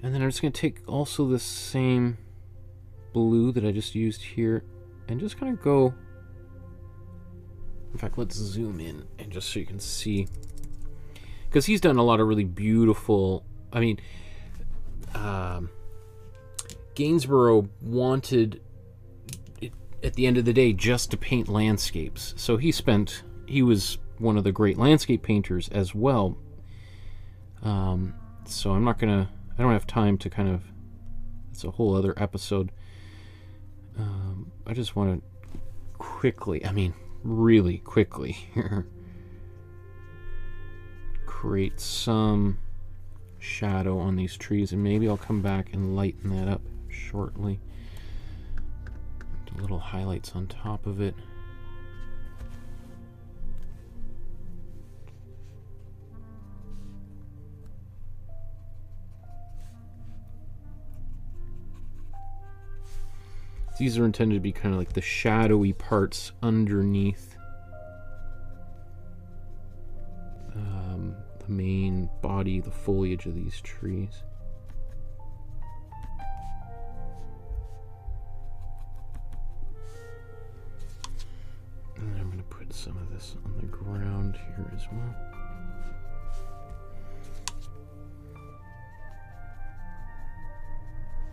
And then I'm just going to take also the same blue that I just used here and just kind of go... In fact, let's zoom in and just so you can see. Because he's done a lot of really beautiful... I mean, um, Gainsborough wanted, at the end of the day, just to paint landscapes. So he spent... He was one of the great landscape painters as well. Um, so I'm not to I don't have time to kind of. It's a whole other episode. Um, I just want to quickly, I mean, really quickly here, create some shadow on these trees, and maybe I'll come back and lighten that up shortly. Do little highlights on top of it. These are intended to be kind of like the shadowy parts underneath the main body, the foliage of these trees. And I'm going to put some of this on the ground here as well.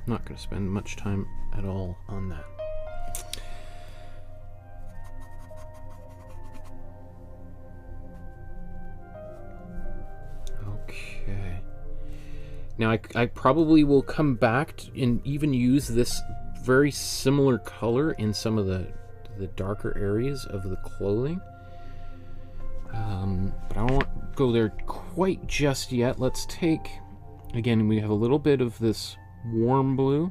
Not going to spend much time at all on that. Now I, I probably will come back and even use this very similar color in some of the the darker areas of the clothing. Um, but I won't go there quite just yet. Let's take, again, we have a little bit of this warm blue.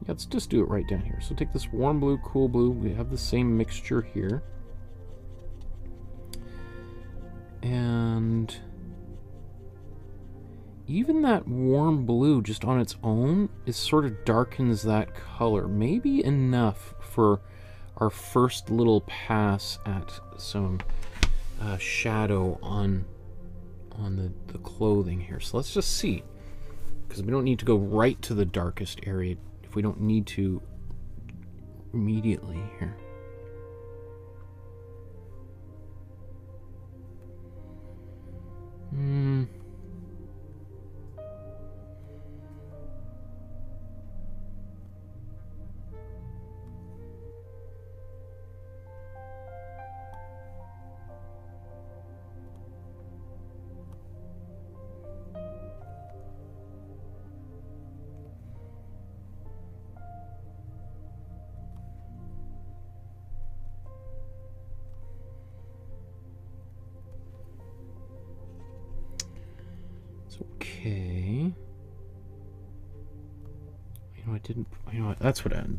Yeah, let's just do it right down here. So take this warm blue, cool blue. We have the same mixture here. And even that warm blue just on its own is sort of darkens that color. Maybe enough for our first little pass at some uh, shadow on on the, the clothing here. So let's just see because we don't need to go right to the darkest area if we don't need to immediately here. Hmm.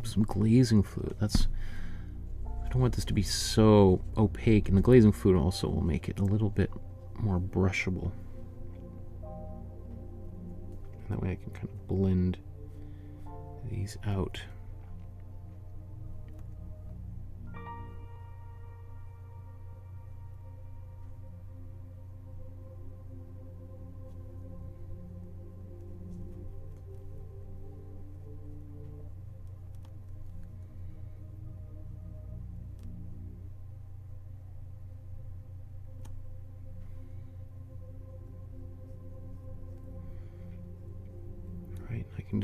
Some glazing fluid. That's. I don't want this to be so opaque, and the glazing fluid also will make it a little bit more brushable. That way, I can kind of blend these out.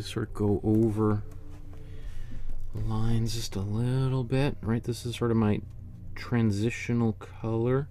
Sort of go over the lines just a little bit, right? This is sort of my transitional color.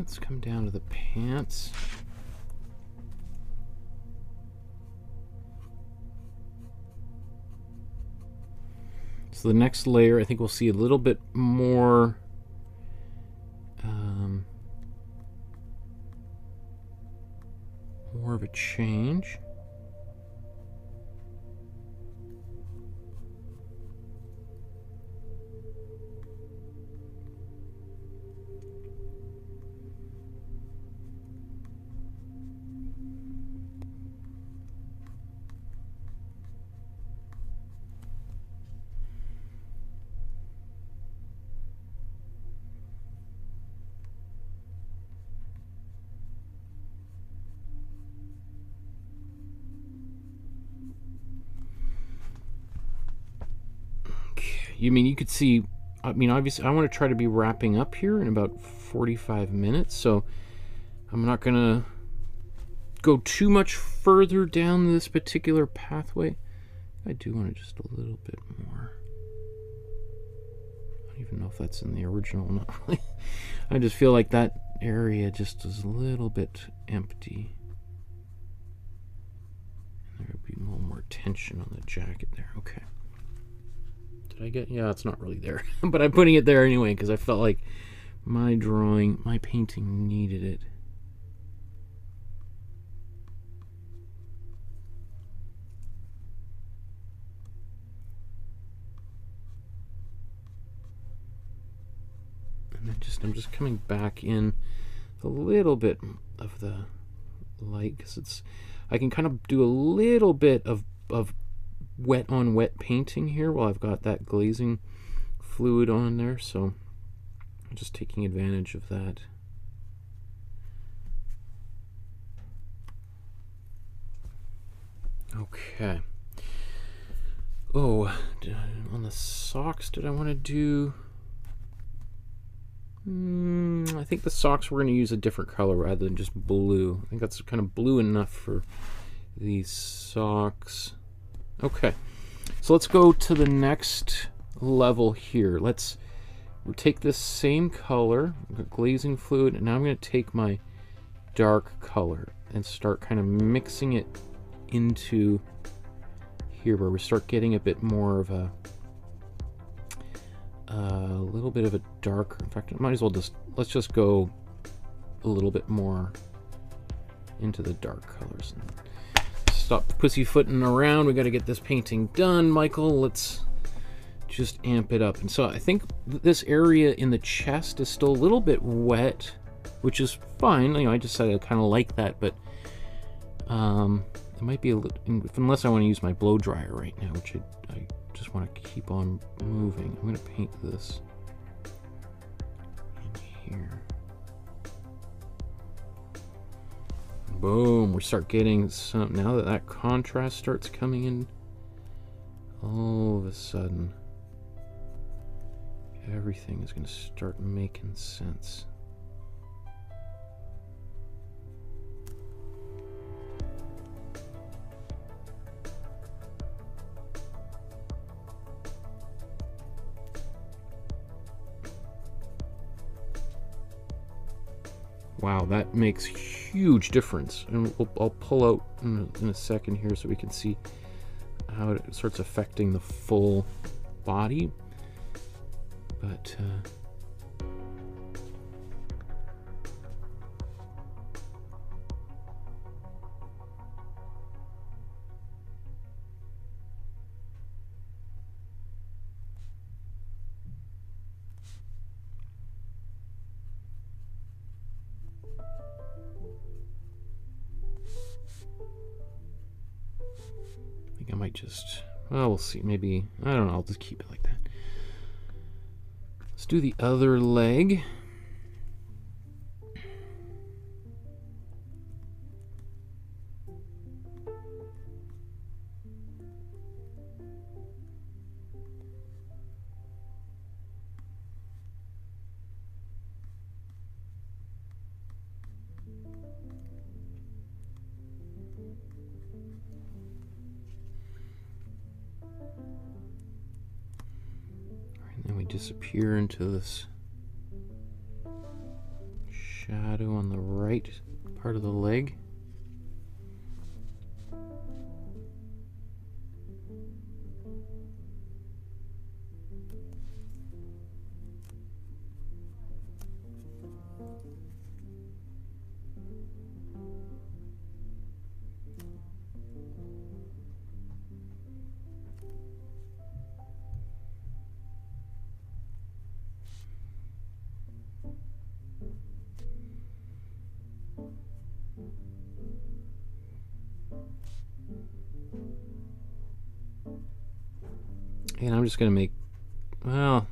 Let's come down to the pants. So the next layer, I think we'll see a little bit more um, more of a change. You mean you could see I mean obviously I want to try to be wrapping up here in about 45 minutes so I'm not gonna go too much further down this particular pathway. I do want to just a little bit more. I don't even know if that's in the original or not really. I just feel like that area just is a little bit empty. There would be a little more tension on the jacket there okay did I get? Yeah, it's not really there. but I'm putting it there anyway because I felt like my drawing, my painting needed it. And then just, I'm just coming back in a little bit of the light because it's, I can kind of do a little bit of, of wet on wet painting here while I've got that glazing fluid on there so I'm just taking advantage of that. Okay. Oh on the socks did I want to do mm, I think the socks we're going to use a different color rather than just blue. I think that's kind of blue enough for these socks Okay, so let's go to the next level here. Let's take this same color, glazing fluid, and now I'm going to take my dark color and start kind of mixing it into here where we start getting a bit more of a a little bit of a darker in fact I might as well just let's just go a little bit more into the dark colors stop pussyfooting around. We got to get this painting done, Michael. Let's just amp it up. And so I think this area in the chest is still a little bit wet, which is fine. You know, I decided I kind of like that, but um, it might be a little, unless I want to use my blow dryer right now, which I, I just want to keep on moving. I'm going to paint this in here. Boom, we start getting some, now that that contrast starts coming in, all of a sudden, everything is going to start making sense. Wow, that makes huge difference. And we'll, I'll pull out in a, in a second here so we can see how it starts affecting the full body. But uh, see. Maybe, I don't know, I'll just keep it like that. Let's do the other leg. Into this going to make, well,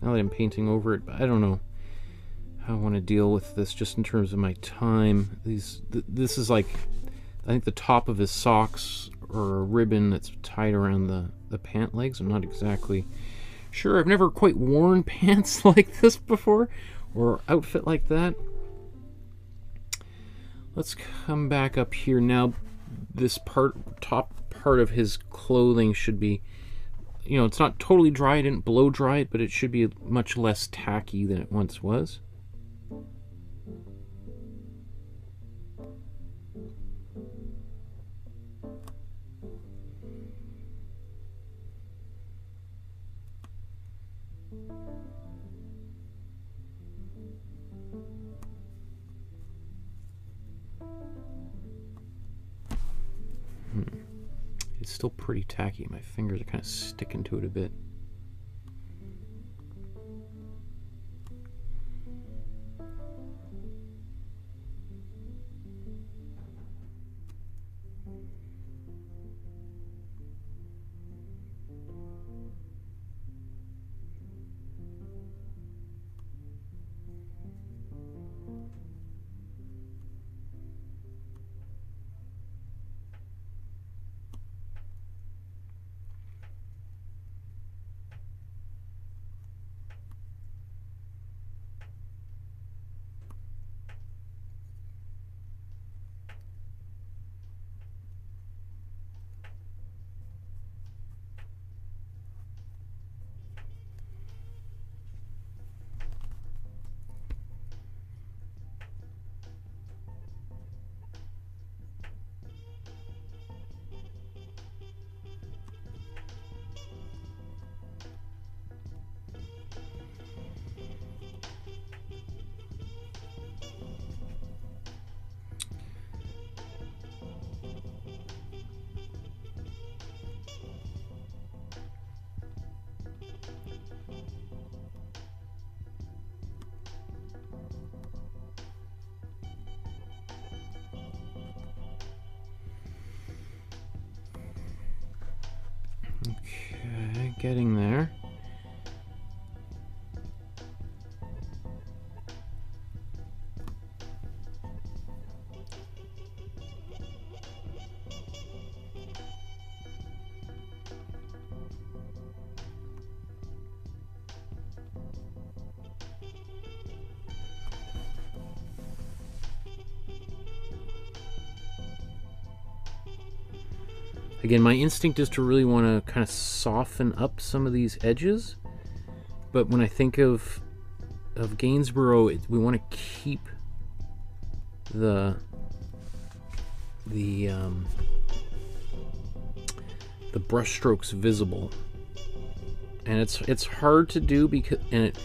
now that I'm painting over it, but I don't know how I want to deal with this just in terms of my time. These, th This is like, I think the top of his socks or a ribbon that's tied around the, the pant legs. I'm not exactly sure. I've never quite worn pants like this before or outfit like that. Let's come back up here now. This part, top part of his clothing should be you know, it's not totally dry, I didn't blow dry it, but it should be much less tacky than it once was. It's still pretty tacky. My fingers are kind of sticking to it a bit. Getting Again, my instinct is to really want to kind of soften up some of these edges, but when I think of of Gainsborough, it, we want to keep the the um, the brushstrokes visible, and it's it's hard to do because and it.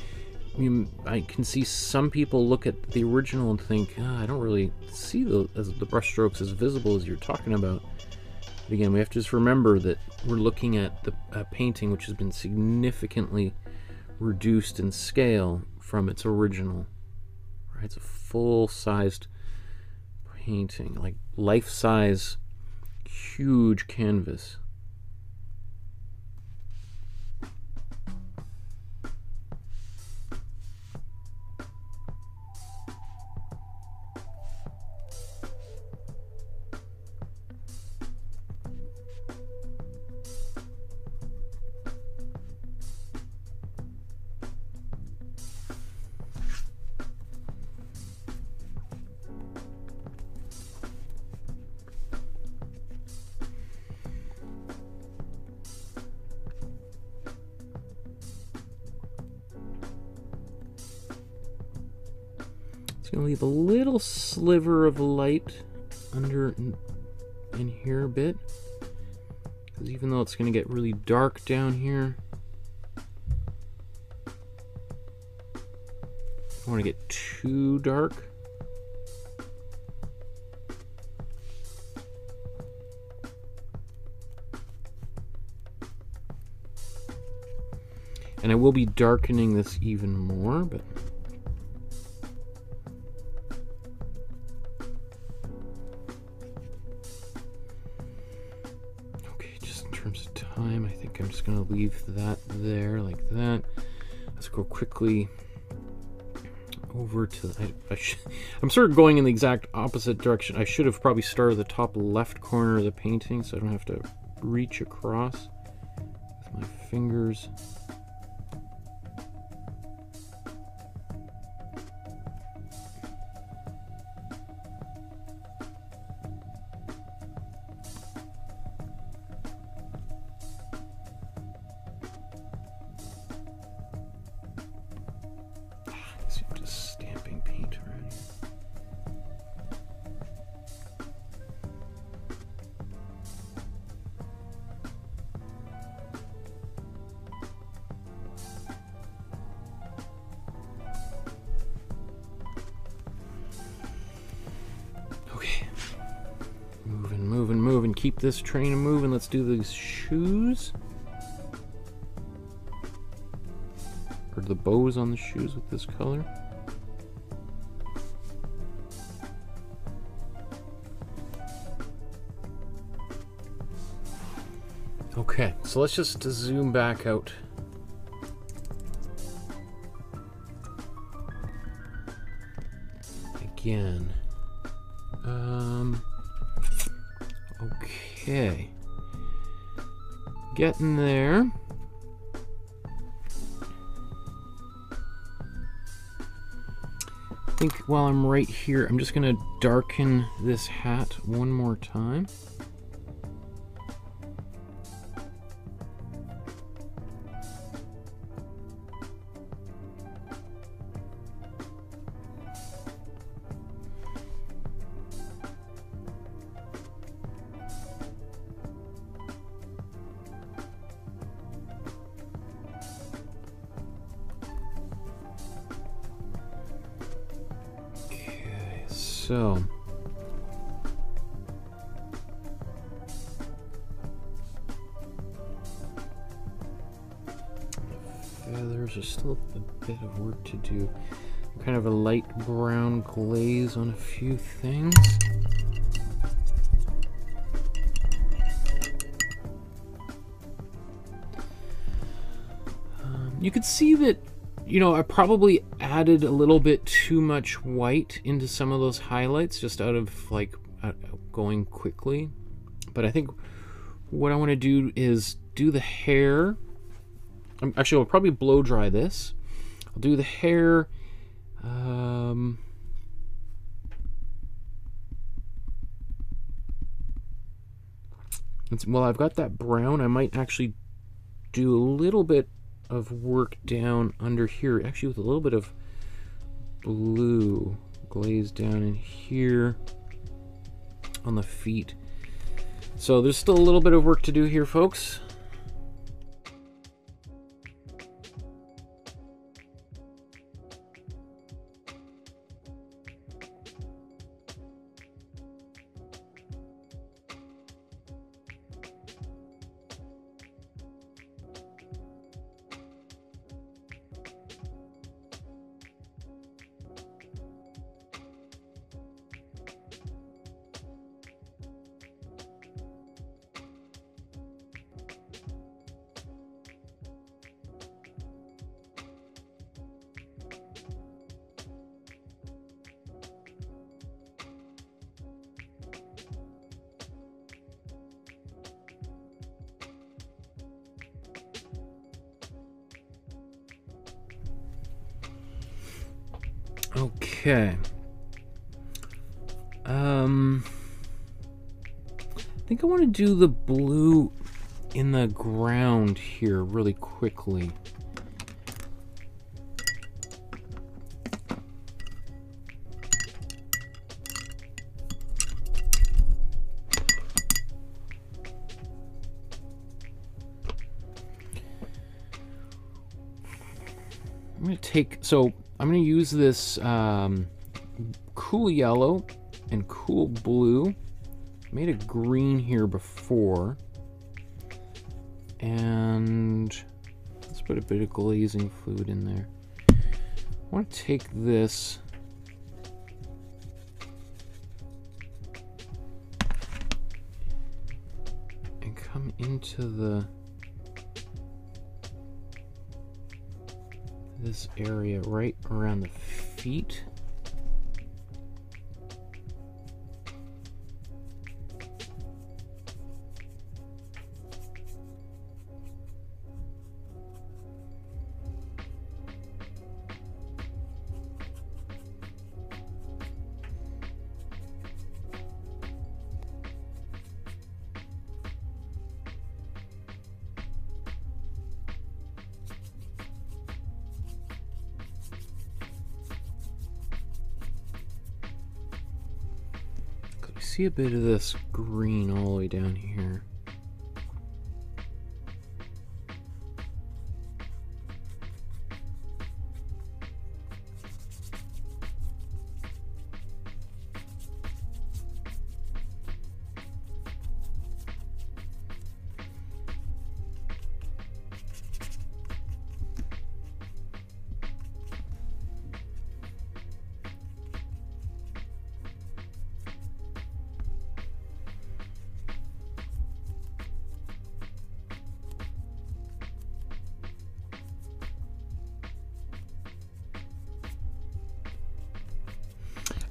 You, I can see some people look at the original and think, oh, I don't really see the, the brushstrokes as visible as you're talking about. But again, we have to just remember that we're looking at the a painting which has been significantly reduced in scale from its original. Right, it's a full-sized painting, like life-size, huge canvas. Light under in, in here a bit. Because even though it's going to get really dark down here, I don't want to get too dark. And I will be darkening this even more, but leave that there like that. Let's go quickly over to I, I I'm sort of going in the exact opposite direction. I should have probably started the top left corner of the painting so I don't have to reach across with my fingers. Keep this train moving. Let's do these shoes. Or the bows on the shoes with this color. Okay, so let's just zoom back out. Again. Getting there. I think while I'm right here, I'm just gonna darken this hat one more time. To do. Kind of a light brown glaze on a few things. Um, you could see that you know, I probably added a little bit too much white into some of those highlights just out of like uh, going quickly. But I think what I want to do is do the hair. Um, actually, I'll probably blow dry this. I'll do the hair. Um, well, I've got that brown. I might actually do a little bit of work down under here, actually with a little bit of blue glaze down in here on the feet. So there's still a little bit of work to do here, folks. do the blue in the ground here really quickly. I'm going to take, so I'm going to use this um, cool yellow and cool blue. Made a green here before. And let's put a bit of glazing fluid in there. I want to take this and come into the this area right around the feet. A bit of this green all the way down here.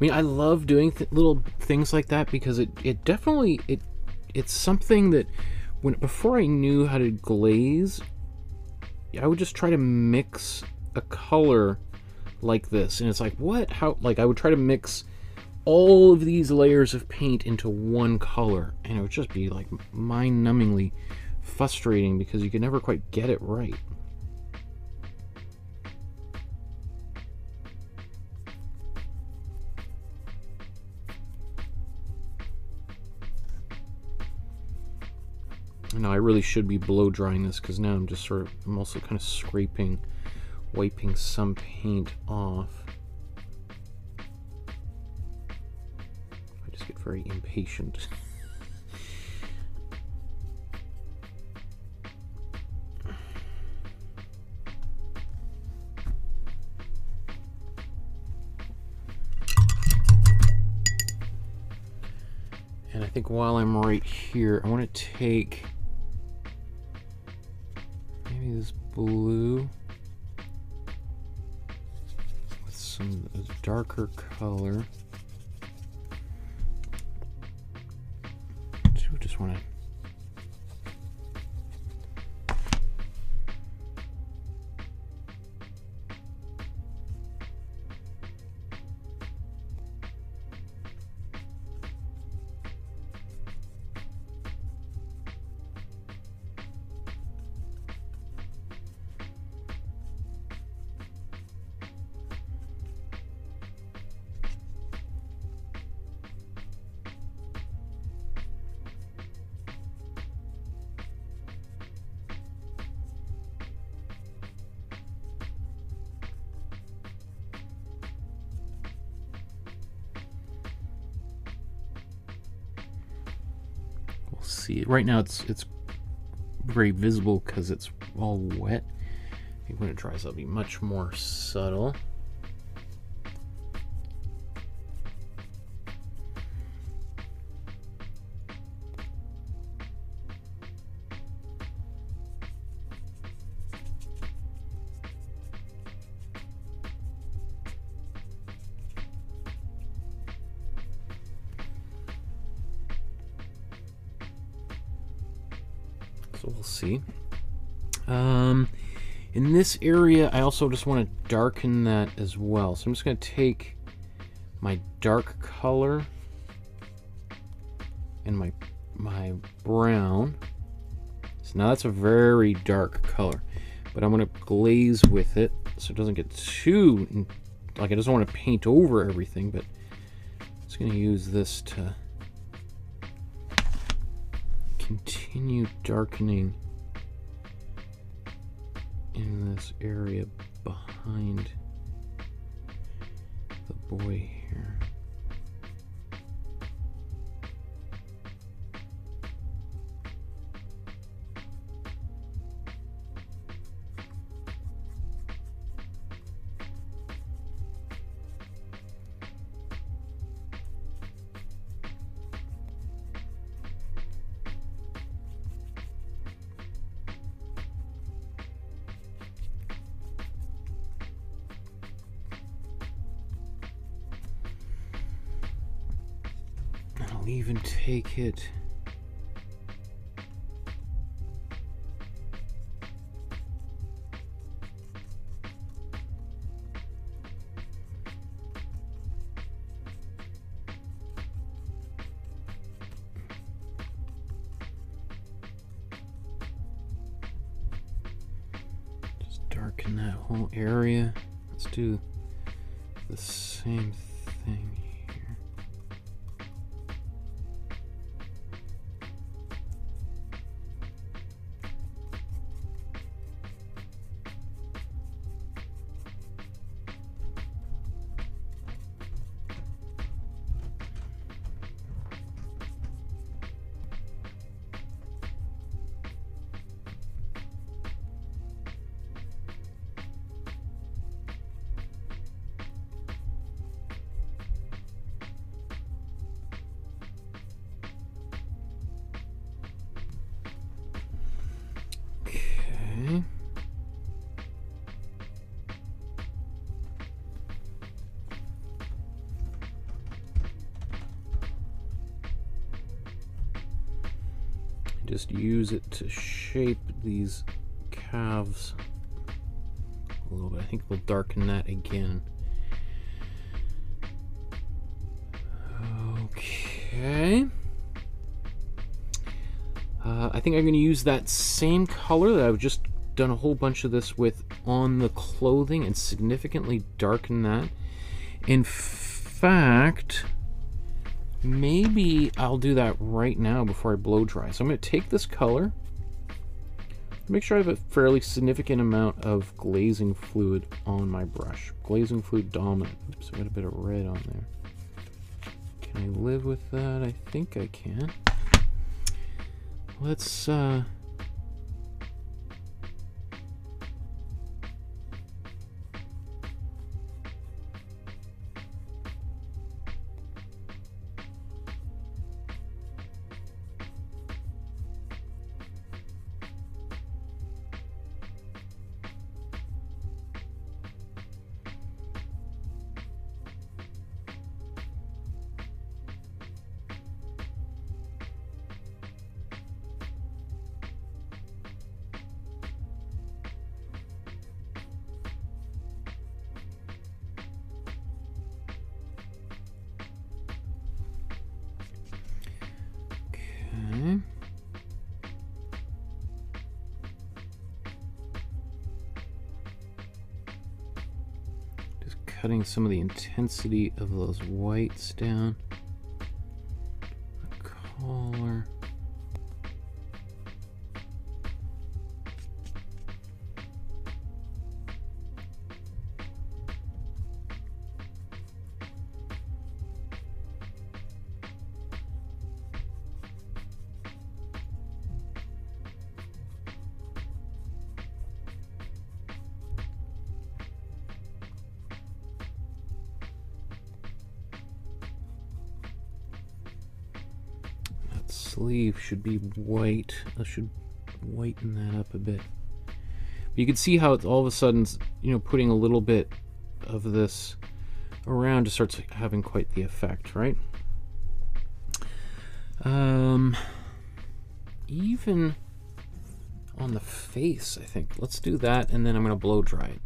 Mean, I love doing th little things like that because it, it definitely it it's something that when before I knew how to glaze, I would just try to mix a color like this, and it's like what? How like I would try to mix all of these layers of paint into one color, and it would just be like mind-numbingly frustrating because you could never quite get it right. Really should be blow drying this because now I'm just sort of, I'm also kind of scraping, wiping some paint off. I just get very impatient. And I think while I'm right here, I want to take blue with some darker color. So we just want to Right now it's it's very visible because it's all wet. When it dries, it'll be much more subtle. So we'll see. Um, in this area, I also just want to darken that as well. So I'm just going to take my dark color and my my brown. So now that's a very dark color, but I'm going to glaze with it so it doesn't get too like I just want to paint over everything, but I'm just going to use this to continue darkening in this area behind the boy take Just use it to shape these calves a little bit. I think we'll darken that again. Okay. Uh, I think I'm going to use that same color that I've just done a whole bunch of this with on the clothing and significantly darken that. In fact, maybe I'll do that right now before I blow dry. So I'm going to take this color, make sure I have a fairly significant amount of glazing fluid on my brush. Glazing fluid dominant. Oops, I got a bit of red on there. Can I live with that? I think I can. Let's uh some of the intensity of those whites down. White. I should whiten that up a bit. But you can see how it's all of a sudden, you know, putting a little bit of this around just starts having quite the effect, right? Um, even on the face, I think. Let's do that, and then I'm going to blow dry it.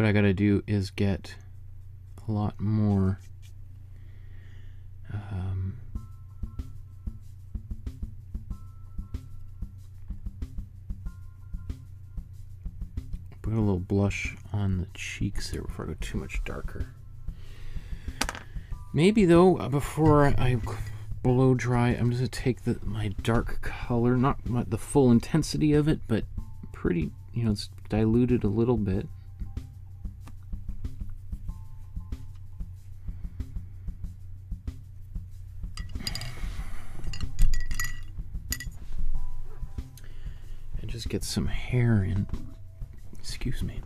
What I got to do is get a lot more um, put a little blush on the cheeks there before I go too much darker. Maybe though, uh, before I blow dry, I'm just gonna take the my dark color, not my, the full intensity of it, but pretty, you know, it's diluted a little bit. Get some hair in. Excuse me.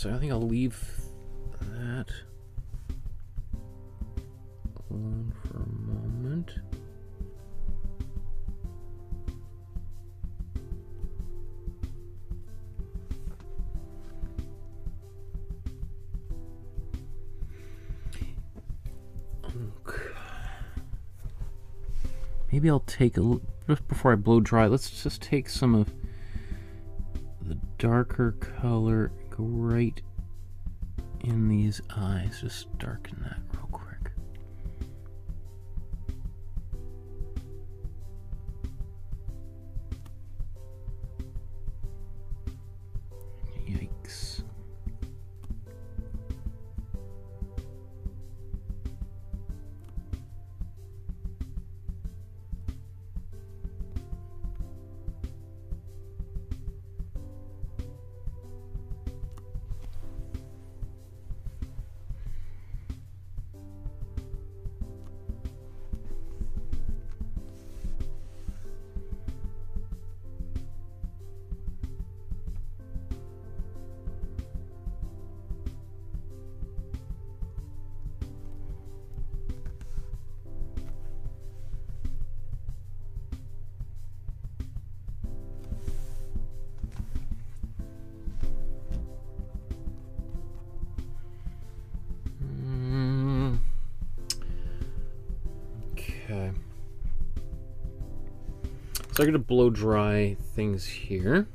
So I think I'll leave that alone for a moment. Maybe I'll take a little, just before I blow dry, let's just take some of the darker color right in these eyes. Just darken that So I'm going to blow dry things here.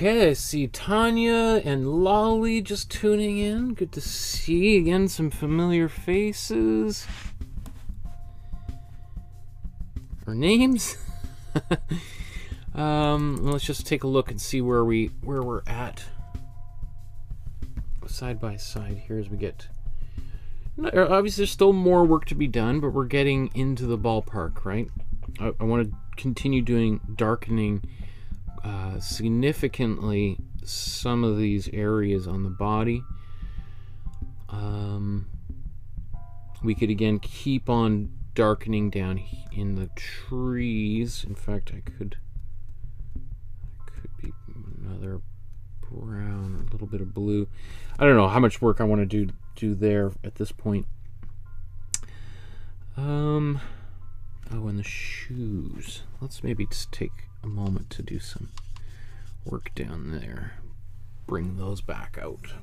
Okay, I see Tanya and Lolly just tuning in. Good to see again some familiar faces. Or names. um, let's just take a look and see where we where we're at side by side here as we get. Obviously, there's still more work to be done, but we're getting into the ballpark, right? I, I want to continue doing darkening significantly some of these areas on the body. Um, we could again keep on darkening down in the trees. In fact, I could could be another brown, a little bit of blue. I don't know how much work I want to do do there at this point. Um, oh, and the shoes. Let's maybe just take a moment to do some work down there. Bring those back out.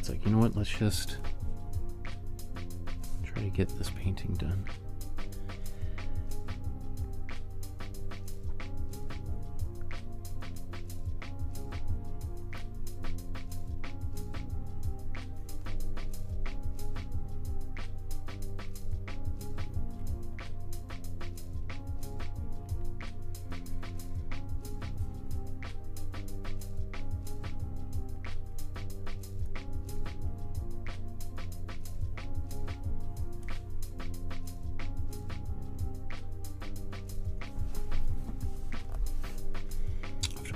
It's like, you know what, let's just try to get this painting done.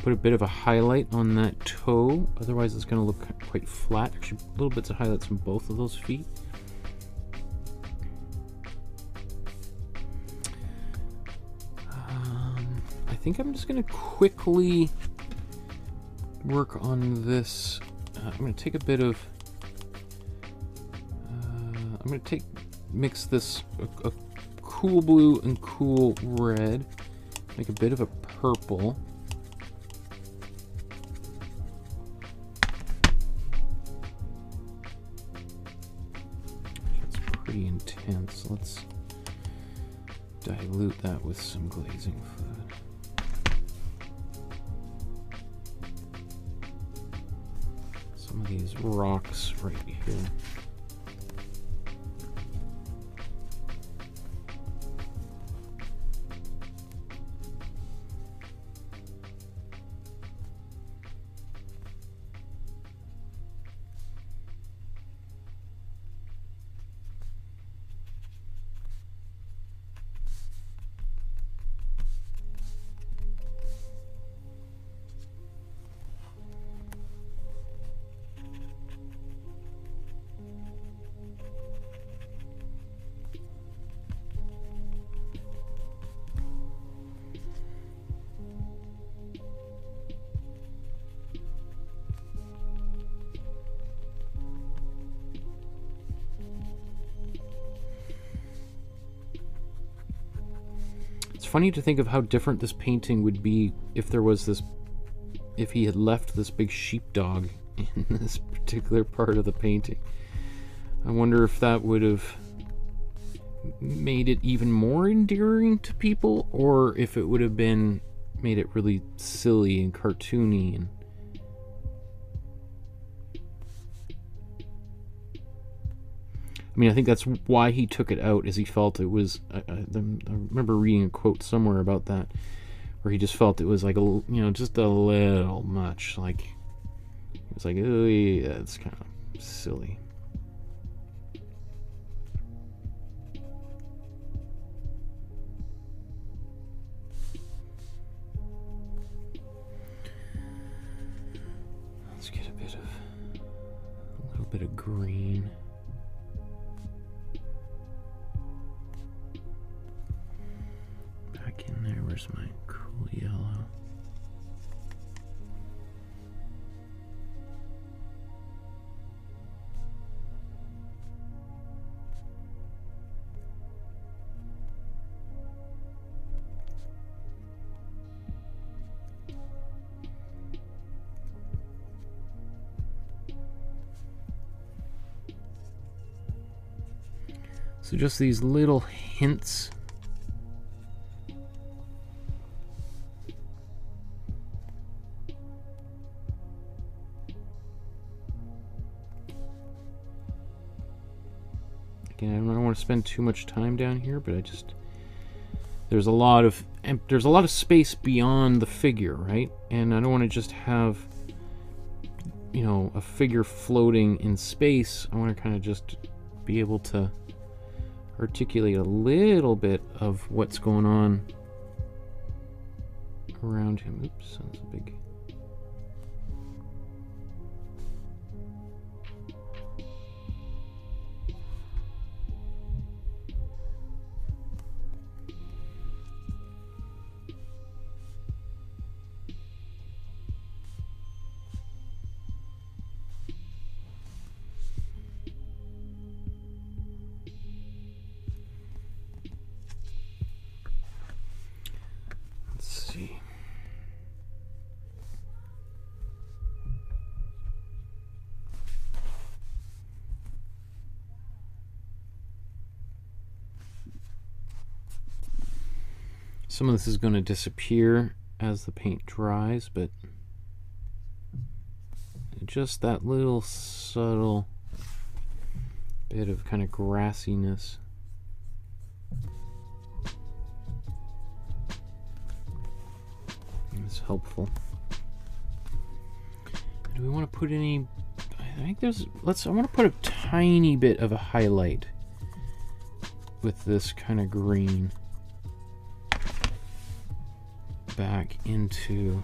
Put a bit of a highlight on that toe, otherwise it's going to look quite flat. Actually, little bits of highlights on both of those feet. Um, I think I'm just going to quickly work on this. Uh, I'm going to take a bit of. Uh, I'm going to take mix this a, a cool blue and cool red, make a bit of a purple. With some glazing fluid. Some of these rocks right here. Funny to think of how different this painting would be if there was this if he had left this big sheepdog in this particular part of the painting. I wonder if that would have made it even more endearing to people or if it would have been made it really silly and cartoony and I mean, I think that's why he took it out, is he felt it was. I, I, I remember reading a quote somewhere about that, where he just felt it was like a, you know, just a little much. Like, it was like, oh yeah, it's kind of silly. Let's get a bit of a little bit of green. Where's my cool yellow? So just these little hints. Want to spend too much time down here, but I just there's a lot of there's a lot of space beyond the figure, right? And I don't want to just have you know a figure floating in space. I want to kind of just be able to articulate a little bit of what's going on around him. Oops, that's a big. Some of this is going to disappear as the paint dries, but just that little subtle bit of kind of grassiness. is helpful. Do we want to put any? I think there's. Let's. I want to put a tiny bit of a highlight with this kind of green back into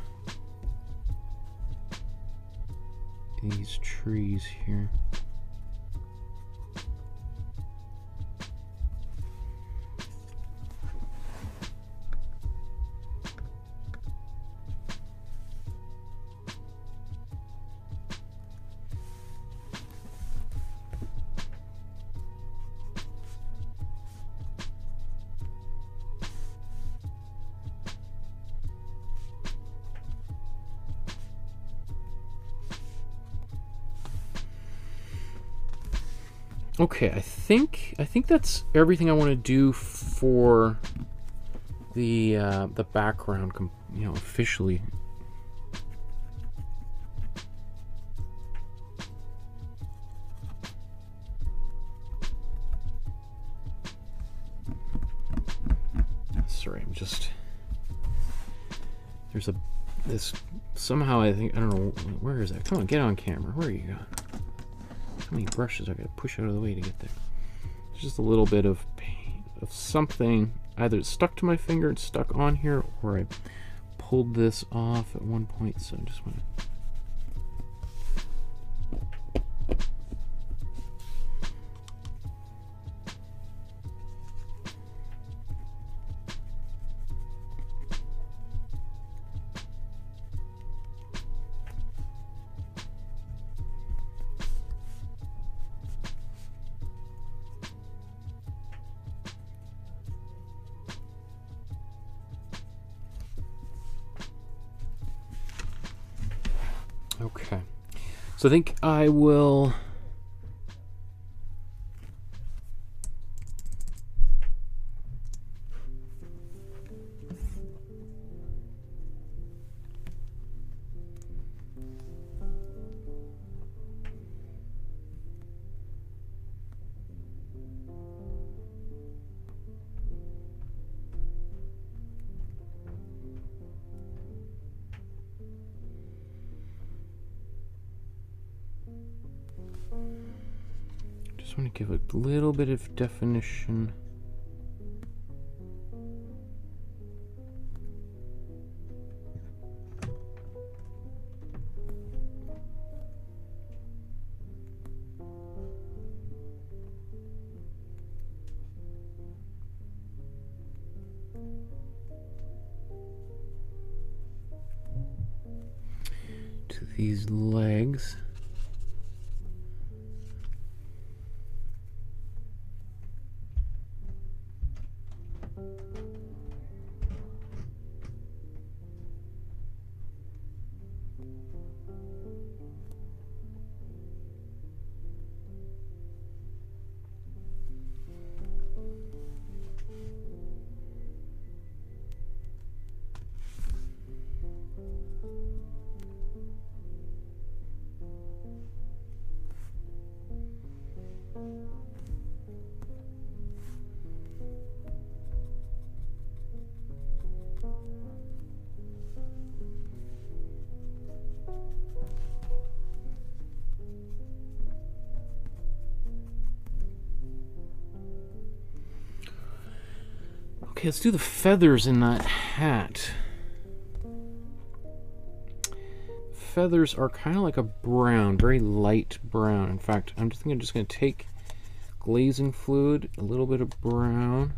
these trees here. Okay, I think I think that's everything I want to do for the uh, the background, you know, officially. Sorry, I'm just there's a this somehow I think I don't know where is that. Come on, get on camera. Where are you going? How many brushes I gotta push out of the way to get there? It's just a little bit of paint, of something either it's stuck to my finger, it's stuck on here, or I pulled this off at one point. So I just want to. So I think I will. Definition. Okay, let's do the feathers in that hat. Feathers are kind of like a brown, very light brown. In fact, I'm just I'm just going to take glazing fluid, a little bit of brown.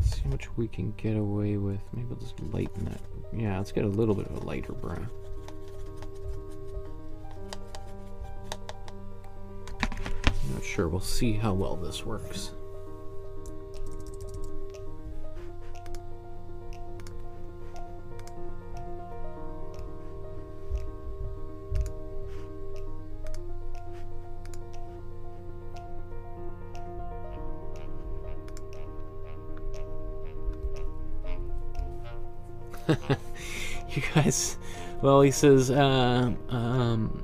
see how much we can get away with. Maybe I'll just lighten that. Yeah, let's get a little bit of a lighter brown. Not sure. We'll see how well this works. Well, he says, uh, um,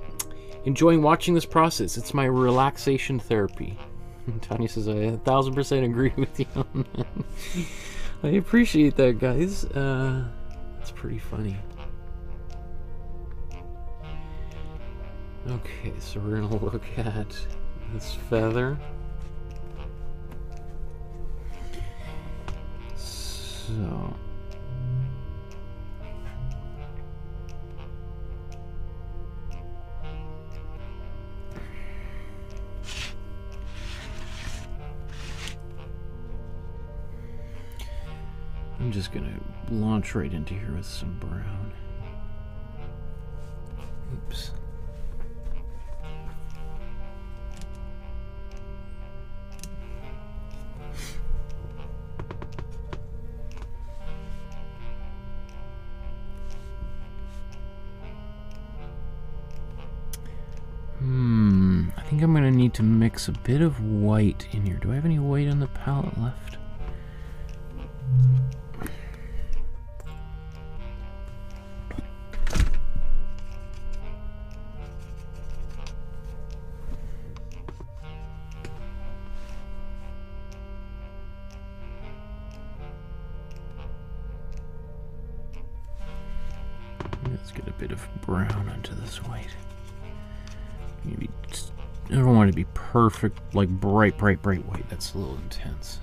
enjoying watching this process. It's my relaxation therapy. Tanya says, I a thousand percent agree with you. I appreciate that, guys. Uh, that's pretty funny. Okay, so we're gonna look at this feather. So. I'm just gonna launch right into here with some brown. Oops. Hmm, I think I'm gonna need to mix a bit of white in here. Do I have any white on the palette left? Perfect, like bright, bright, bright white. That's a little intense.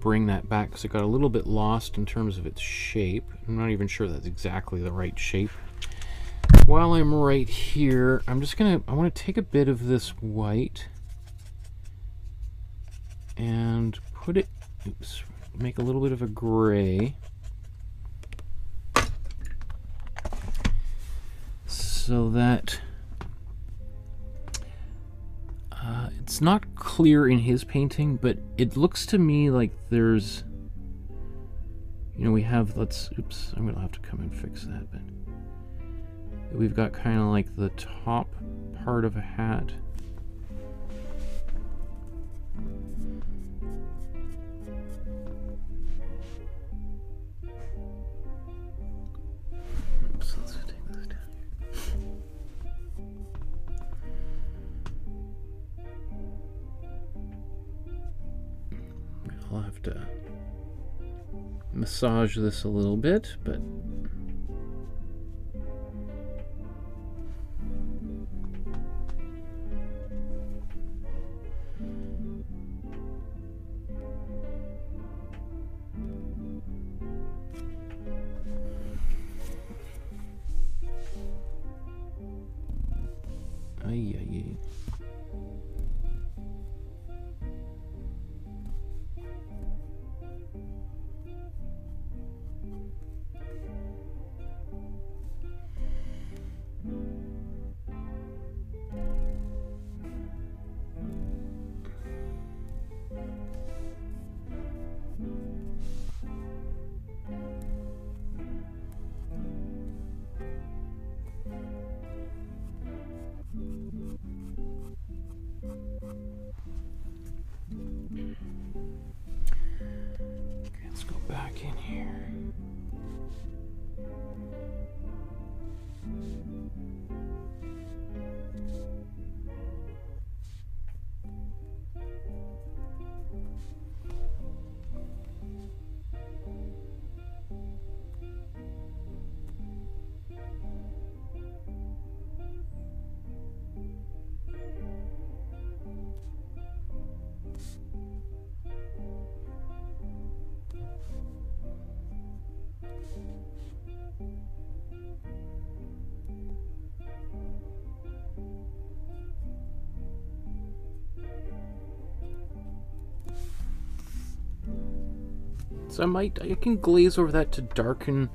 Bring that back because it got a little bit lost in terms of its shape. I'm not even sure that's exactly the right shape. While I'm right here, I'm just gonna, I want to take a bit of this white and put it, oops, make a little bit of a gray. so that it's not clear in his painting, but it looks to me like there's, you know, we have, let's, oops, I'm gonna have to come and fix that, but we've got kind of like the top part of a hat. Have to massage this a little bit, but I might, I can glaze over that to darken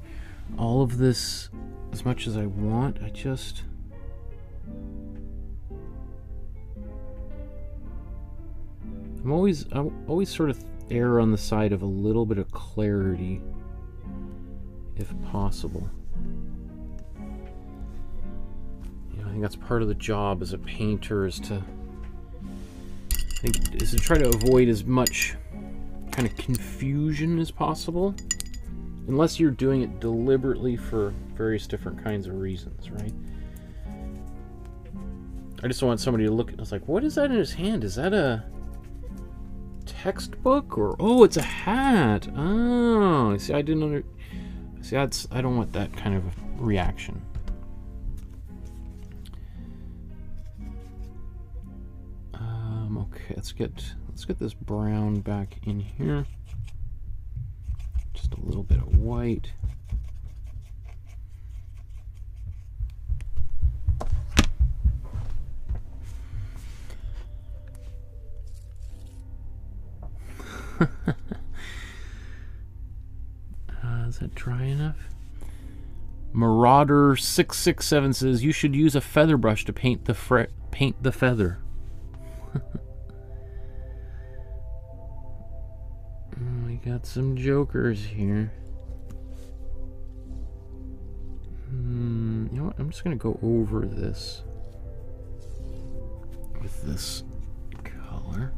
all of this as much as I want. I just. I'm always, I'm always sort of err on the side of a little bit of clarity, if possible. You know, I think that's part of the job as a painter is to, I think, is to try to avoid as much kind of confusion as possible. Unless you're doing it deliberately for various different kinds of reasons, right? I just want somebody to look at. I was like, what is that in his hand? Is that a textbook or oh, it's a hat? Oh, see, I didn't under. See, that's I don't want that kind of reaction. Um, okay, let's get let's get this brown back in here. Just a little bit of white. uh, is that dry enough? Marauder six six seven says you should use a feather brush to paint the paint the feather. got some jokers here. Hmm, you know what? I'm just gonna go over this with this color.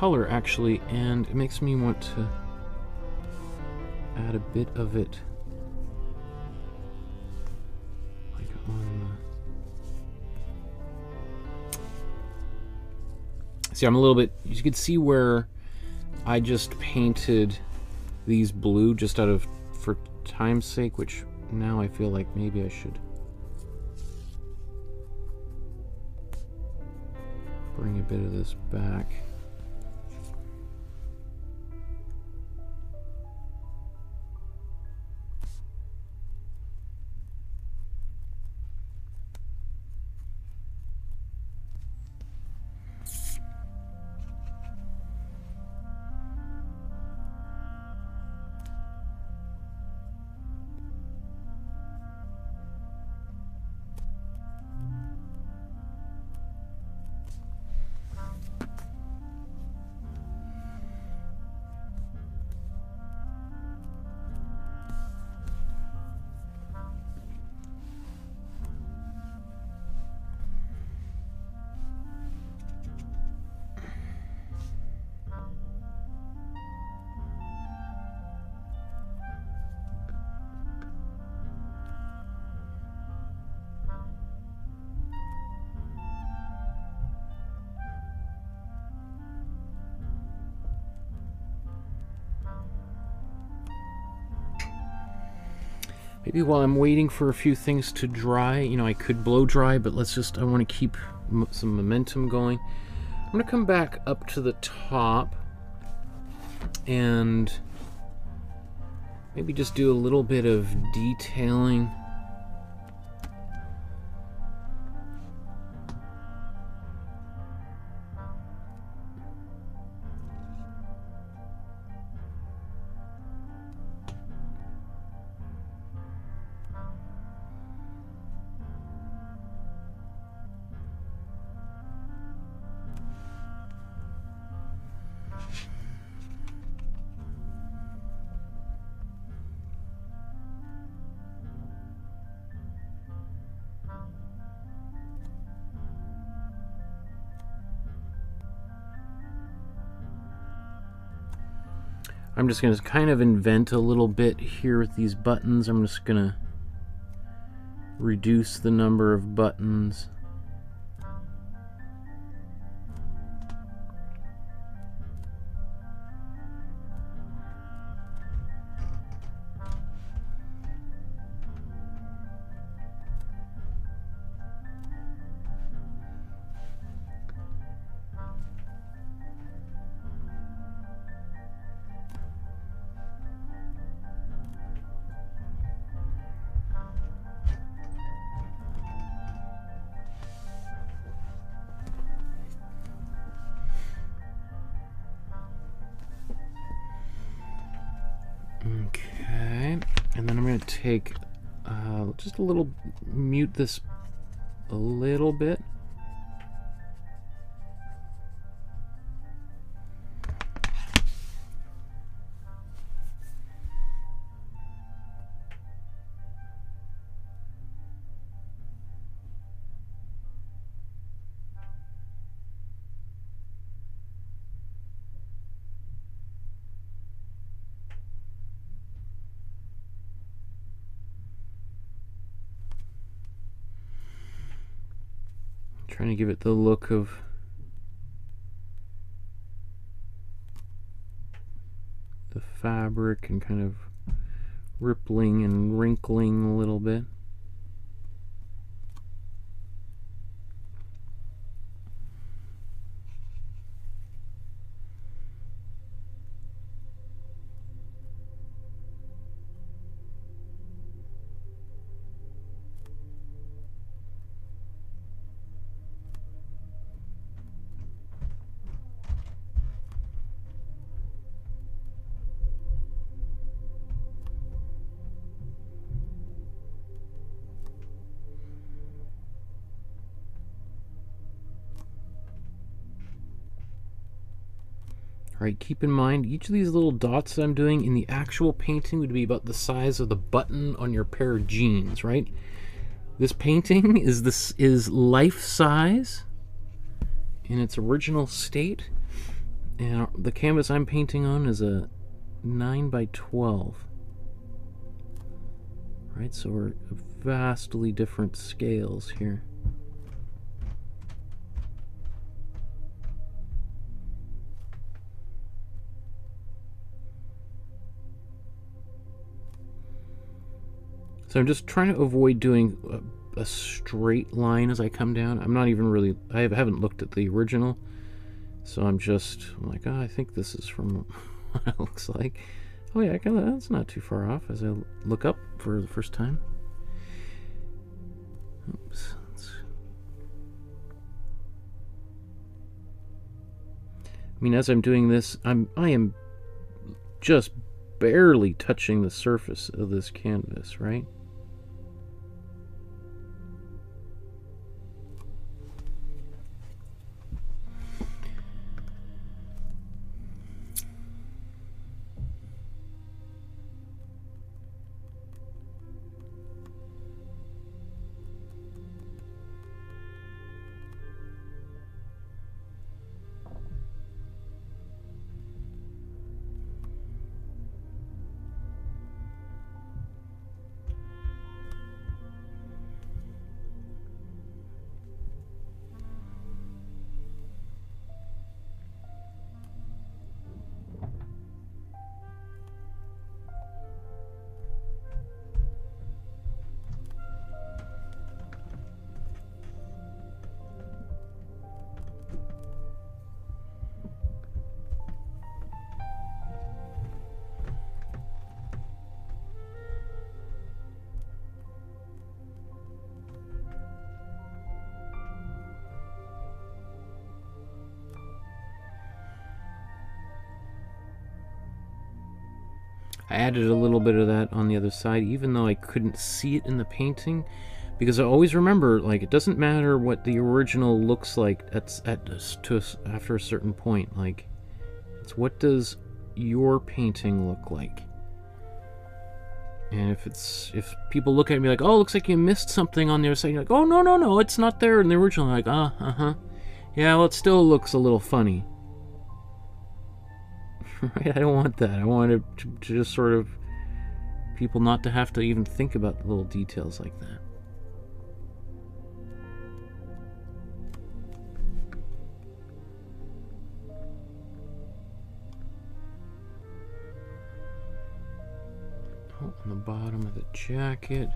Color actually, and it makes me want to add a bit of it like on the... See, I'm a little bit, you can see where I just painted these blue just out of for time's sake, which now I feel like maybe I should bring a bit of this back. Maybe while I'm waiting for a few things to dry, you know, I could blow dry, but let's just, I want to keep some momentum going. I'm going to come back up to the top and maybe just do a little bit of detailing just going to kind of invent a little bit here with these buttons. I'm just going to reduce the number of buttons. This a little bit. Give it the look of the fabric and kind of rippling and wrinkling a little bit. Keep in mind, each of these little dots that I'm doing in the actual painting would be about the size of the button on your pair of jeans, right? This painting is this is life size in its original state. And the canvas I'm painting on is a 9 by 12. Right, so we're vastly different scales here. So I'm just trying to avoid doing a, a straight line as I come down. I'm not even really, I haven't looked at the original. So I'm just I'm like, oh, I think this is from what it looks like. Oh yeah, kinda, that's not too far off as I look up for the first time. Oops. I mean, as I'm doing this, I'm I am just barely touching the surface of this canvas, right? Added a little bit of that on the other side, even though I couldn't see it in the painting, because I always remember, like, it doesn't matter what the original looks like at, at to after a certain point. Like, it's what does your painting look like? And if it's if people look at me like, oh, looks like you missed something on the other side, you're like, oh no no no, it's not there in the original. Like, ah, uh huh, yeah, well, it still looks a little funny. Right? I don't want that. I want it to, to just sort of people not to have to even think about little details like that. Oh, on the bottom of the jacket.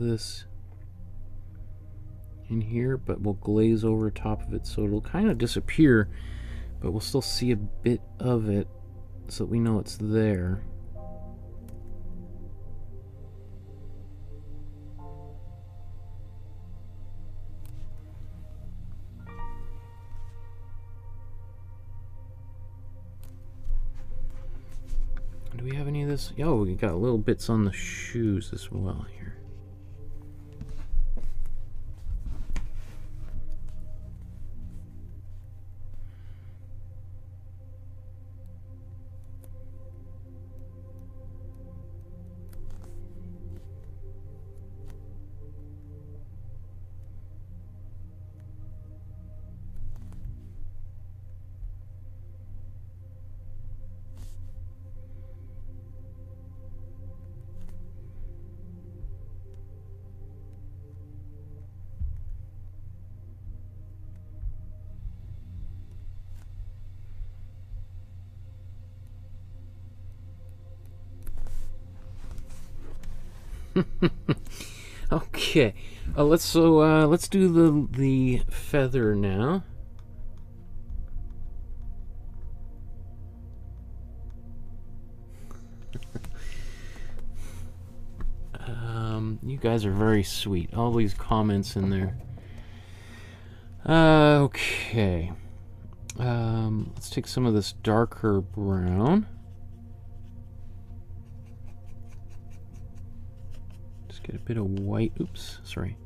This in here, but we'll glaze over top of it so it'll kind of disappear, but we'll still see a bit of it so that we know it's there. Do we have any of this? Oh, we got little bits on the shoes as well here. Okay, uh, let's so uh, let's do the the feather now. um, you guys are very sweet. All these comments in there. Uh, okay. Um, let's take some of this darker brown. Get a bit of white. Oops, sorry.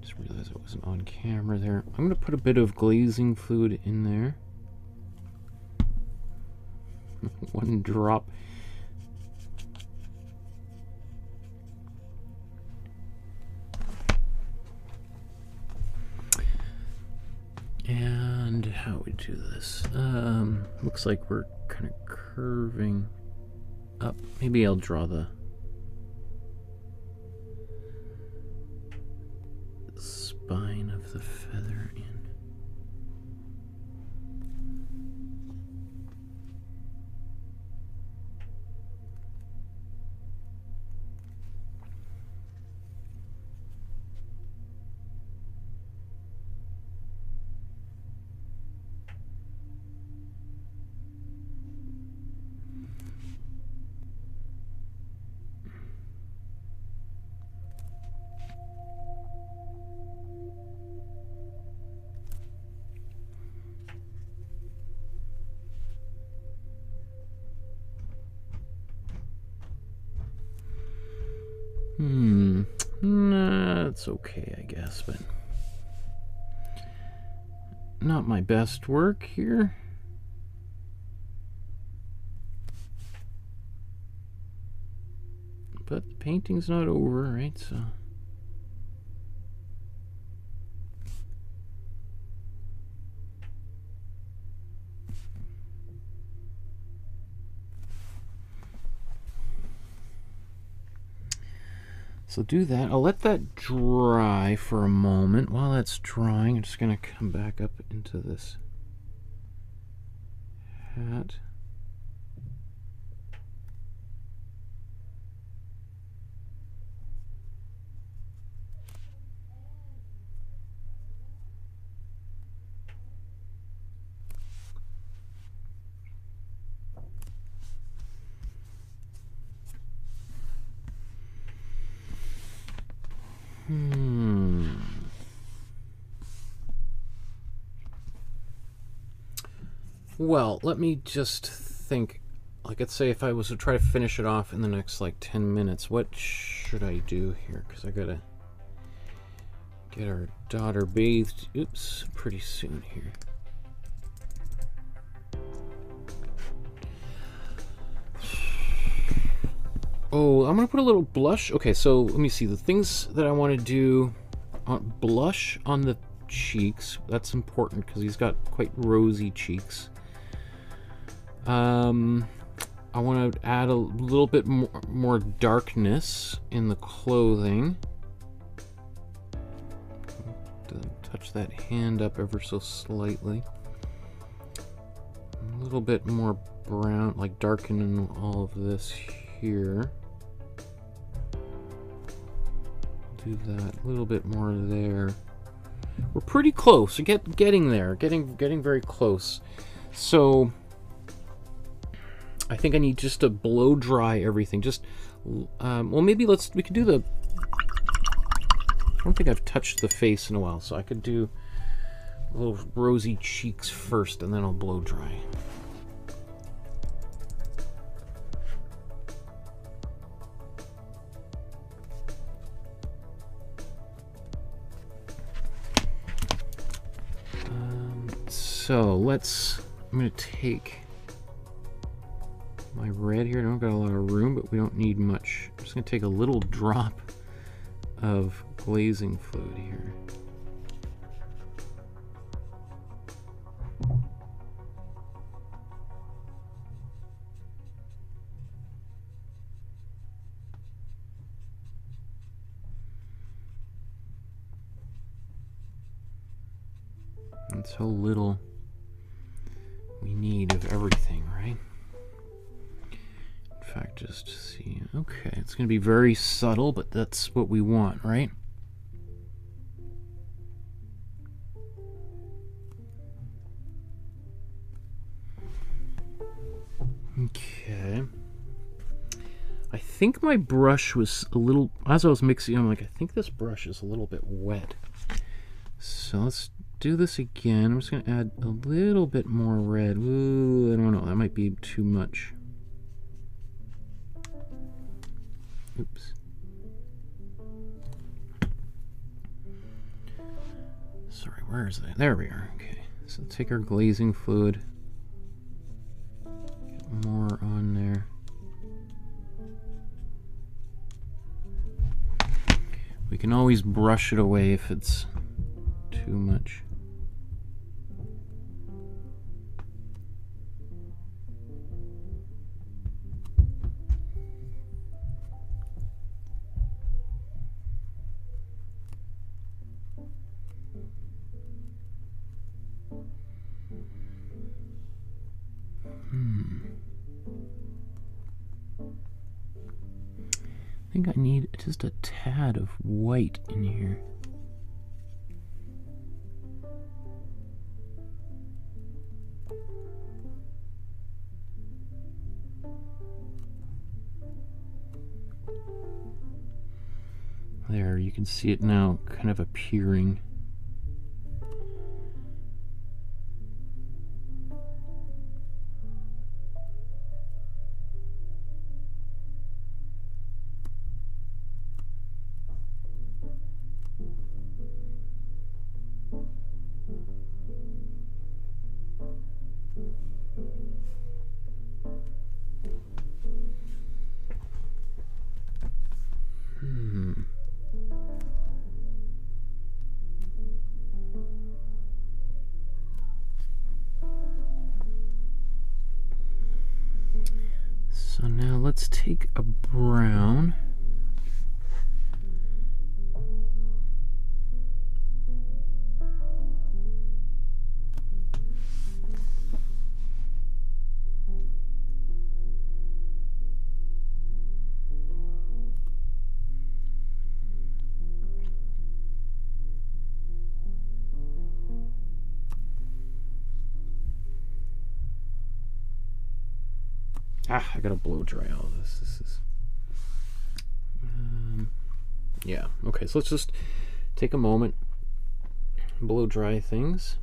Just realized it wasn't on camera there. I'm going to put a bit of glazing fluid in there. One drop. And how we do this? Um, looks like we're kind of curving up. Maybe I'll draw the spine of the feather. Guess, but not my best work here. But the painting's not over, right? So. So do that. I'll let that dry for a moment. While that's drying, I'm just going to come back up into this hat. Well, let me just think. Like, let's say if I was to try to finish it off in the next, like, 10 minutes, what should I do here? Because I gotta get our daughter bathed, oops, pretty soon here. Oh, I'm gonna put a little blush. Okay, so let me see the things that I want to do. On blush on the cheeks. That's important because he's got quite rosy cheeks. Um, I want to add a little bit more, more darkness in the clothing. Touch that hand up ever so slightly. A little bit more brown, like darkening all of this here. Do that a little bit more there. We're pretty close. Get getting there. Getting getting very close. So I think I need just to blow dry everything. Just um, well, maybe let's we could do the. I don't think I've touched the face in a while, so I could do little rosy cheeks first, and then I'll blow dry. So let's, I'm going to take my red here. I don't got a lot of room, but we don't need much. I'm just to take a little drop of glazing fluid here. And so little we need of everything, right? Fact, just to see. Okay, it's going to be very subtle, but that's what we want, right? Okay. I think my brush was a little, as I was mixing, I'm like, I think this brush is a little bit wet. So let's do this again. I'm just going to add a little bit more red. Ooh, I don't know. That might be too much. Oops. Sorry, where is that? There we are. Okay, so take our glazing fluid. Get more on there. We can always brush it away if it's too much. Think I need just a tad of white in here. There, you can see it now kind of appearing. Gotta blow dry all this. This is. Um, yeah, okay, so let's just take a moment, blow dry things.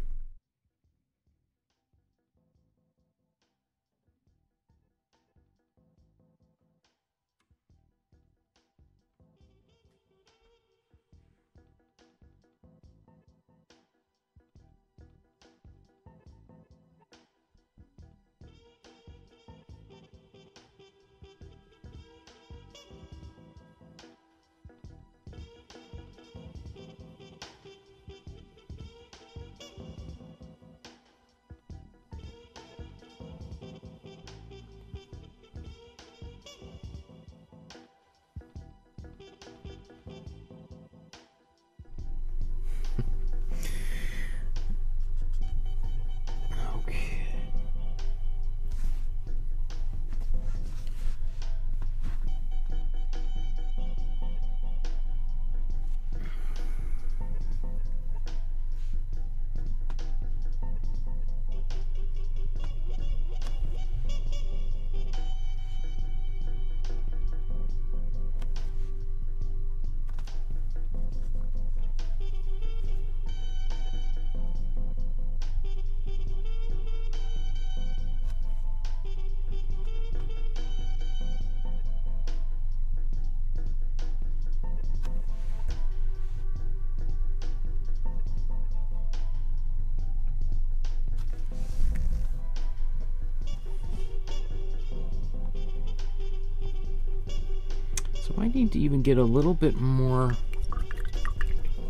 Even get a little bit more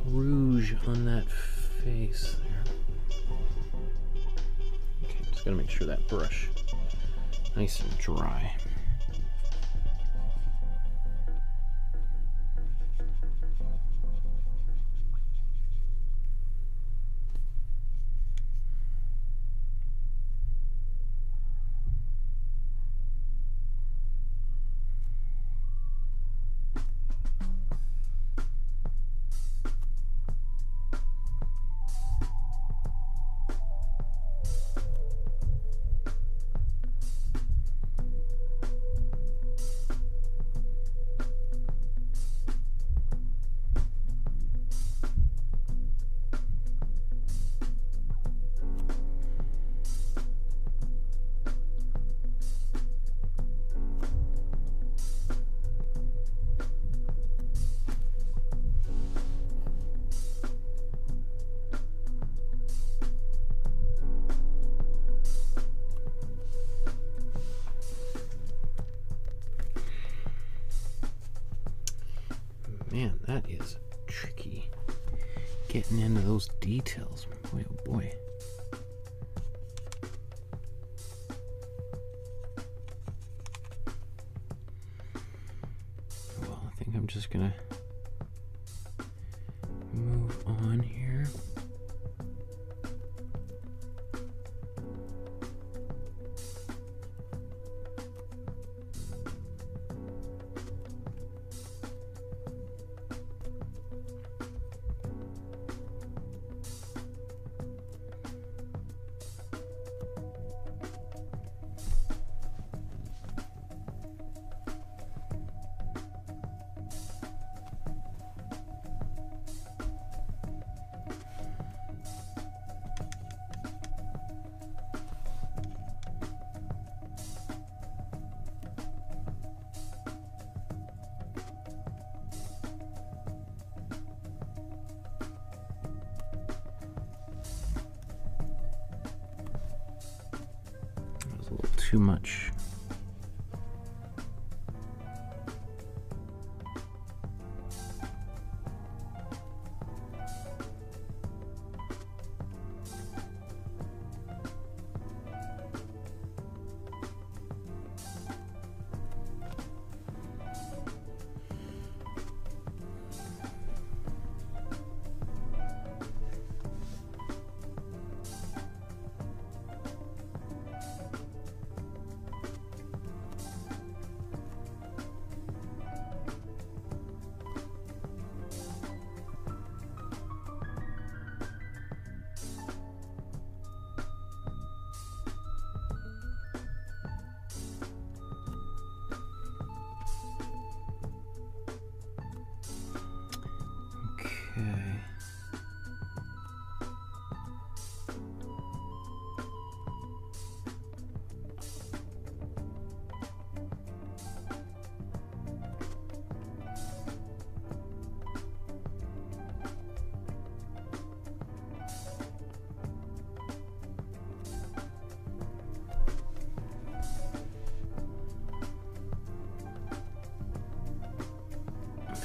rouge on that face there. Okay, just gotta make sure that brush nice and dry.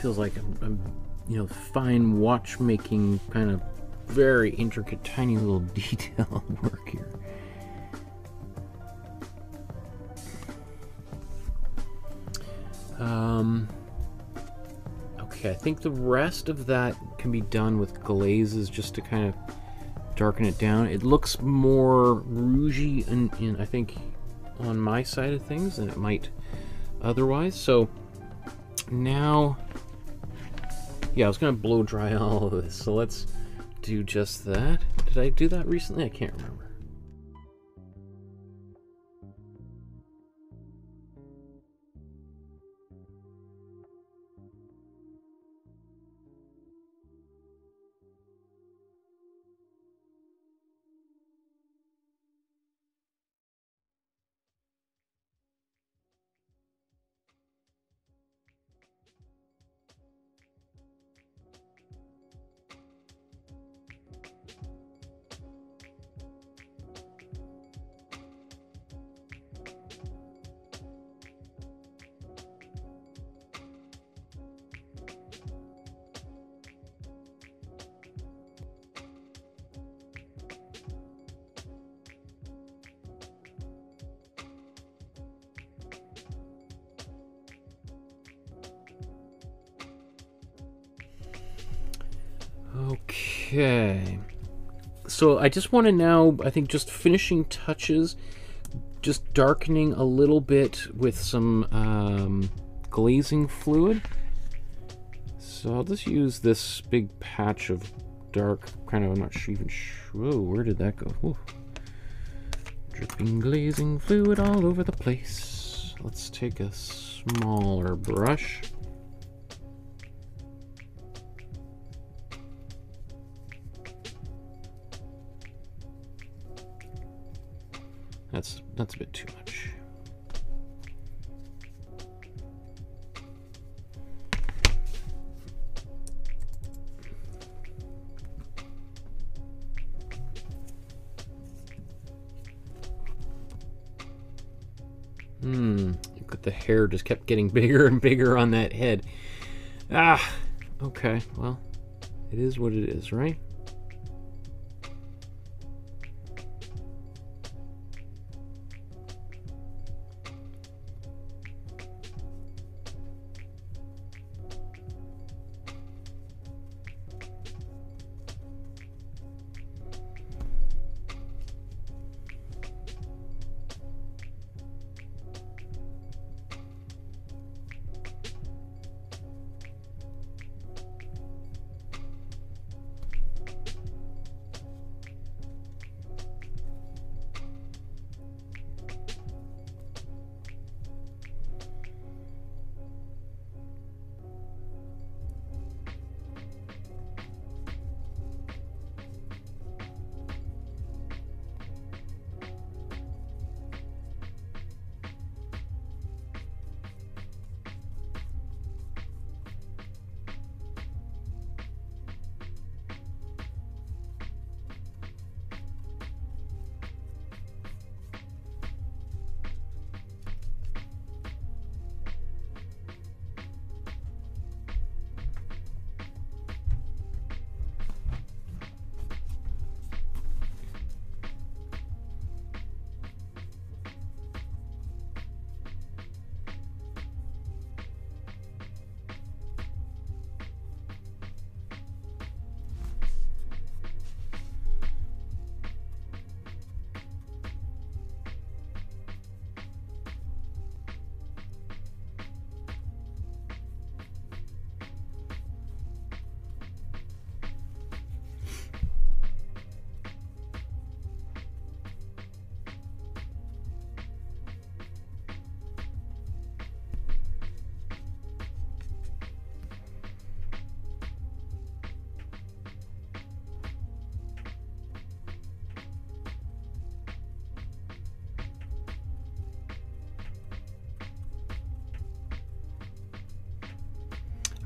Feels like I'm, you know, fine watchmaking kind of very intricate, tiny little detail work here. Um, okay, I think the rest of that can be done with glazes just to kind of darken it down. It looks more rougey, in, in I think, on my side of things than it might otherwise. So now yeah, I was gonna blow dry all of this, so let's do just that. Did I do that recently? I can't remember. I just want to now, I think just finishing touches, just darkening a little bit with some um, glazing fluid. So I'll just use this big patch of dark, kind of, I'm not sure even sure, where did that go? Whew. Dripping glazing fluid all over the place. Let's take a smaller brush. That's that's a bit too much. Hmm. Look at the hair just kept getting bigger and bigger on that head. Ah, Okay, well, it is what it is, right?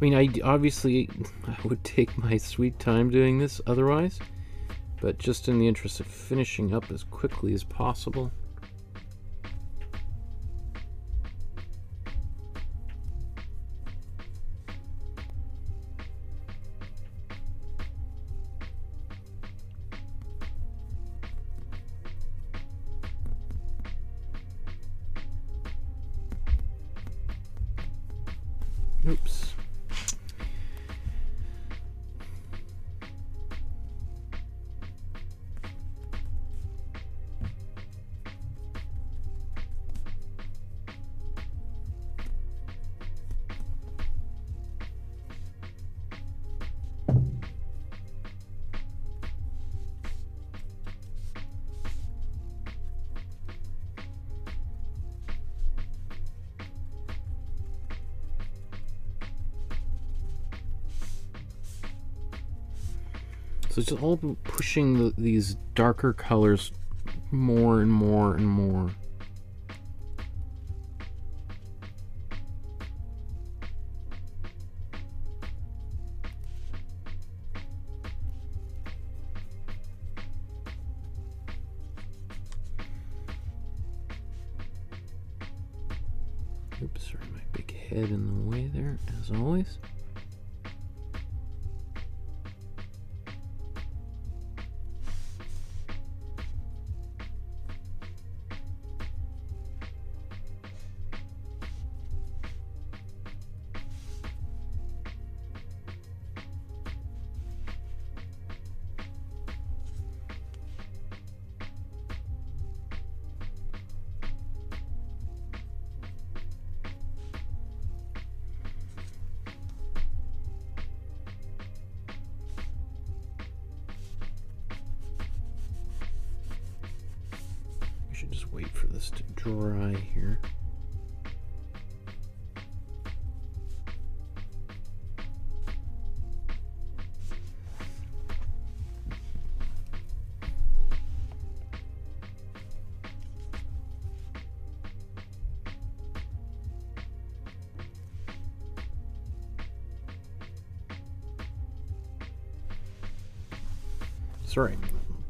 Mean, I obviously I would take my sweet time doing this otherwise, but just in the interest of finishing up as quickly as possible. It's all pushing the, these darker colors more and more and more.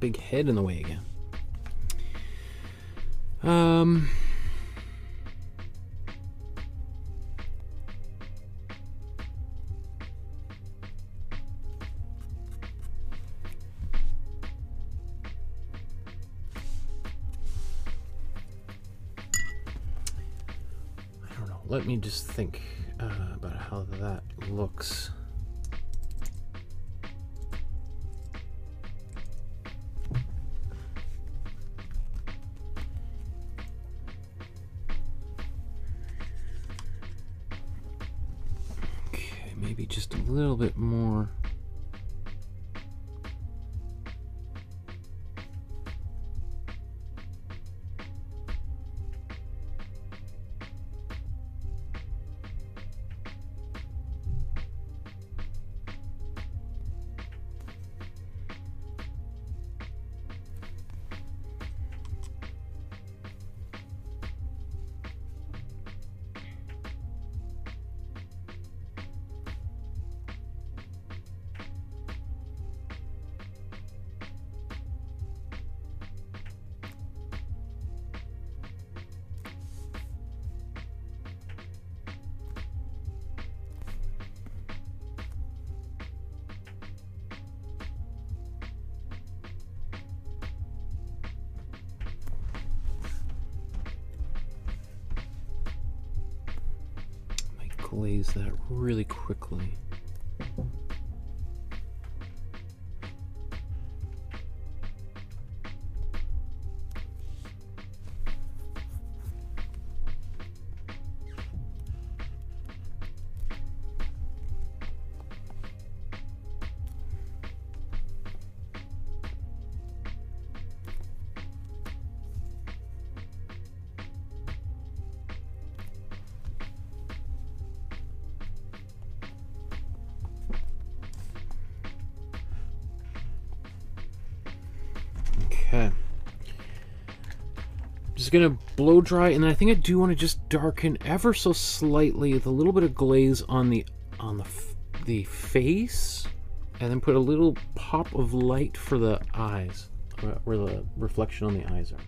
big head in the way again. Um. I don't know. Let me just think uh, about how that looks. Just gonna blow dry, and I think I do want to just darken ever so slightly with a little bit of glaze on the on the the face, and then put a little pop of light for the eyes, where- where the reflection on the eyes are.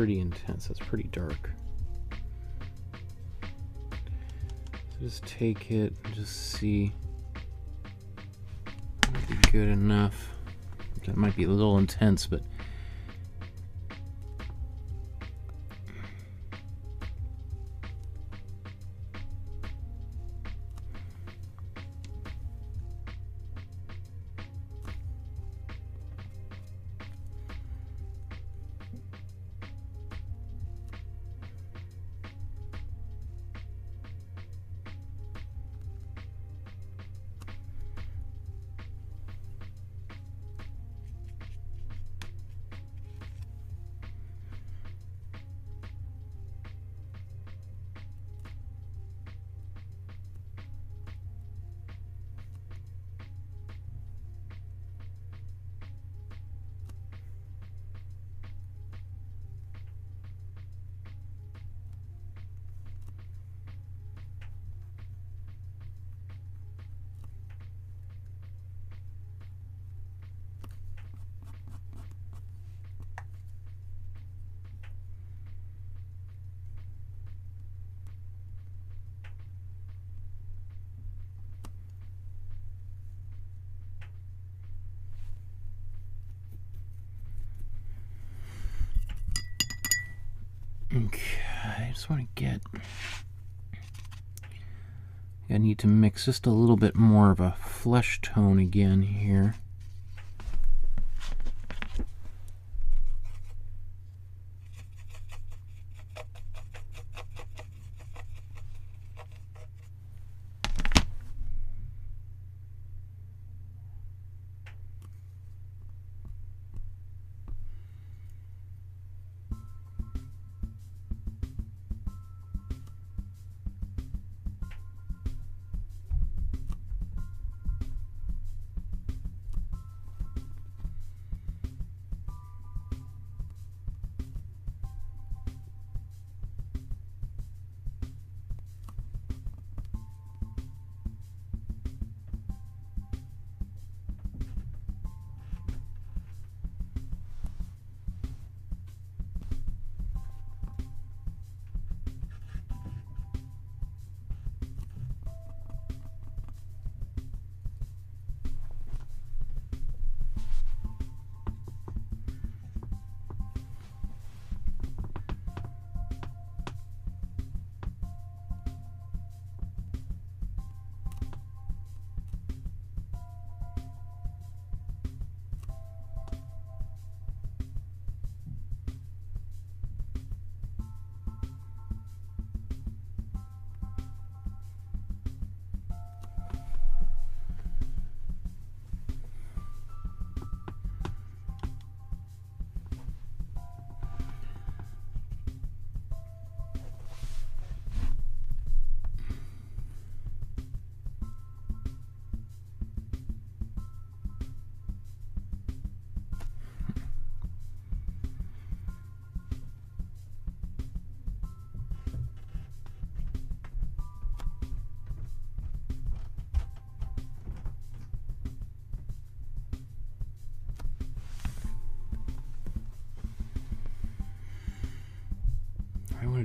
Pretty intense, that's pretty dark. So just take it and just see. Be good enough. That might be a little intense, but just a little bit more of a flesh tone again here.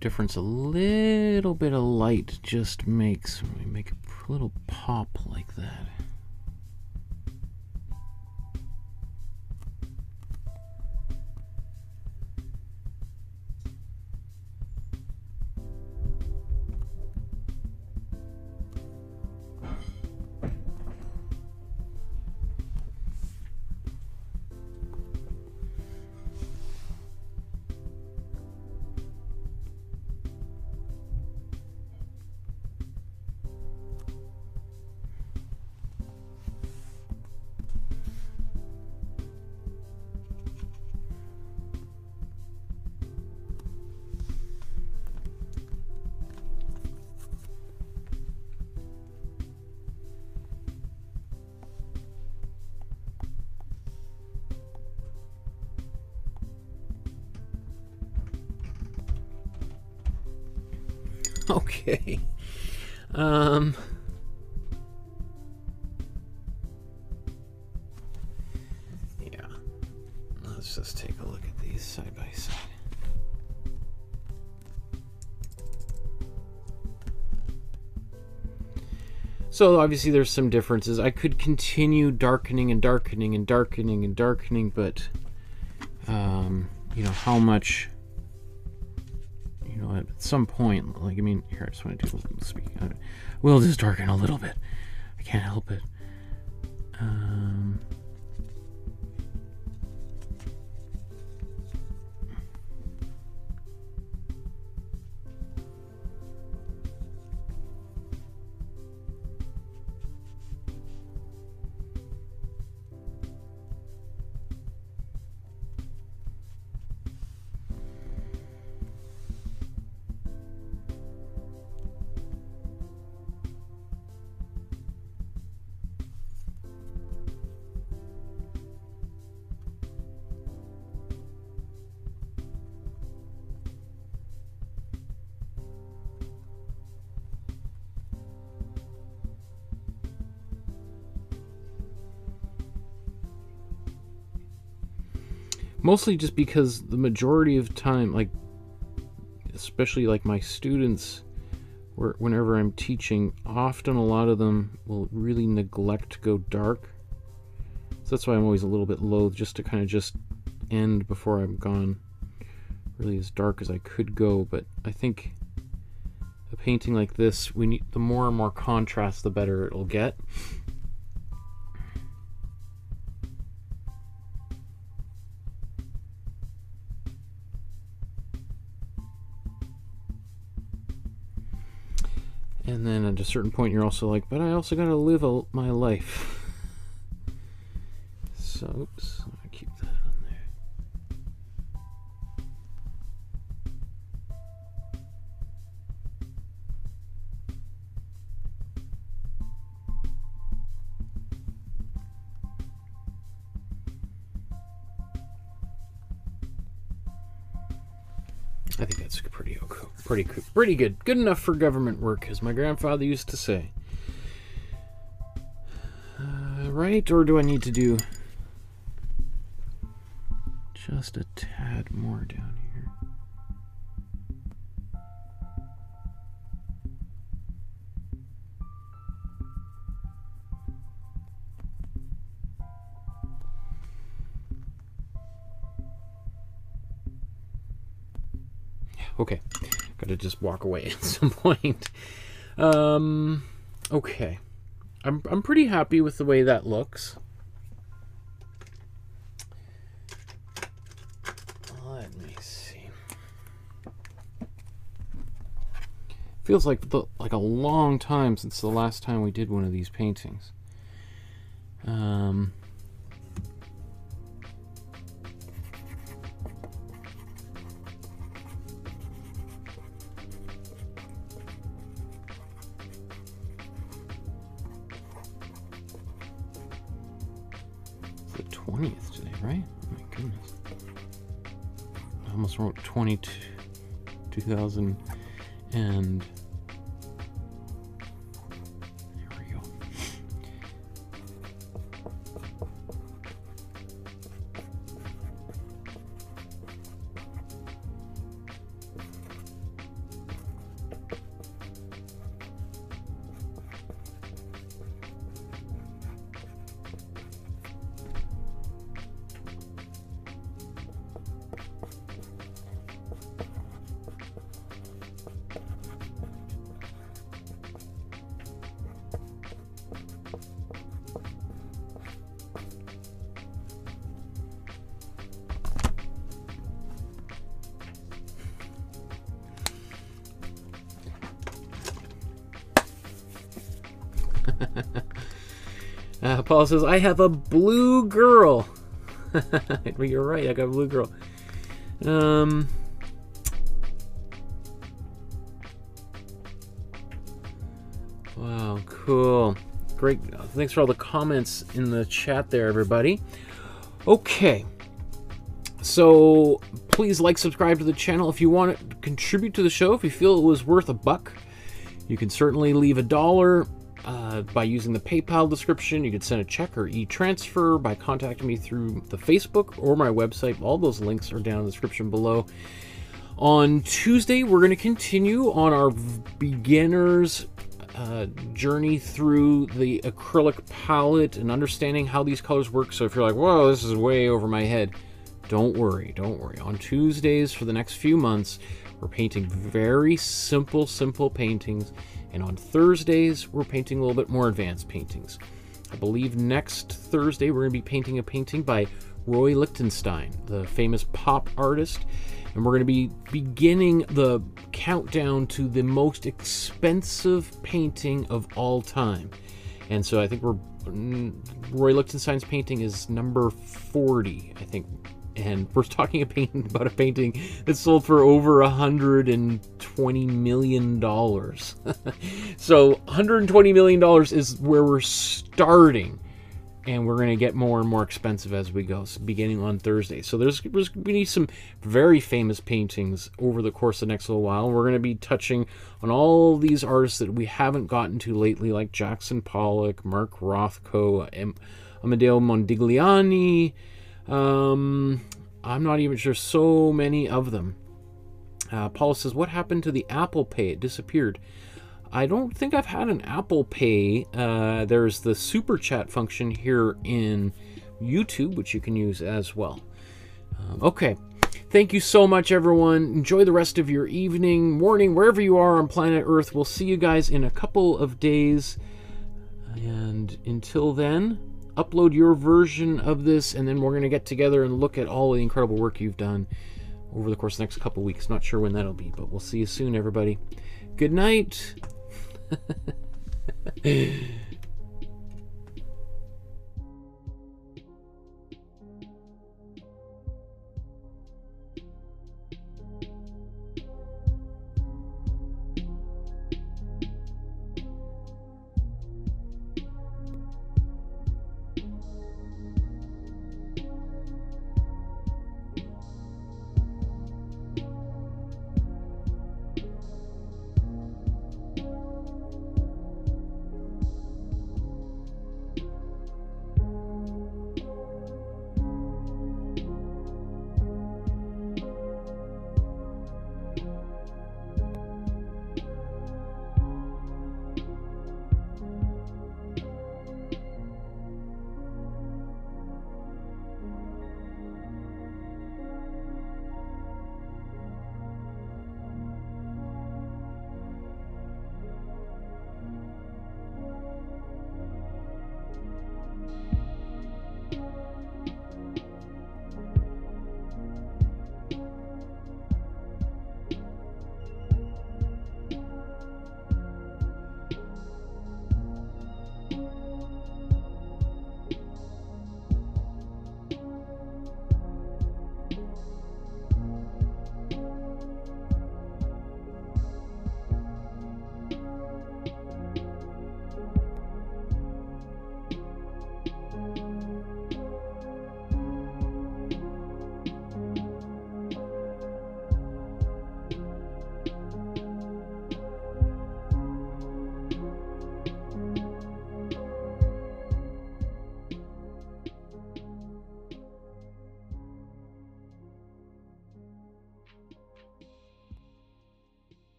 Difference a little bit of light just makes. We make a little pop like that. Okay. Um. Yeah. Let's just take a look at these side by side. So obviously there's some differences. I could continue darkening and darkening and darkening and darkening, but um, you know how much some point, like, I mean, here, I just want to do a little speaking. We'll just darken a little bit. I can't help it. Mostly just because the majority of time like especially like my students where whenever i'm teaching often a lot of them will really neglect to go dark so that's why i'm always a little bit loath just to kind of just end before i'm gone really as dark as I could go, but I think a painting like this, we need the more and more contrast, the better it'll get. At a certain point, you're also like, but I also got to live a, my life. So, oops, pretty pretty good, good enough for government work, as my grandfather used to say. Uh, right, or do I need to do just a tad more down here? Okay, gotta just walk away at some point. Um, okay, I'm I'm pretty happy with the way that looks. Let me see. Feels like the, like a long time since the last time we did one of these paintings. Um. 22, 2000 and Paul says, I have a blue girl. you're right, I got a blue girl. Um, wow, cool. Great. Thanks for all the comments in the chat there, everybody. Okay. So please like, subscribe to the channel if you want to contribute to the show. If you feel it was worth a buck, you can certainly leave a dollar by using the PayPal description. You could send a check or e-transfer by contacting me through the Facebook or my website. All those links are down in the description below. On Tuesday, we're going to continue on our beginners uh, journey through the acrylic palette and understanding how these colors work. So if you're like, whoa, this is way over my head, don't worry, don't worry. On Tuesdays for the next few months, we're painting very simple, simple paintings. And on Thursdays, we're painting a little bit more advanced paintings. I believe next Thursday, we're going to be painting a painting by Roy Lichtenstein, the famous pop artist. And we're going to be beginning the countdown to the most expensive painting of all time. And so I think we're mm, Roy Lichtenstein's painting is number 40, I think. And we're talking a painting about a painting that sold for over 120 million dollars. so 120 million dollars is where we're starting and we're going to get more and more expensive as we go, so beginning on Thursday. So there's, there's we need some very famous paintings over the course of the next little while. We're going to be touching on all these artists that we haven't gotten to lately, like Jackson Pollock, Mark Rothko, Am- Amedeo Modigliani. Um, I'm not even sure. So many of them. Uh, Paula says, "What happened to the Apple Pay? It disappeared." I don't think I've had an Apple Pay. Uh, there's the super chat function here in YouTube, which you can use as well. Um, okay, Thank you so much, everyone. Enjoy the rest of your evening, morning, wherever you are on planet Earth. We'll see you guys in a couple of days. And until then, upload your version of this, and then we're going to get together and look at all the incredible work you've done over the course of the next couple weeks. Not sure when that'll be, but we'll see you soon, everybody. Good night.